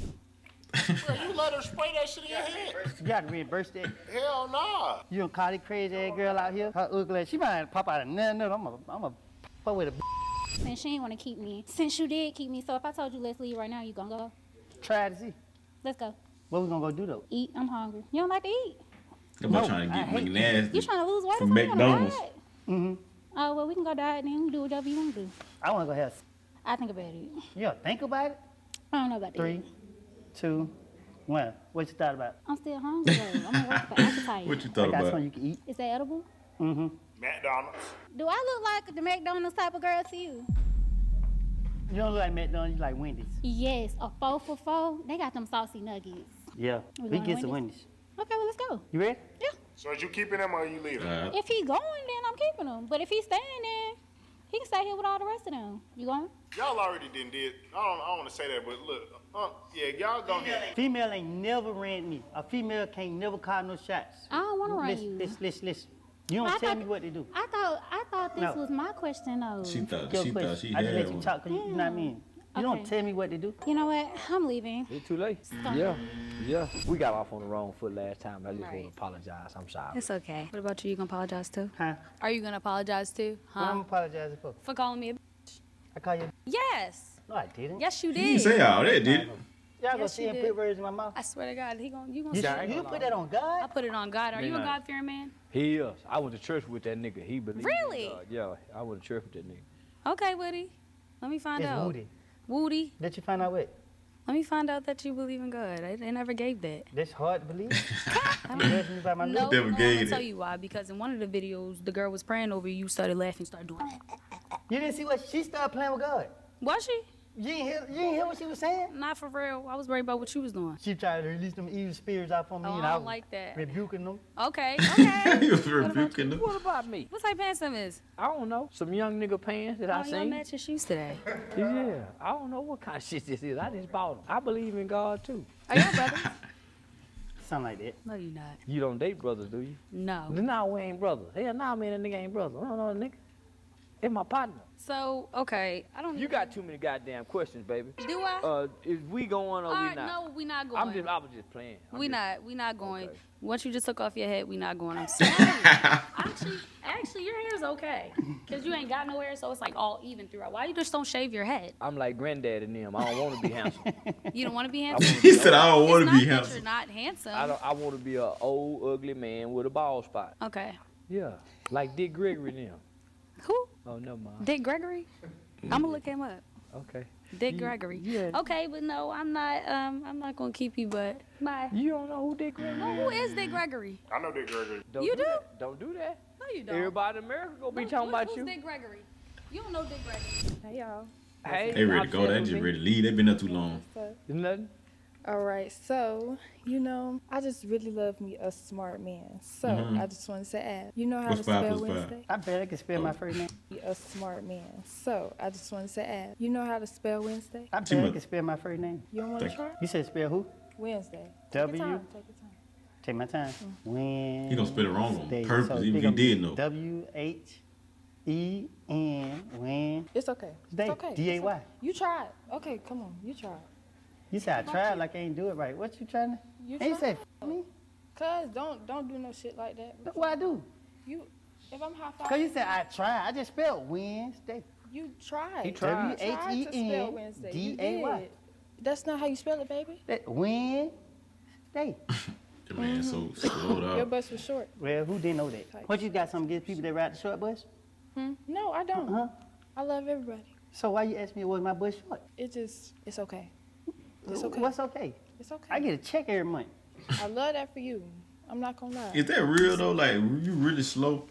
Bro, you let her spray that shit in your head? You got to reimburse that. Hell nah. You don't call this crazy ass girl out here. Her ugly. ass- She might pop out of nothing. I'm a I'm a pop with a Since she ain't want to keep me. Since you did keep me, so if I told you let's leave right now, you gonna go? try to see. Let's go. What we gonna go do though? Eat. I'm hungry. You don't like to eat? That boy No, trying to I get hate McNasty You trying to lose weight? from or something? You wanna McDonald's. Mm-hmm. Oh well, we can go diet and then. We do whatever you want to do. I wanna go have. I think about it. Yeah, think about it. I don't know about Three, that. two, one. What you thought about? I'm still hungry. though. I'm gonna work for appetite. What you I thought got about? something you can eat. Is that edible? Mm-hmm. McDonald's. Do I look like the McDonald's type of girl to you? You don't look like McDonald's. You like Wendy's. Yes, a four for four. They got them saucy nuggets. Yeah. We We get to some Wendy's? Wendy's. Okay, well let's go. You ready? Yeah. So is you keeping them or you leaving? If he going, then I'm keeping him. But if he's staying there, he can stay here with all the rest of them. You going? Y'all already done did. I don't. I don't want to say that, but look. Uh, yeah, y'all gonna get. Female ain't never ran me. A female can't never call no shots. I don't want to run listen, you. Listen, listen, listen. You don't I tell thought- me what to do. I thought I thought this No. was my question though. she thought Your she question. thought she I just had let you one. talk 'cause you, you know what I mean. You don't tell me what to do. You know what? I'm leaving. It's too late. Stop. Yeah, yeah. We got off on the wrong foot last time. I just Right. want to apologize. I'm sorry. It's okay. What about you? You gonna apologize too? Huh? Are you gonna apologize too? What I'm apologizing for? For calling me a I call you. Yes. No, I didn't. Yes, you He didn't did. say all that, did he? Y'all gonna see him put words in my mouth. I swear to God, he gonna you gonna. You, see should- it. you put that on God. I put it on God. Are Me you a. God fearing man? He is. I went to church with that nigga. He believed. in God. Yeah, I went to church with that nigga. Okay, Woody. Let me find It's out. Woody. Woody. Let you find out what? Let me find out that you believe in God. I, they never gave that. That's hard to believe. you judging me by my No, no, I'm gonna tell you why. Because in one of the videos, the girl was praying over you, started laughing, started doing that. You didn't see what she started playing with God. Was she? You didn't hear. You didn't hear what she was saying. Not for real. I was worried about what you was doing. She tried to release them evil spirits out on me, Oh, and I I don't was like that. rebuking them. Okay, okay. He was rebuking them. What about me? what type of pants them is? I don't know. Some young nigga pants that I Oh, y'all seen. match your shoes today. Yeah, I don't know what kind of shit this is. I just bought them. I believe in God too. Are y'all brothers? Something like that. No, you're not. You don't date brothers, do you? No. Nah, we ain't brothers. Hell, nah, me and a nigga ain't brothers. I don't know a nigga. It's my partner. So, okay, I don't. You got too many goddamn questions, baby. Do I? Uh, is we going or All we right, not? no, we not going. I'm just, I was just playing. I'm we just- not. We not going. Once you just took off your head, we not going. I'm sorry. actually, actually, your hair is okay, cause you ain't got no hair, so it's like all even throughout. Why you just don't shave your head? I'm like granddad and them. I don't want to be handsome. You don't want to be handsome. He said, "I don't wanna be not that handsome." You're not handsome. I don't. I want to be an old ugly man with a bald spot. Okay. Yeah, like Dick Gregory and them. Who? Oh, never mind. Dick Gregory. I'm gonna look him up. Okay. Dick You- Gregory. yeah. Okay, but no, I'm not. Um, I'm not gonna keep you. But bye. You don't know who Dick Gregory No, who is Dick Gregory? I know Dick Gregory. Don't You do? That. Don't do that. No, you don't. Everybody in America gonna be Who- talking who's- about who's you. Dick Gregory? You don't know Dick Gregory. Hey y'all. Hey, They ready to go. They just ready to leave. They been there too long. Nothing. All right, so you know, I just really love me a smart man. So Mhm. I just wanted to ask, you know how What's to five spell plus five? Wednesday? I bet I can spell my first name. Be A smart man. So I just wanted to ask, you know how to spell Wednesday? I bet I can spell my first name. You don't want to try? You said spell who? Wednesday. Take your W. time, Take your time. Take my time. When He gonna spell it wrong on Day. purpose, So even if he did know. W H E N when. It's okay. Day. It's okay. D A It's Y. okay. You tried. Okay, come on. You tried. You said I tried like I ain't do it right. What you trying to? You ain't tried. say f- me. Cause don't don't do no shit like that. What I do? You if I'm high five. Cause you said I tried. I just spelled Wednesday. You tried. He tried. You tried to spell Wednesday. You D-A-Y. did. That's not how you spell it, baby. That Wednesday. The man so slowed Your bus was short. Well, who didn't know that? What you got something against people that ride the short bus? Hmm? No, I don't. Uh-huh. I love everybody. So why you ask me was my bus short? It just it's okay. It's okay. What's okay? It's okay. I get a check every month. I love that for you. I'm not gonna lie. Is that real though? Like you really slow?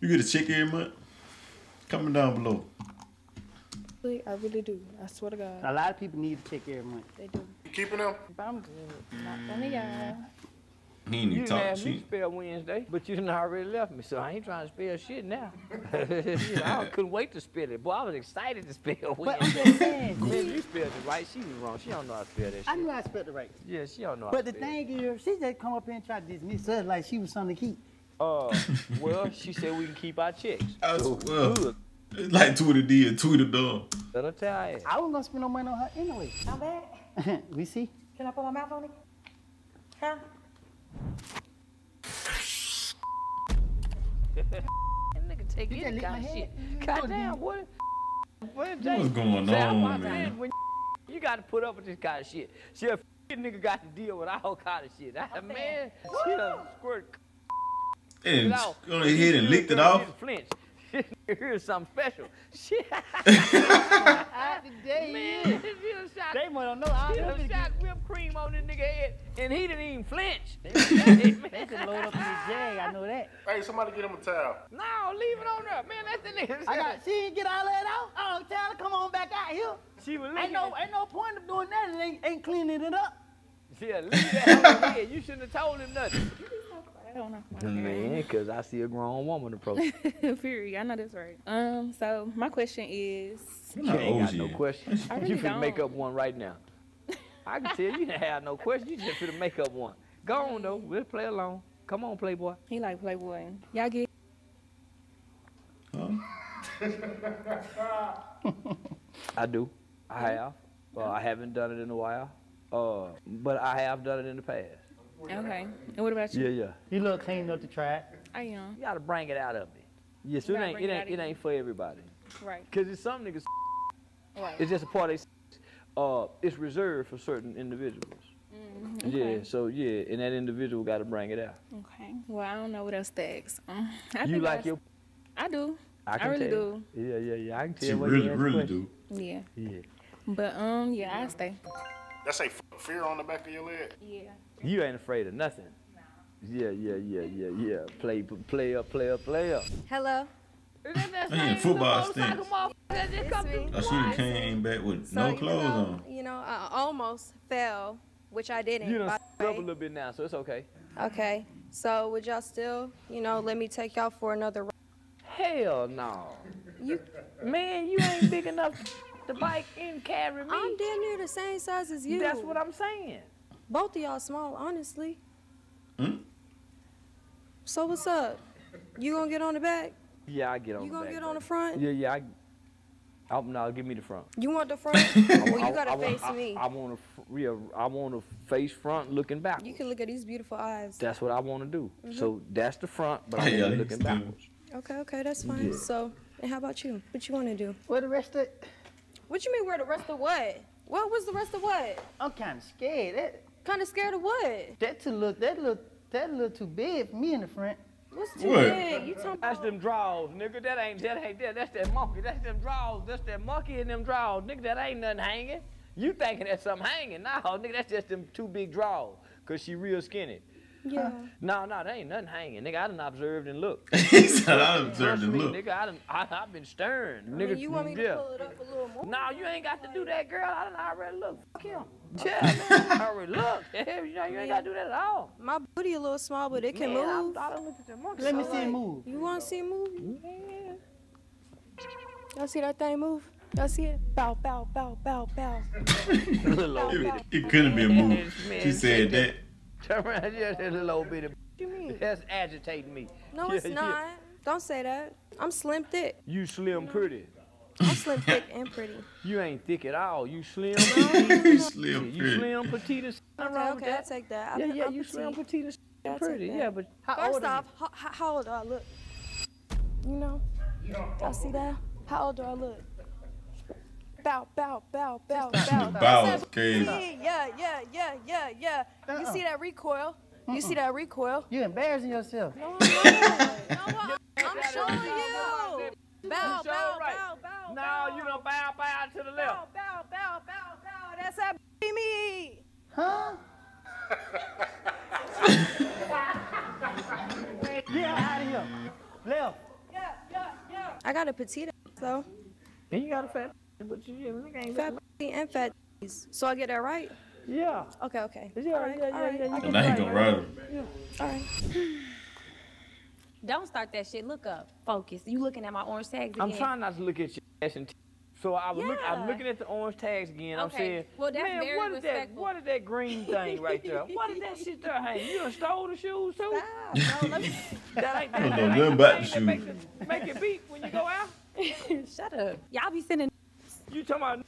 You get a check every month? Comment down below. I really do. I swear to God. A lot of people need a check every month. They do. You keeping up? But I'm good. Not one of y'all. He ain't You even didn't talk ask me spell Wednesday, but you done already left me, so I ain't trying to spell shit now. Shit, I couldn't wait to spell it. Boy, I was excited to spell But I'm just saying, Man, you spelled it right. She was wrong. She don't know how to spell that shit. I knew I spelled it right. Yeah, she don't know But how the to spell thing is, she just come up here and try to dismiss us like she was something to keep. Uh, well, she said we can keep our checks. I So, well, good. it's like Twitter did, Twitter done. Let her tell you. I wasn't gonna spend no money on her anyway. Not bad. we see. Can I put my mouth on it? Huh? That nigga take You any just lick kind of shit. Goddamn, what? What What's going Say, on, man? When you got to put up with this kind of shit. See, a nigga got to deal with all kind of shit. That ah, man, she done squirt. And it out. on his head and licked it off. Flinch. Here's something special. Shit. Man, he done shot, They wanna know how he them done shot whipped cream on this nigga head, and he didn't even flinch. They can load up in the jag, I know that. Hey, somebody get him a towel. No, leave it on there, man. That's the nigga. I got, she didn't get all that out. Oh, tell her come on back out here. She was Ain't no, ain't no point of doing that. It ain't, ain't cleaning it up. Yeah, leave that on his head. You shouldn't have told him nothing. I don't know. Man, because I see a grown woman approach. Period. I know that's right. Um. So my question is. You ain't got no question. I you really finna make don't. up one right now. I can tell you didn't have no question. You just finna make up one. Go on though. We'll play along. Come on, Playboy. He like Playboy. Y'all get. I do. I have. Uh, I haven't done it in a while. Uh, but I have done it in the past. Okay. And what about you? Yeah, yeah. You look clean up to try it. I am. You gotta bring it out of me. Yeah, so You it ain't, it it ain't, out it ain't for everybody. Right. Cause it's some niggas. Right. It's just a part of. Uh, it's reserved for certain individuals. Mm, Yeah. So yeah, and that individual got to bring it out. Okay. Well, I don't know what else to ask. Um, I you think like I, your? I do. I, can really tell. do. Yeah, yeah, yeah. I can tell. She really, you really do. Yeah. Yeah. But um, yeah, I stay. That say fear on the back of your leg. Yeah. You ain't afraid of nothing. Yeah, yeah, yeah, yeah, yeah. Play, play up, play up, play up. Hello. I ain't football stance. I should have came back with So, no you clothes know, on. You know, I almost fell, which I didn't. You done up a little bit now, so it's okay. Okay. So would y'all still, you know, let me take y'all for another ride? Hell no. You, Man, you ain't big enough to bike and carry me. I'm damn near the same size as you. That's what I'm saying. Both of y'all small, honestly. Hmm? So what's up? You gonna get on the back? Yeah, I get on the front. You gonna back, get on the front? Yeah, yeah. I, oh, no, give me the front. You want the front? well, you I- gotta I want- face I- me. I, want to, yeah, I want to face front, looking back. You can look at these beautiful eyes. That's what I want to do. Mhm. So that's the front, but I Yeah, want to you looking still- backwards. Okay, okay, that's fine. Yeah. So, and how about you? What you want to do? Where the rest of What you mean? Where the rest of what? What was the rest of what? I'm kind of scared. That Kind of scared of what? that too look that look that look too big for me in the front. What's too What? big? You talking That's them draws, nigga. That ain't that ain't that. That's that monkey. That's them draws. That's that monkey in them draws, nigga. That ain't nothing hanging. You thinking that's something hanging? Nah, nigga. That's just them two big draws. Cause she real skinny. Yeah. No, no, there ain't nothing hanging. Nigga, I done observed and looked. He said, "I done observed Trust and looked." Nigga, I done, I, I've been stern. I Nigga, mean, you want me to yeah. pull it up a little more? No, you ain't got to do that, girl. I done already looked. Fuck him. Yeah, man, I already looked. Hell, you, know, you ain't got to do that at all. My booty a little small, but it can Man, I- move. I done looked at the monkey. Let me so see it move. You want to see it move? Yeah. Y'all see that thing move? Y'all see it? Bow, bow, bow, bow, bow. Little It, it couldn't be a move. She said that. Turn around, yeah, that little old bitty. What do you mean? That's agitating me. No, Yeah, it's yeah. not. Don't say that. I'm slim thick. You slim pretty. I'm slim thick and pretty. You ain't thick at all. You slim. You slim You slim, petite, and nothing wrong Okay, with I'll that. take that. Yeah, I'm, yeah, I'm you slim, petite. petite, I'll and pretty. Yeah, but how First old are off, how, how, how old do I look? You know? Y'all see that? How old do I look? Bow, bow, bow, bow, bow. Bow That's is crazy. that- Yeah, yeah, yeah, yeah, yeah. You see that recoil? You see uh-uh. that recoil? You embarrassing yourself. No, I'm not. No, I'm, I'm showing you. Bow, You bow, right. bow, bow. No, you don't bow, bow to the left. bow, bow, bow, bow. bow. That's that me. Huh? Get out of here. Left. Yeah, yeah, yeah. I got a petite though. And you got a fat, but you ain't Fat and fat. So I get that right? Yeah. Okay, okay. Yeah, All right, yeah, yeah, all right. yeah, you I So get now he gonna ride him. Yeah. All right. Don't start that shit. Look up. Focus. You looking at my orange tags again. I'm trying not to look at your ass and. T- so I was look, I'm looking at the orange tags again. I'm saying, Well, that's man, very what is that? What is that green thing right there? What is that shit there hanging? You done stole the shoes too? No, let me. That ain't I that. don't know nothing ain't about the the thing that shoes. Make it, make it beep when you go out. Shut up. Y'all be sending. You talking about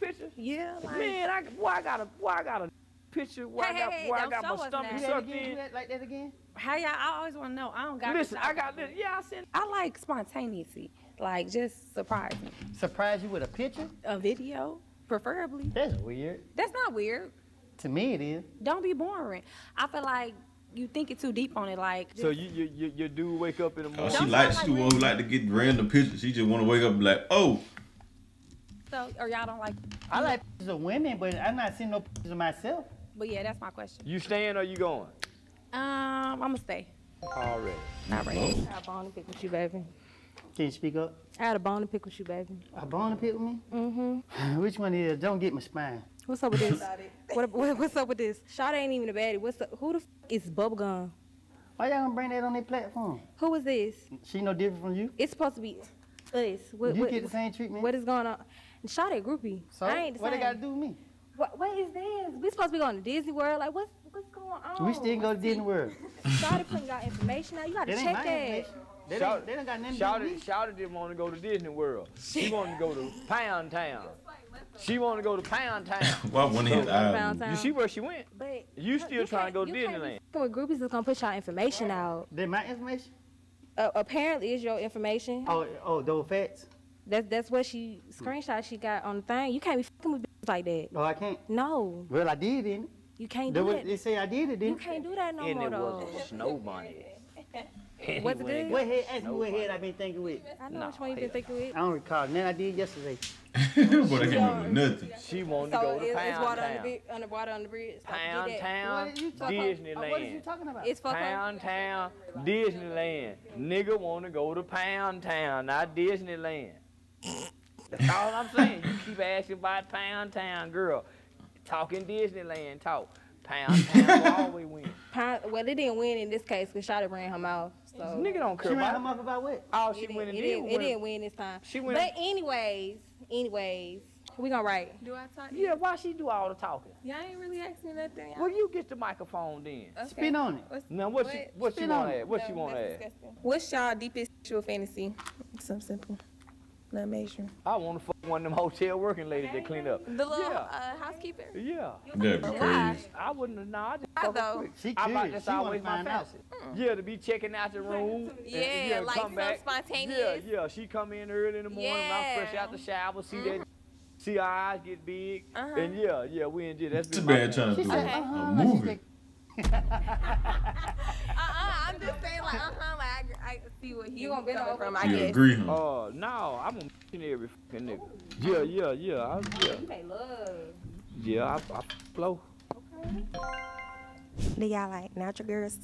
picture? Yeah, like. Man, I boy, I got a boy, I got a picture where Hey, I got hey, hey, where I don't got my stomach that sucked again. Do in. that like that again. How y'all? I always want to know. I don't got. Listen, I got this. Yeah, I sent. I like spontaneity. Like just surprise me. Surprise you with a picture? A video, preferably. That's weird. That's not weird. To me, it is. Don't be boring. I feel like you thinking too deep on it. Like So you you you, you do wake up in the morning. Oh, morning. she likes she the one who like to get random pictures. She just want to wake up and be like, oh, so, or y'all don't like. I like pictures of women, but I'm not seeing no pictures of myself. But yeah, that's my question. You staying or you going? Um, I'm gonna stay. Already. Not ready. I had a bone to pick with you, baby. Can you speak up? I had a bone to pick with you, baby. A bone to pick with me? Mm-hmm. Which one is? Don't get my spine. What's up with this? what, what, what's up with this? Shot ain't even a baddie. What's up? Who the f- is Bubblegum? Why y'all gonna bring that on their platform? Who is this? She no different from you. It's supposed to be us. What, you what, get the same treatment. what is going on? Shot a groupie. so I ain't the what they same. gotta do with me? What, what is this? We supposed to be going to Disney World. Like what's what's going on? we still go to Disney World. Shawty putting out information out. You gotta check that. They Shout- don't, they don't got nothing to do. Shouted, Shouted didn't want to go to Disney World. She wanted to go to Pound Town. She wanted to go to Pound Town. why one of his Pound? Town. You see where she went? But You still trying to go to you can't be Disneyland? fucking with groupies that's gonna put y'all information out. That my information? Uh, apparently, it's your information. Oh, oh, those facts. That's that's what she mm. screenshot she got on the thing. You can't be fucking with bitches like that. Oh, I can't. No, Well, I did, didn't it? you can't That do what that. they say I did it, You didn't it? can't do that no And more it though. was snow bunny. Was it good? What head? Ask me what head I been thinking with. I know No, which one you been hell. thinking with. I don't recall. Then I did yesterday. Boy, they can't remember nothing. She wanted So to go it's, to it's Pound water on the Town. bridge, on the water on the bridge. So Pound. Town, What are you talking about? Disneyland. Oh, what are you talking about? It's for her. Pound Town, Disneyland. Nigga want to go to Pound Town, not Disneyland. That's all I'm saying. You keep asking about Pound Town, girl. Talking Disneyland talk. Pound Town will always win. Pound, well, it didn't win in this case because Shotty ran her mouth. So Nigga don't care. She care ran about him it. up about what? All it, she didn't, went and it, did didn't, it win. didn't win this time. She went- But anyways, anyways, we gonna write. Do I talk? Yeah, why she do all the talking? Y'all ain't really asking me nothing. Well, you get the microphone then. Spin on it. Now, what she what she Spin want to it. add? What she want to add? What's y'all deepest sexual fantasy? Something simple. Not major. I want to fuck one of them hotel working ladies that clean up. The little Yeah. uh, housekeeper. Yeah. That'd be crazy. I wouldn't have. Nah, I just Why fuck though? quick. She I about curious. that's She wanna always my find out. Yeah, to be checking out the room. and- Yeah, like come back. spontaneous. Yeah, yeah. She come in early in the morning. when I'm fresh out the shower. See that. See her eyes get big. Uh-huh. And yeah, yeah, we enjoy. That's Too been my bad trying to do said, a, uh-huh, a like she movie. Think- Uh-uh, I'm just saying like uh-huh, like I, I see what he You gonna bend coming over? from. I She guess. agree, huh? Uh, no, I'm a missionary fucking nigga. Yeah, yeah, yeah. I, yeah, You may love. yeah. I, I flow. Okay. Do y'all like natural girls?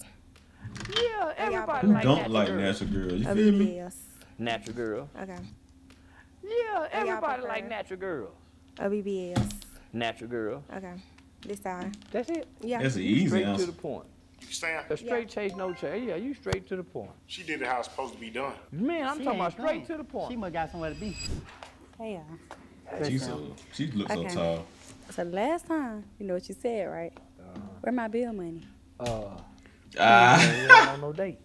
Yeah, everybody Who like don't natural like girls. natural girls? You Oh, feel me? Yes. Natural girl. Okay. Yeah, everybody like natural girls. OBBS. Natural girl. Okay. This time. That's it. Yeah. That's an easy Straight answer. to the point. You stand? A straight chase, no chase. Yeah, you straight to the point. She did it how it's supposed to be done. Man, I'm She talking about straight playing. to the point. She must got somewhere to be. Hey, y'all. She so she looks so Okay. tall. So the last time, you know what you said, right? Where my bill money? Uh, Ah. we ain't on no date.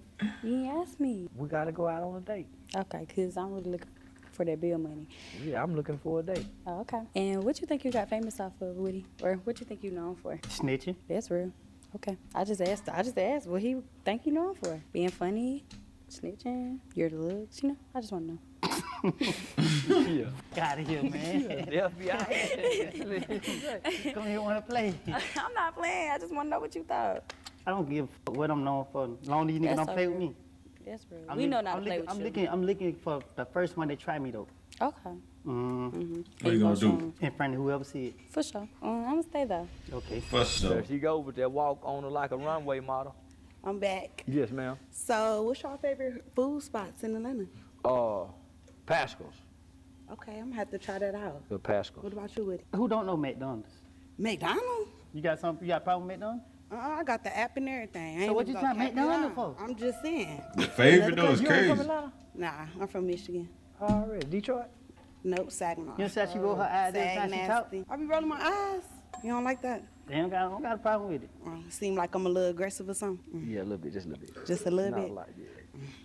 You asked me. We gotta go out on a date. Okay, cause I'm really looking for that bill money. Yeah, I'm looking for a date. Oh, okay. And what you think you got famous off of, Woody? Or what you think you known for? Snitching. That's real. Okay. I just asked. I just asked what he think you known for. Being funny, snitching, your looks. You know. I just want to know. yeah. Got here, man. Yeah, the FBI. Come here, want to play. I'm not playing. I just want to know what you thought. I don't give a fuck what I'm known for. Long as these niggas don't play so with me. That's real. I'm we look- know not I'm to play looking, with I'm you. looking, I'm looking for the first one that try me though. Okay. Mm-hmm. What you gonna do? In front of whoever see it. For sure. Um, I'm gonna stay though. Okay. For sure. There she go with that walk on her like a runway model. I'm back. Yes, ma'am. So, what's your favorite food spots in Atlanta? Uh, Paschal's. Okay, I'm gonna have to try that out. The Paschal's. What about you, Woody? Who don't know McDonald's? McDonald's? You got some? You got a problem with McDonald's? Uh, I got the app and everything. I So what you gonna trying to cap you McDonald's for? I'm just saying. Your favorite though is You ain't crazy. from Atlanta? Nah, I'm from Michigan. Already. Detroit? Nope, Saginaw. You said she roll her eyes every Sag time she talk? nasty. I be rolling my eyes. You don't like that? They don't got, don't got a problem with it. Uh, seem like I'm a little aggressive or something. Yeah, a little bit, just a little bit. Just a little Not bit. lot, yeah.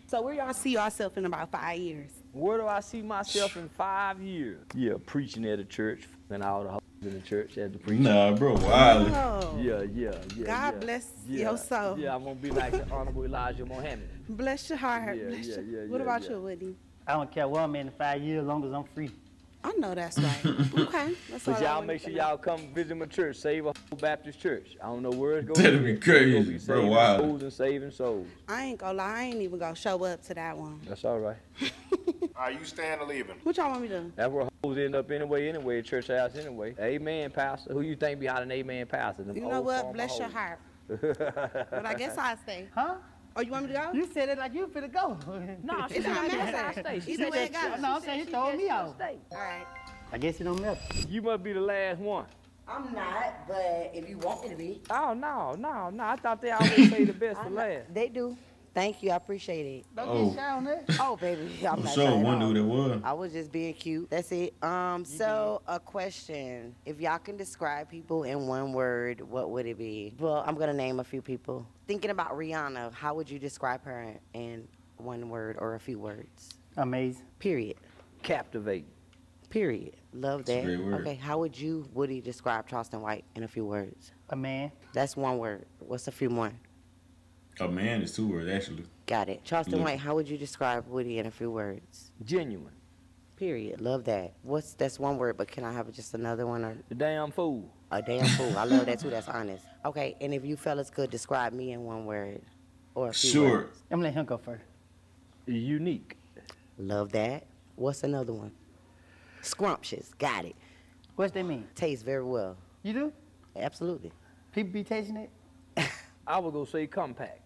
So where y'all see yourself in about five years? Where do I see myself in five years? Yeah, preaching at a church and all the hoes in the church as the preacher. Nah, bro, wildly. Oh. Yeah, yeah, yeah. God yeah. bless yeah. your soul. Yeah, I'm gonna be like the Honorable Elijah Muhammad. Bless your heart. Yeah, Bless yeah, your- yeah, What yeah, about yeah. you, Woody? I don't care where I'm in in five years, as long as I'm free. I know that's right. okay, that's all But y'all wanted make sure y'all come visit my church, Save a Whole Baptist Church. I don't know where it's going. That'd be crazy, bro, wild. Souls and saving souls. I ain't gonna lie, I ain't even gonna show up to that one. That's all right. Are you staying or leaving? What y'all want me to do? That's where hoes end up anyway, anyway, church house anyway. Amen, pastor. Who you think behind an amen pastor? Them You know what? Bless your heart. But I guess I'll stay. Huh? Oh, you want me to go? You said it like you finna go. No, she It don't said. I stay. She Either said way it that- goes. No, I'm saying you told me out. Stay. All right. I guess it don't matter. You must be the last one. I'm not, but if you want me to be. Oh no, no, no! I thought they always say the best for last. They do. Thank you. I appreciate it. Don't Oh. get shy on that. Oh, baby. I'm For not sure, shy at one dude that was. I was just being cute. That's it. Um, so a question. If y'all can describe people in one word, what would it be? Well, I'm gonna name a few people. Thinking about Rihanna, how would you describe her in, in one word or a few words? Amazing. Period. Captivate. Period. Love That's a that. great word. Okay, how would you, Woody, describe Charleston White in a few words? A man. That's one word. What's a few more? A man is two words actually. Got it. Charleston Look. White, how would you describe Woody in a few words? Genuine. Period. Love that. What's that's one word, but can I have just another one or The damn fool. a damn fool? I love that too. That's honest. Okay, and if you fellas could describe me in one word or a few Sure. words. I'm gonna let him go first. Unique. Love that. What's another one? Scrumptious. Got it. What's that mean? Tastes very well. You do? Absolutely. People be tasting it? I would go say compact.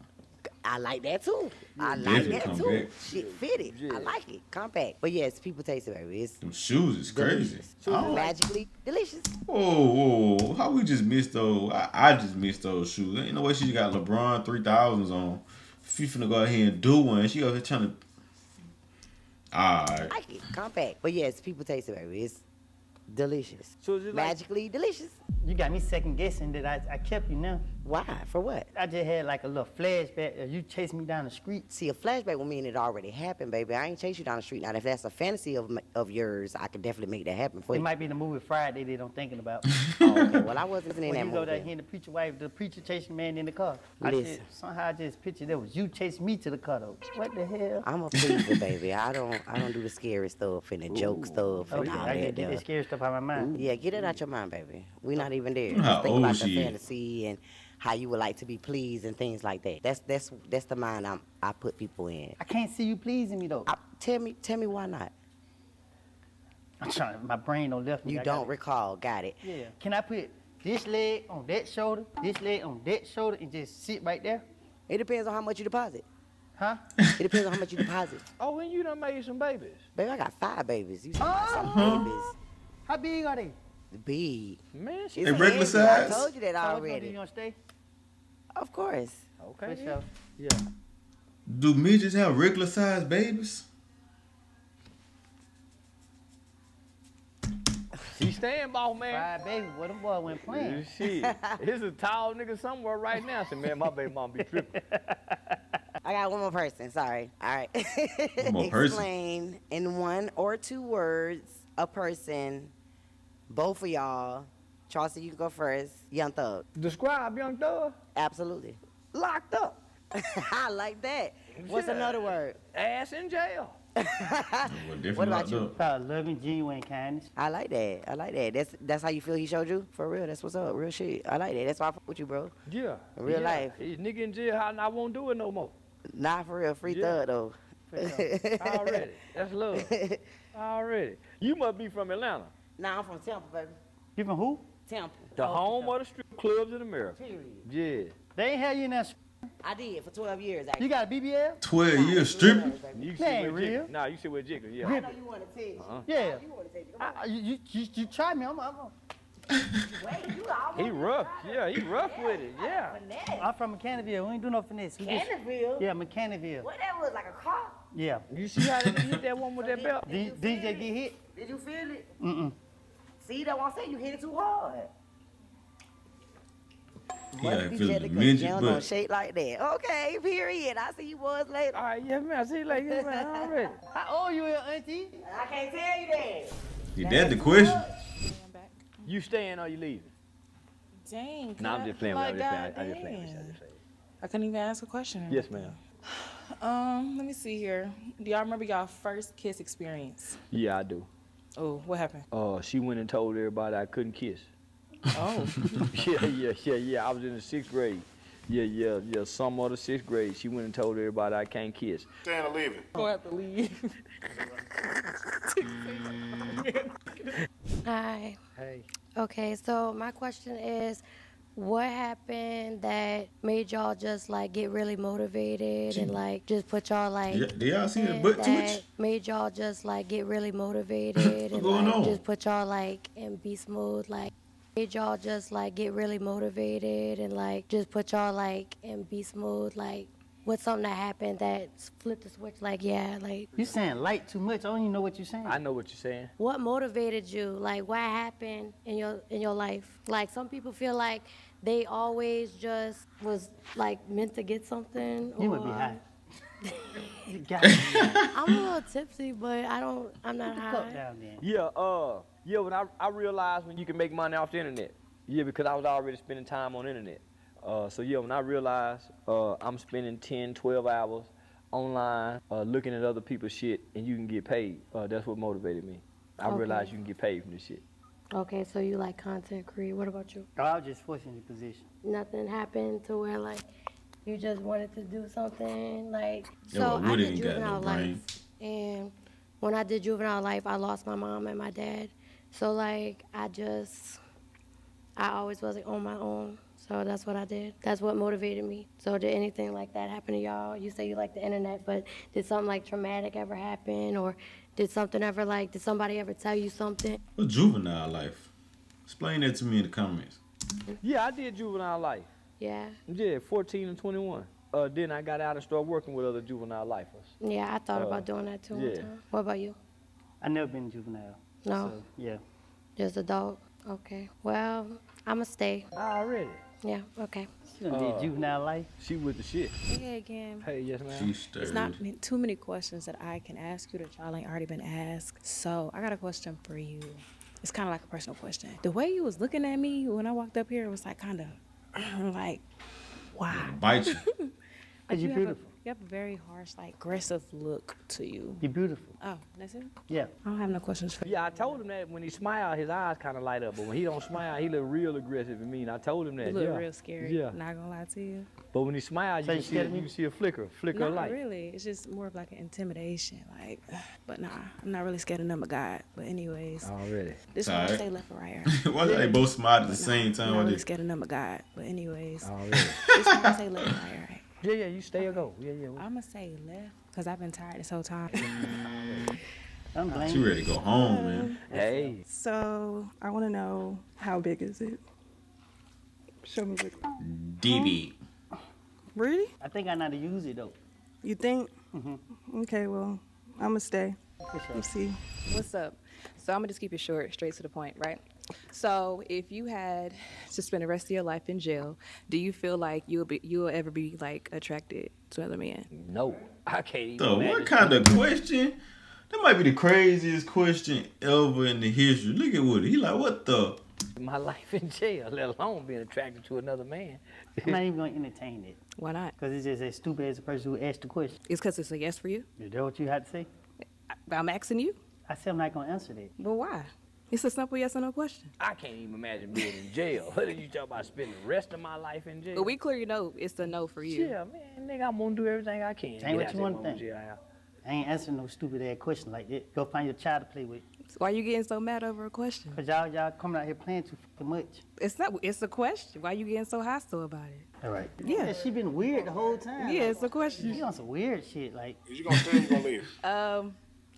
I like that too. I like Definitely that come too. back. Shit fitted. I like it. Compact. But yes, people taste it, baby. It's Them shoes is crazy. delicious. I don't- Magically delicious. Whoa, whoa, whoa. How we just missed those? I, I just missed those shoes. Ain't no way she got LeBron 3000s on. She finna go ahead and do one. She over here trying to. Alright. I like it. Compact. But yes, people taste it, baby. It's delicious. So is it like Magically delicious. You got me second guessing that I, I kept you now. Why? For what? I just had like a little flashback of you chasing me down the street. See, a flashback would mean it already happened, baby. I ain't chase you down the street. Now, if that's a fantasy of of yours, I could definitely make that happen for It you. It might be the movie Friday that I'm thinking about. Oh, okay. Well, I wasn't in when that you go there movie. hearing the preacher wife, the preacher chasing man in the car. I Listen. just, somehow I just pictured that was you chasing me to the car though. What the hell? I'm a pleaser, baby. I don't I don't do the scary stuff and the joke stuff and oh, Okay, all I that. get, get that scary stuff out of my mind. Yeah, get it out your mind, baby. We're not oh. even there. How Just think old about she the is. fantasy and how you would like to be pleased and things like that. That's that's that's the mind I'm, I put people in. I can't see you pleasing me though. I, tell me tell me why not. I'm trying. My brain don't left me. You I don't gotta- recall. Got it. Yeah. Can I put this leg on that shoulder, this leg on that shoulder, and just sit right there? It depends on how much you deposit. Huh? It depends on how much you deposit. Oh, and you done made some babies. Baby, I got five babies. You see my some oh. babies. How big are they? Big. Man, It's They regular size? I told you that So what you do? already. You gonna stay? Of course. Okay. For sure. Yeah. Do midgets have regular sized babies? She staying, boss man. Five babies. What them boy went playing? Shit. Here's a tall nigga somewhere right now. Say, man, my baby mom be tripping. I got one more person. Sorry. All right. One more person. Explain in one or two words a person. Both of y'all. Chauncey, you can go first. Young Thug. Describe Young Thug. Absolutely. Locked up. I like that. What's Yeah. another word? Ass in jail. What about you? up. About loving, genuine kindness. I like that. I like that. That's that's how you feel he showed you? For real. That's what's up. Real shit. I like that. That's why I fuck with you, bro. Yeah. Real yeah. life. He's nigga in jail, how I won't do it no more. Not for real. Free Yeah. thug though. Already. That's love. Already. You must be from Atlanta. Nah, I'm from Temple, baby. You from who? Temple. The home of the strip clubs in America. Period. Yeah. They ain't had you in that. I did for 12 years, actually. You got a BBL? 12 years stripping? You That sit ain't with real. Jigga. Nah, you sit with Jigga, yeah. I know you want to take. Uh-huh. Yeah. You want to take. I, I- you, you, you, you try me. I'm, I'm, Wait, you almost. He rough. Yeah, he rough with it. Yeah. Finesse. I'm from Mechanicsville. We ain't do no finesse. We just- Canterville? Yeah, Mechanicsville. What that was, like a car? Yeah. You see how they hit that one with that belt? Did DJ get hit? Did you feel it? Mm-mm. See, that's what I'm saying. You hit it too hard. He gotta Must be feel jelly midget don't butt. shake like that. Okay, period. I see you boys later. All right, yeah, man. I see you later, yeah, man. Already. How old you is, auntie? I can't tell you that. that. Is that the question? You staying or you leaving? Dang. Nah, I'm just playing. Like, with. I'm just playing. I'm just playing. I'm just playing. I couldn't even ask a question. Yes, ma'am. Um, let me see here. Do y'all remember y'all first kiss experience? Yeah, I do. Oh, what happened? Uh, she went and told everybody I couldn't kiss. Oh. yeah, yeah, yeah, yeah. I was in the sixth grade. Yeah, yeah, yeah. Some other sixth grade. She went and told everybody I can't kiss. Staying or leaving? Gonna have to leave. Hi. Hey. Okay, so my question is what happened that made y'all just like get really motivated and like just put y'all like Yeah, do y'all see that and butt that twitch? made y'all just like get really motivated and going like on? just put y'all like in beast mode like made y'all just like get really motivated and like just put y'all like in beast mode like what's something that happened that flipped the switch like yeah like You saying light too much. I don't even know what you're saying. I know what you're saying. what motivated you? Like what happened in your in your life? Like some people feel like they always just was like meant to get something. You would be high. you got me. I'm a little tipsy, but I don't. I'm not Cup high. down there. Yeah, uh, yeah. When I I realized when you can make money off the internet. Yeah, because I was already spending time on the internet. Uh, so yeah, when I realized uh, I'm spending 10, 12 hours online uh, looking at other people's shit and you can get paid, uh, that's what motivated me. I Okay. realized you can get paid from this shit. Okay, so you like content create. What about you? Oh, I was just forcing your position. Nothing happened to where like you just wanted to do something like. Yeah, So well, I did ain't got no juvenile life, and when I did juvenile life, I lost my mom and my dad. So like I just, I always was on my own. So that's what I did. That's what motivated me. So did anything like that happen to y'all? You say you like the internet, but did something like traumatic ever happen, or did something ever like did somebody ever tell you something? What juvenile life? Explain that to me in the comments. Yeah, I did juvenile life. Yeah. Yeah, 14 and 21. Uh, then I got out and started working with other juvenile lifers. Yeah, I thought Uh, about doing that too. One yeah. time. What about you? I never been juvenile. No. So, yeah. Just adult. Okay. Well, I'ma stay. Already. Yeah. Okay. She done did uh, juvenile life. She with the shit. Hey again. Hey, yes, ma'am. She's It's not m- too many questions that I can ask you that y'all ain't already been asked. So I got a question for you. It's kind of like a personal question. The way you was looking at me when I walked up here was like kind of like, wow. Bite you. Like, you have a- beautiful. You have a very harsh, like aggressive look to you. You're beautiful. Oh, that's it. Yeah. I don't have no questions for you. Yeah, I told him that when he smile, his eyes kind of light up. But when he don't smile, he look real aggressive and mean. I told him that. You look yeah. real scary. Yeah. Not gonna lie to you. But when he smiles, So you you can see, a, you can see a flicker, flicker Not of light. really. It's just more of like an intimidation. Like, but nah, I'm not really scared of number God. But anyways, Already. this one I alright. say left or right. right? Why they both smile at the same time? I'm time? not Why really they- scared of number God. But anyways, Already. this one I say left or right. Right? Yeah, yeah, you stay or go. Yeah, yeah. I'm gonna say left because I've been tired this whole time. I'm blaming She ready to go home, man. Hey. So I want to know how big is it? Show me. What... DB. Really? I think I know how to use it though. You think? Mm-hmm. Okay, well, I'm gonna stay. Sure. Let's see. What's up? So I'm gonna just keep it short, straight to the point, right? So if you had to spend the rest of your life in jail, do you feel like you'll be you'll ever be like attracted to another man? No, I can't even. So what kind of question? That might be the craziest question ever in the history. Look at Woody. He like, what the? My life in jail, let alone being attracted to another man. I'm not even gonna entertain it. Why not? Because it's just as stupid as the person who asked the question. It's because it's a yes for you. Is that what you had to say? I'm asking you. I said I'm not gonna answer that. But why? It's a simple yes or no question. I can't even imagine being in jail. What are you talking about spending the rest of my life in jail? But we clearly know it's a no for you. Yeah, man, nigga, I'm gonna do everything I can. Ain't what you want to think. jail. I ain't answering no stupid ass question like that. Go find your child to play with. Why you getting so mad over a question? Cause y'all y'all coming out here playing too fucking much. It's not. It's a question. Why you getting so hostile about it? All right. Yeah. she been weird the whole time. Yeah, it's a question. She on some weird shit. Like, Is you gonna stay you gonna leave? Um,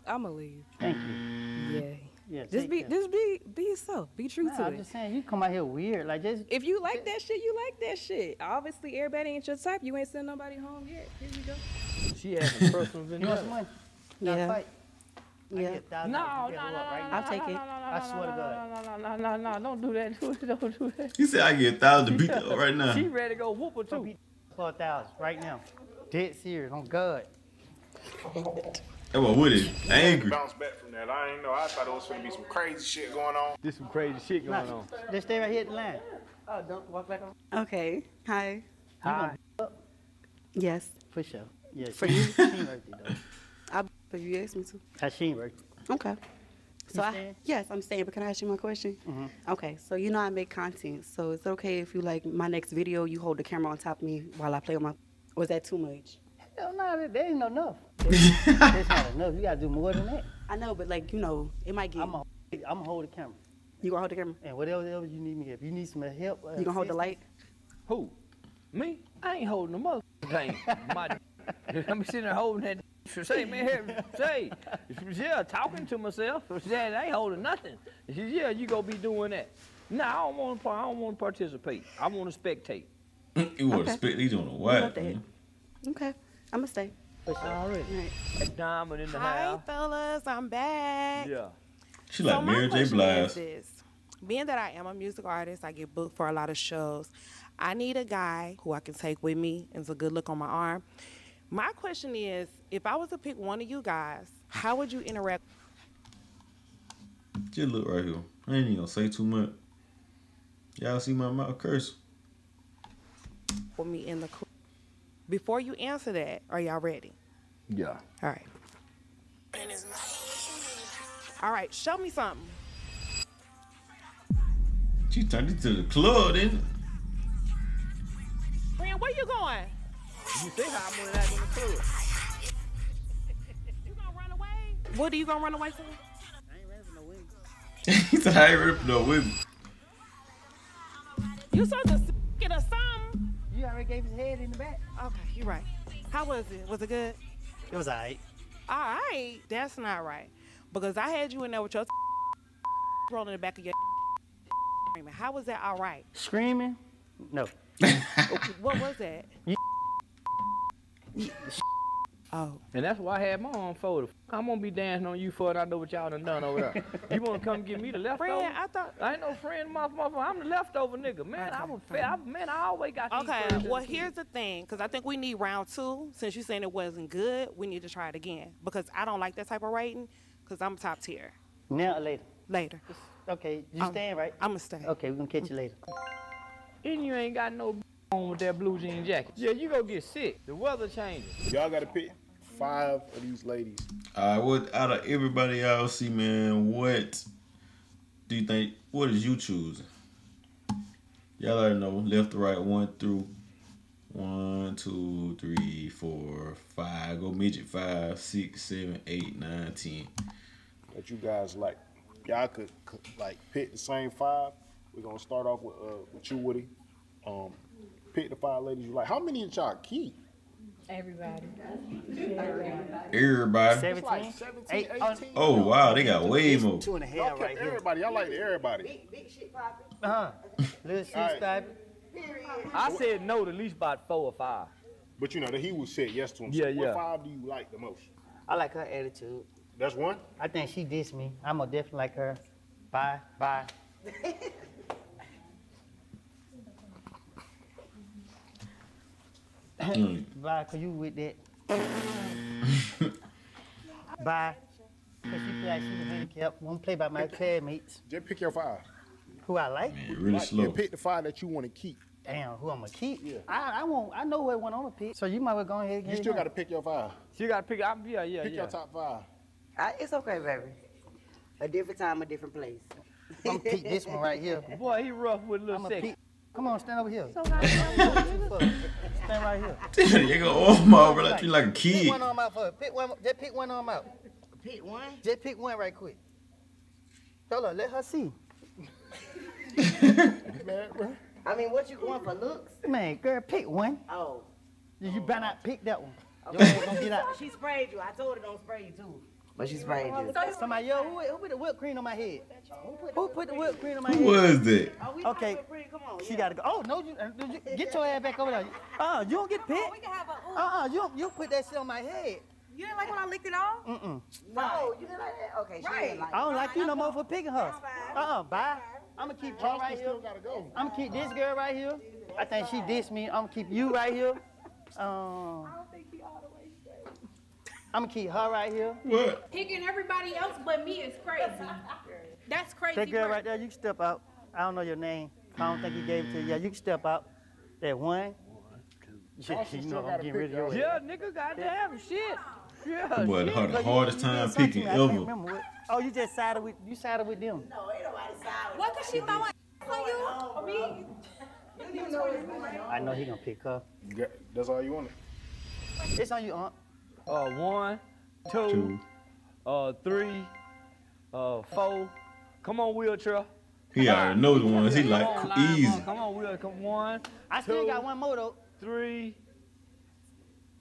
I'ma leave. thank you. Yeah. Yeah. Just be, care. just be, be yourself. Be true Nah, to I'm it. just saying you come out here weird. Like just If you like that shit, you like that shit. Obviously, everybody ain't your type. You ain't sending nobody home yet. Here you go. She has some personal you want some vendetta. money? Not Yeah. fight. I Yeah. get a thousand No, dollars. no, You no, get no, her up right no, now. I'll take it. I swear to God. No, no, no, no, no, no, don't do that. Do it, don't do that. He said I get a thousand to beat her up right now. She ready to go whoop her Go too. beat for a thousand right now. Dead serious on God. That boy Woody angry. Bounce back from that. I ain't know. I thought it was gonna be some crazy shit going on. There's some crazy shit going Nah, on. Just stay right here at the line. Oh, don't walk back on. Okay. Hi. Hi. Yes. For sure. Yes. For you? She ain't worth though. I, if you asked me to. Uh, She ain't worth. Okay. So I, yes, I'm staying. But can I ask you my question? Mhm. Okay. So you know I make content. So is it okay if you like my next video, you hold the camera on top of me while I play on my? Was that too much? Hell no, that, that ain't enough. That's not enough. You gotta do more than that. I know, but like you know, it might get. I'm gonna I'm hold the camera. You gonna hold the camera? And whatever else you need me, if you need some help, uh, You gonna hold the light? Who? Me? I ain't holding the mother thing. My, I'm sitting there holding that. Say, man, here, say, yeah, talking to myself. Say, I ain't holding nothing. She said, yeah, you gonna be doing that. No, I don't want to. I don't want to participate. I want to spectate. You want to Okay. spit? He's on a what? Okay. I'm gonna stay. Already. Right. Diamond in the Hi, house. fellas. I'm back. Yeah. She so like Mary J. question Blige. Being that I am a music artist, I get booked for a lot of shows. I need a guy who I can take with me and it's a good look on my arm. My question is, if I was to pick one of you guys, how would you interact Just look right here. I ain't even gonna say too much. Y'all see my mouth curse? with me in the club? Before you answer that, are y'all ready? Yeah. All right. All right, show me something. She turned it to the club, then. Friend, where you going? You see how I'm gonna act in the club. You gonna run away? What are you gonna run away from? he said I ain't ready for no women. You supposed to get or something. You already gave his head in the back. Okay, you're right. How was it? Was it good? It was alright. All right, that's not right. Because I had you in there with your rolling the back of your screaming. How was that all right? Screaming? No. What was that? Oh. And that's why I had my arm folded. I'm gonna be dancing on you for it. I know what y'all done done over there. you wanna come give me the leftover? Friend, I thought. I ain't no friend, motherfucker. I'm the leftover nigga, man. I'm a fa- I, man. I always got these Okay, friends well, here's the thing, because I think we need round two. Since you're saying it wasn't good, we need to try it again. Because I don't like that type of rating, because I'm top tier. Now or later? Later. Okay, you Um, staying right? I'm going to stay. Okay, we're gonna catch you later. And you ain't got no on on with that blue jean jacket. Yeah, you gonna get sick. The weather changes. Y'all gotta pick five of these ladies. Right, what out of everybody y'all see, man? What do you think? What is you choosing? Y'all already know left to right, one through one, two, three, four, five. Go midget five, six, seven, eight, nine, ten. that you guys like. Y'all could, could, like pick the same five. We're gonna start off with uh, with you, Woody. Um, pick the five ladies you like. How many did y'all keep? Everybody. Everybody. 17? Eight, Oh wow, they got way more. Two and a half Y'all right kept here. everybody. Y'all like everybody. Uh-huh. Little shit Alright. type. I said no to at least about four or five. But you know that he would said yes to him. Yeah, so yeah. What five do you like the most? I like her attitude. That's one. I think she dissed me. I'm gonna definitely like her. Bye, bye. Mm. Bye, cause you with that. Bye. Cause she feel like she's handicapped. Won't play by my classmates. Just pick your five. Who I like? Man, really Like, slow. And pick the five that you want to keep. Damn, who I'm gonna keep? Yeah. I, I won't. I know what one I'm gonna pick. So you might well go ahead. and You still got to pick your five. You gotta pick. I'm, yeah, yeah, Pick yeah. your top five. I, it's okay, baby. A different time, a different place. I'm gonna pick this one right here. Boy, he rough with a little I'ma sex. Pick- Come on, stand over here. So Stand right here. you go arm over like you like a Pick kid. one arm out for Pick one. Just pick one arm out. Pick one. Just pick one right quick. Hold on, let her see. I mean, what you going for looks? Man, girl, pick one. Oh. You you better not pick that one. Okay. Your ass gonna get out. She sprayed you. I told her don't spray you too. But she's sprayed you. Somebody, yo, who, who put the whipped cream on my head? Who put the whipped cream on my Who was that? Okay. She gotta go. Oh no, you, uh, you get your ass back over there. Uh, you don't get picked. Uh, uh, you don't, you put that shit on my head. You didn't like when I licked it off? Mm-mm. No, you didn't like that? Okay, she didn't like I don't like you no more for picking her. Uh-uh, bye. I'm gonna keep her Charleston right here. go. I'm gonna keep this girl right here. I think she dissed me. I'm gonna keep you right here. Um, I'm gonna keep her right here. What? Picking everybody else but me is crazy. That's crazy. That girl work. right there, you can step out. I don't know your name. I don't think he gave it to you. Yeah, you can step out. That one. Yeah, Charleston you still know I'm getting rid of your Yeah, nigga, goddamn shit. Yeah, That boy shit. the Cause you- hardest you time did something to picking me. Ever. what. Oh, you just sided with you sided with them. No, ain't nobody sided. What could she throw on you? Or me? I know he gonna pick her. Yeah, That's all you wanted. It's on you, Aunt. Uh, one, two, Two. uh, three, uh, four. Come on, wheelchair. He already know the ones he Come like on, line easy. Come on, wheel. Come one, I still Two. got one more though. three,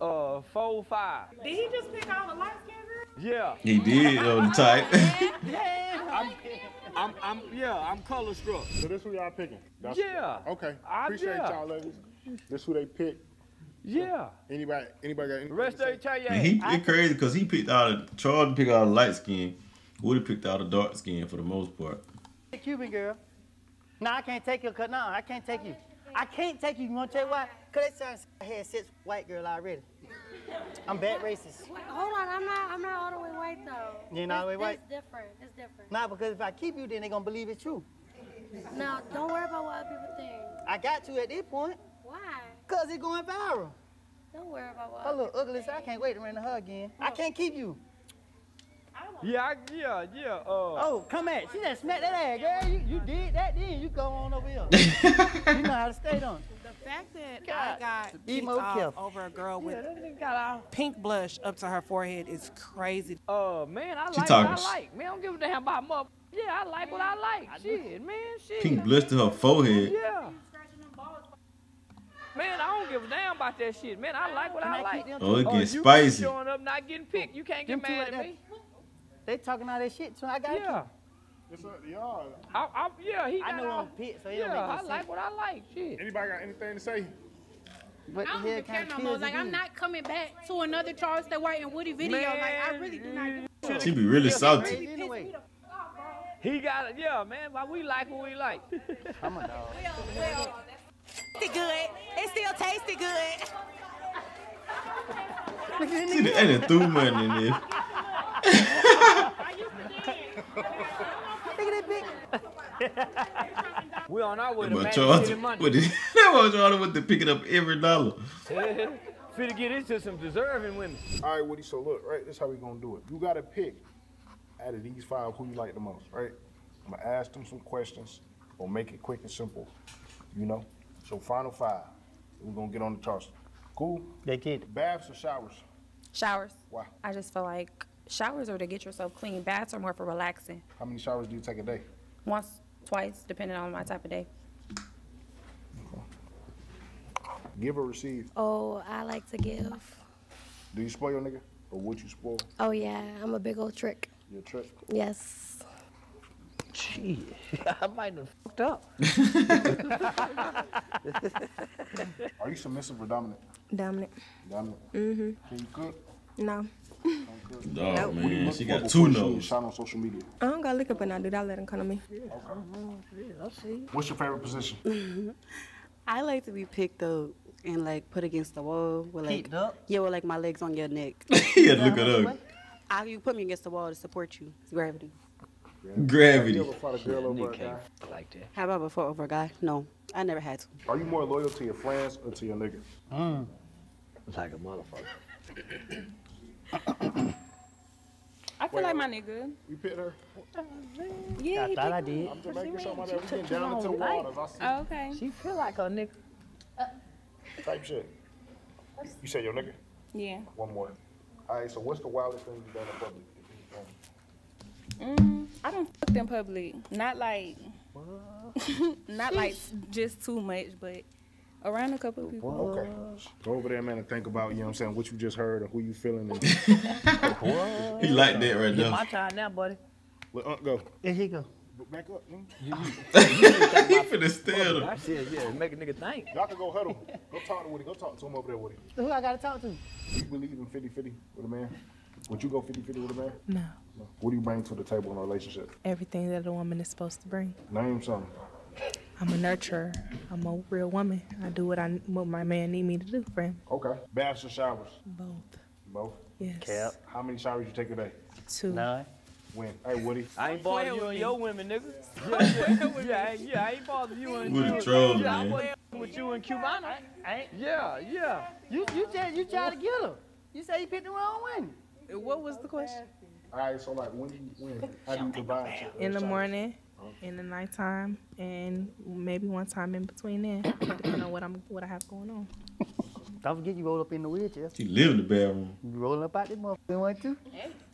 uh, four, five. Did he just pick all the light skinned? Yeah. He did on the type. I'm, I'm, I'm, yeah, I'm color struck. So this who y'all picking? That's- Yeah. Okay. I- Appreciate yeah. y'all ladies. This who they picked. Yeah. Anybody? Anybody got anything? The rest of you tell you. And he it crazy because he picked out the Charles picked out a light skin. Woody picked out a dark skin for the most part. The Cuban girl. No, I can't take you. Cause no, I can't take you. I can't take you. You wanna tell you why? Cause they trying I had six white girl already. I'm bad racist. Wait, hold on, I'm not. I'm not all the way white though. You're not all the way white? It's different. It's different. Nah, because if I keep you, then they gonna believe it's true. Now, don't worry about what other people think. I got to at this point. Why? Cause it's going viral. Don't worry about what. Her other little ugly, so I can't wait to run to her again. I can't keep you. Yeah, I, yeah, yeah. Uh, Oh, come at. She just smacked that ass, girl. You, you did that then. You go on over here. you know how to stay on. The fact that God. I got Be kicked more off careful. over a girl with yeah, got pink blush up to her forehead is crazy. Uh, man, I She like talking what I like. Man, I don't give a damn about mother. Yeah, I like what I like. Shit, man, shit. Pink blush to her forehead. Yeah. Man, I don't give a damn about that shit. Man, I like what Can I I like. keep them Oh, it two? gets oh, you spicy. keep showing up not getting picked. You can't get two mad at there. me. They talking all that shit, so I got Yeah. It's a, y'all. I, I, yeah, he I got know all- I'm pit, so it Yeah, don't make I sense. like what I like. Shit. Anybody got anything to say? But I don't even care no more. Like I'm not coming back to another Charleston White and Woody video. like I really do not. give a She be really salty. Crazy anyway. He got it. Yeah, man. But we like what we like. I'm a dog. Tasted good. It still tasted good. See the and it threw money in there. Look at that big. we on our way That to boy Magic Charles City Monday. with the, that boy Charles with the picking up every dollar. Finna get into some deserving women. All right, Woody. So look, right. This how we gonna do it. You gotta pick out of these five who you like the most, right? I'm gonna ask them some questions. Or make it quick and simple. You know. So final five. We're gonna get on the Charleston. Cool. They kid. Baths or showers? Showers. Why? I just feel like showers are to get yourself clean. Baths are more for relaxing. How many showers do you take a day? Once, twice, depending on my type of day. Give or receive? Oh, I like to give. Do you spoil your nigga? Or would you spoil Oh yeah, I'm a big old trick. your trick? Yes. Gee, I might have fucked up. Are you submissive or dominant? Dominant. Dominant. Mm-hmm. Can you cook? No. Dog, Nope. You man, she got before two you shoot your. Shot on social media. I don't got liquor, but I do I Let him come to me. What's your favorite position? I like to be picked up and like put against the wall with like Picked up? yeah, with like my legs on your neck. Yeah, look at her. I, you put me against the wall to support you. It's gravity. Gravity. Have you ever fought a girl over a guy? can't like that. Have I ever fought over a guy? No, I never had to. Are you more loyal to your friends or to your nigga? Mm. Like a motherfucker. I feel like my nigga. You pit her? Yeah, I he thought I did. I'm just making sure my She that we took getting too down into the long, right? waters. I see. Oh, okay. She feel like a nigga. Type shit. You say your nigga? Yeah. One more. All right, so what's the wildest thing you've done in public? Mm, I don't fuck in public. Not like, not like just too much, but around a couple of people. Okay. Go over there, man, and think about, you know what I'm saying, what you just heard or who you feeling. And He like that right now. my time now, buddy. Let Unc go. There he go. Back up. man. he finna steal I them. said, yeah, make a nigga think. Y'all can go huddle. Go talk to Woody. Go talk to him over there, Woody. Who I gotta talk to? You believe in 50-50 with a man? Would you go 50-50 with a man? No. No. What do you bring to the table in a relationship? Everything that a woman is supposed to bring. Name something. I'm a nurturer. I'm a real woman. I do what I what my man need me to do for him. Okay. Baths or showers? Both. Both. Yes. Cap. How many showers you take a day? Two. Nine. When? Hey, Woody. I ain't bothering you with and your women, nigga. Yeah, yeah, yeah, I ain't- yeah, I ain't bothering you and Woody you. trolling, yeah, I man. wasn't with you and Cubana. I ain't, Yeah, yeah. you you said you tried to get her. You say you picked the wrong one. What was the question? All right, so like when do you, when? How do you divide your In the showers? morning, in the nighttime, and maybe one time in between then, depending on what I'm what I have going on. Don't forget you roll up in the wheelchair. She live in the bedroom. You rolling up out this motherfucker one too.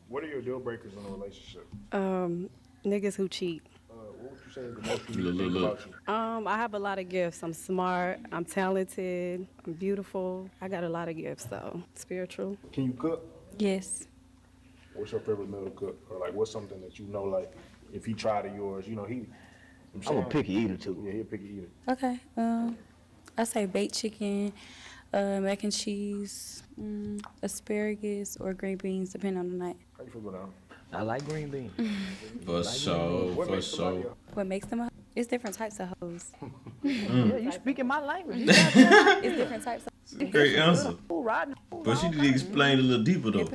What are your deal breakers in a relationship? Um, niggas who cheat. Uh, what would you say is the most unique thing look, look. about you? Um, I have a lot of gifts. I'm smart. I'm talented. I'm beautiful. I got a lot of gifts though. Spiritual. Can you cook? Yes. What's your favorite meal to cook? Or like what's something that you know like if he tried of yours, you know, he I'm, I'm a picky eater too. Yeah, he a picky eater. Okay. Um, I say baked chicken, uh, mac and cheese, mm, asparagus, or green beans, depending on the night. How you feel about I like green beans. For sure, What for makes somebody sure. What makes them? a- It's different types of hoes. Yeah, you speaking my language. It's different types of. Great answer. Who riding? But she need to explain a little deeper though.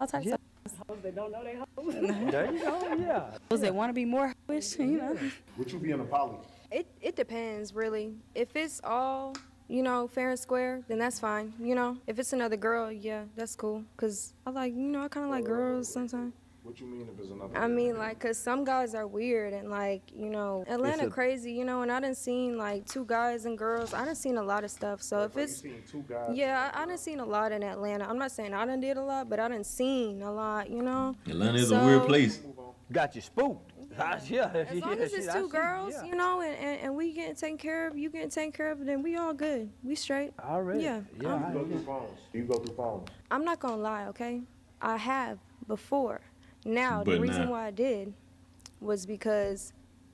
All types of They don't know they hoes. There you go, yeah. hoes that want to be more hoish, you know. Would you be in a poly? It it depends really. If it's all you know fair and square, then that's fine. You know, if it's another girl, yeah, that's cool. Cause I like you know I kind of like girls sometimes. What you mean if it's another? I mean, like, cause some guys are weird and like, you know, Atlanta a- crazy, you know, and I done seen like two guys and girls. I done seen a lot of stuff. So if it's, seen two guys. yeah, I, I done seen a lot in Atlanta. I'm not saying I done did a lot, but I done seen a lot, you know. Atlanta is a weird place. Got you spooked. yeah, As long yeah, as it's two see, girls, yeah. you know, and, and, and we getting taken care of, you getting taken care of, then we all good. We straight. Already. Yeah. Yeah, I'm- You go through phones. You go through phones. I'm not gonna lie, okay? I have before. Now But the reason now- why I did was because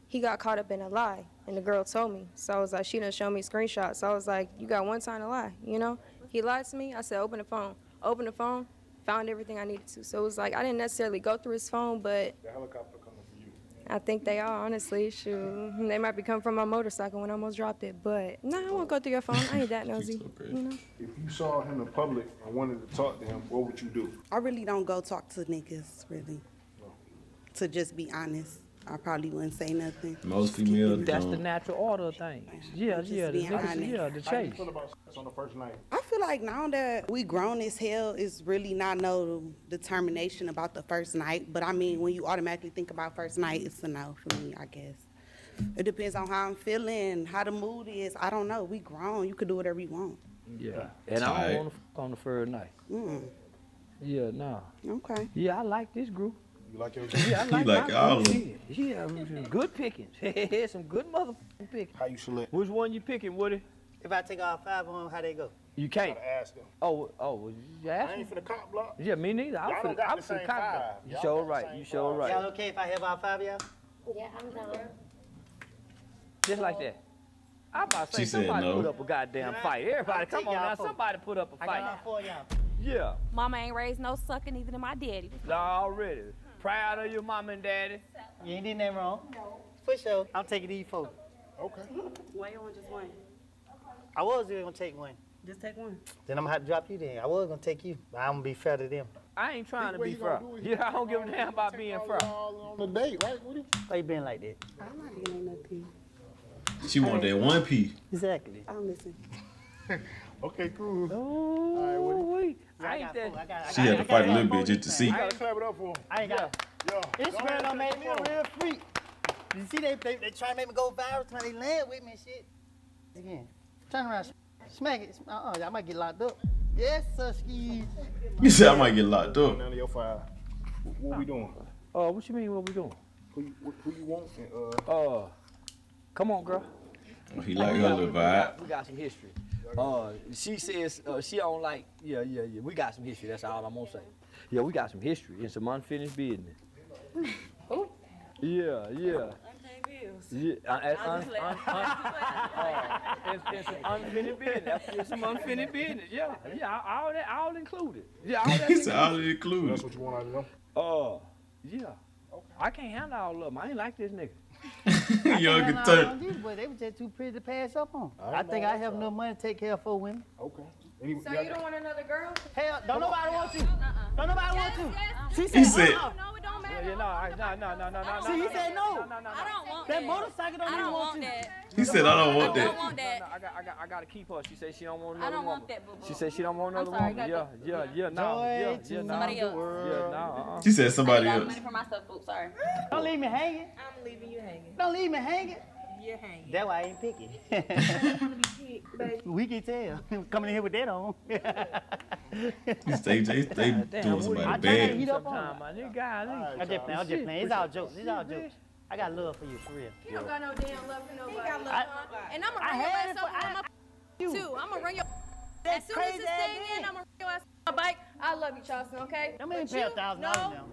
he got caught up in a lie, and the girl told me. So I was like, she done show me screenshots. So I was like, you got one time to lie, you know? He lied to me. I said, open the phone. Open the phone. Found everything I needed to. So it was like I didn't necessarily go through his phone, but The helicopter coming for you. I think they are honestly. Shoot, they might be coming from my motorcycle when I almost dropped it. But no, I won't go through your phone. I ain't that nosy. You know? If you saw him in public and wanted to talk to him, what would you do? I really don't go talk to niggas, really. To just be honest. I probably wouldn't say nothing. Most females That's the natural order of things. Yeah, Just yeah, the, being yeah, the How you chase. feel about sex on the first night? I feel like now that we grown as hell, it's really not no determination about the first night. But I mean, when you automatically think about first night, it's a no for me, I guess. It depends on how I'm feeling, how the mood is. I don't know. We grown. You could do whatever you want. Yeah, and I Tight. don't want to f- on the first night. Mm. Yeah, no. Okay. Yeah, I like this group. You like your Yeah, I He like, like my all group. of 'em. Yeah, yeah, some good pickings. some good motherfucking pickings. How you select? Which one you picking, Woody? If I take all five of them, how they go? You can't. Gotta ask them. Oh, oh, well, you ask I me? ain't for the cop block. Yeah, me neither. I'm Y'all for the, I'm the for the cop. five. block. You Y'all sure got right. You sure five. right. Y'all okay if I have all five of y'all? Yeah, I'm down. Just like that. I'm about to say She said somebody no. put up a goddamn fight. Everybody, I'll come on now. four. Somebody put up a I got all fight. four of y'all. Yeah, Mama ain't raised no sucker, neither did my daddy. already. Proud of your mom and daddy. You ain't did nothing wrong. No. For sure. I'm taking these four. Okay. Why you want just one? I was even gonna take one. Just take one. Then I'm gonna have to drop you then. I was gonna take you, but I'm gonna be fair to them. I ain't trying to be you fair. Yeah, I don't give a damn about take being all fair. y'all on the date, right? What do you? Why been like that? I'm not getting nothing. She want that one piece. Exactly. I'm listening. Okay, cool. Oh, wait. Yeah, I I ain't that. I got, I She had to fight a little bit just to see. You time. gotta clap it up for him. I ain't got. Yeah. Go ahead Instagram and done made me a real freak. You see, they they, they trying to make me go viral, trying to land with me and shit. Again, turn around, smack it. Uh-uh, I might get locked up. Yes, sir, skis. You said I might get locked up. None of your five. What, what we doing? Uh, what you mean? What we doing? Who you, who you want? And, uh, Uh, come on, girl. He like We her little we vibe. We got some history. Uh, she says uh, she don't like. Yeah, yeah, yeah. We got some history. That's all I'm gonna say. Yeah, we got some history and some unfinished business. Yeah, yeah. Yeah, uh, and un, un, un, uh, and, and some unfinished business. That's some unfinished business. Yeah, yeah. All that, all included. Yeah, all that. He all included. it that's what you want out of them? Uh, yeah. I can't handle all of them. I ain't like this nigga. Young Man, can nah, turn. These boys, they were just too pretty to pass up on. I I think. I have enough money to take care of four women. Okay. Any, So you don't want another girl? Hell, don't nobody want you. Uh-uh. Don't nobody want you. She He said, said, uh-uh. No, it don't matter. yeah, no, I, no, no, no, no, no, See, he no, said no, no. no, no, no. I don't want That that. motorcycle don't I even don't want want you. that. he said, I don't want that. I don't want that. I got, I got, I got to keep her. She said she don't want I another don't want that, boo-boo. She said she don't want I'm another sorry, woman. got Yeah, the- yeah, yeah, no, yeah, to yeah, no, Somebody else. yeah, no. Uh-uh. She said somebody need all the else. money for myself, boo. Sorry. Don't leave me hanging. I'm leaving you hanging. Don't leave me hanging. You're hanging. That's why I ain't picky. I want to be picked, baby. we can tell. Coming in here with that on. He stay, they stay doing somebody I I think I bad. heat up on my nigga. I'm just playing. I'm just playing. It's all jokes. It's all jokes. I got love for you, for real. He don't got no damn love for nobody. He got love I- for nobody. And I'm gonna run your ass it for- over on I- my you. too. I'm gonna run your That as soon as this ass thing in. I'm gonna run your ass on my bike. I love you, Charleston, okay? Don't make me pay a thousand dollars now.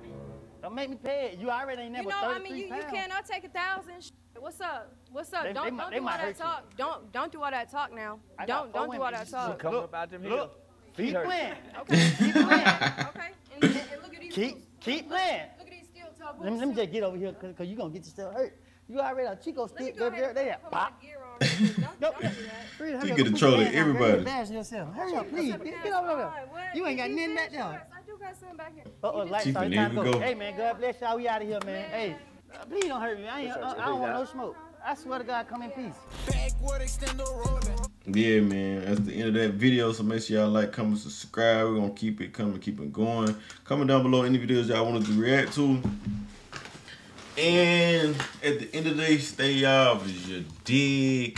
Don't make me pay it. You already ain't never You know, I mean, you, you pounds. can. I'll take a thousand. What's up? What's up? They- they don't might- don't they do all that hurt you. talk. Don't don't do all that talk now. I Don't don't do all that talk. coming Look, up out them look. Feet Keep hurt. playing. Okay, keep playing. Okay, and, and, and look at these. Keep, boots. keep playing. Look at these steel toe boots. Let me, let me just get over here because you going to get yourself hurt. You already a Chick-O-Stick, go baby. ahead They and there. Pop. gear on. Don't, don't do that. Hurry, hurry get put control your of hands down, everybody. girl. Yourself. Hurry up, please. Get over there. fine. You ain't got These nothing back is there. Shorts. Got something back here. Uh-oh, You lights She out. time to go. go. Hey, man, God bless y'all. We out of here, man. Hey, uh, please don't hurt me. I, ain't, I, I don't want no smoke. I swear to God, come in peace. Yeah, man. That's the end of that video. So make sure y'all like, comment, subscribe. We're gonna keep it coming, keep it going. Comment down below any videos y'all wanted to react to. And at the end of the day, stay off is your dick.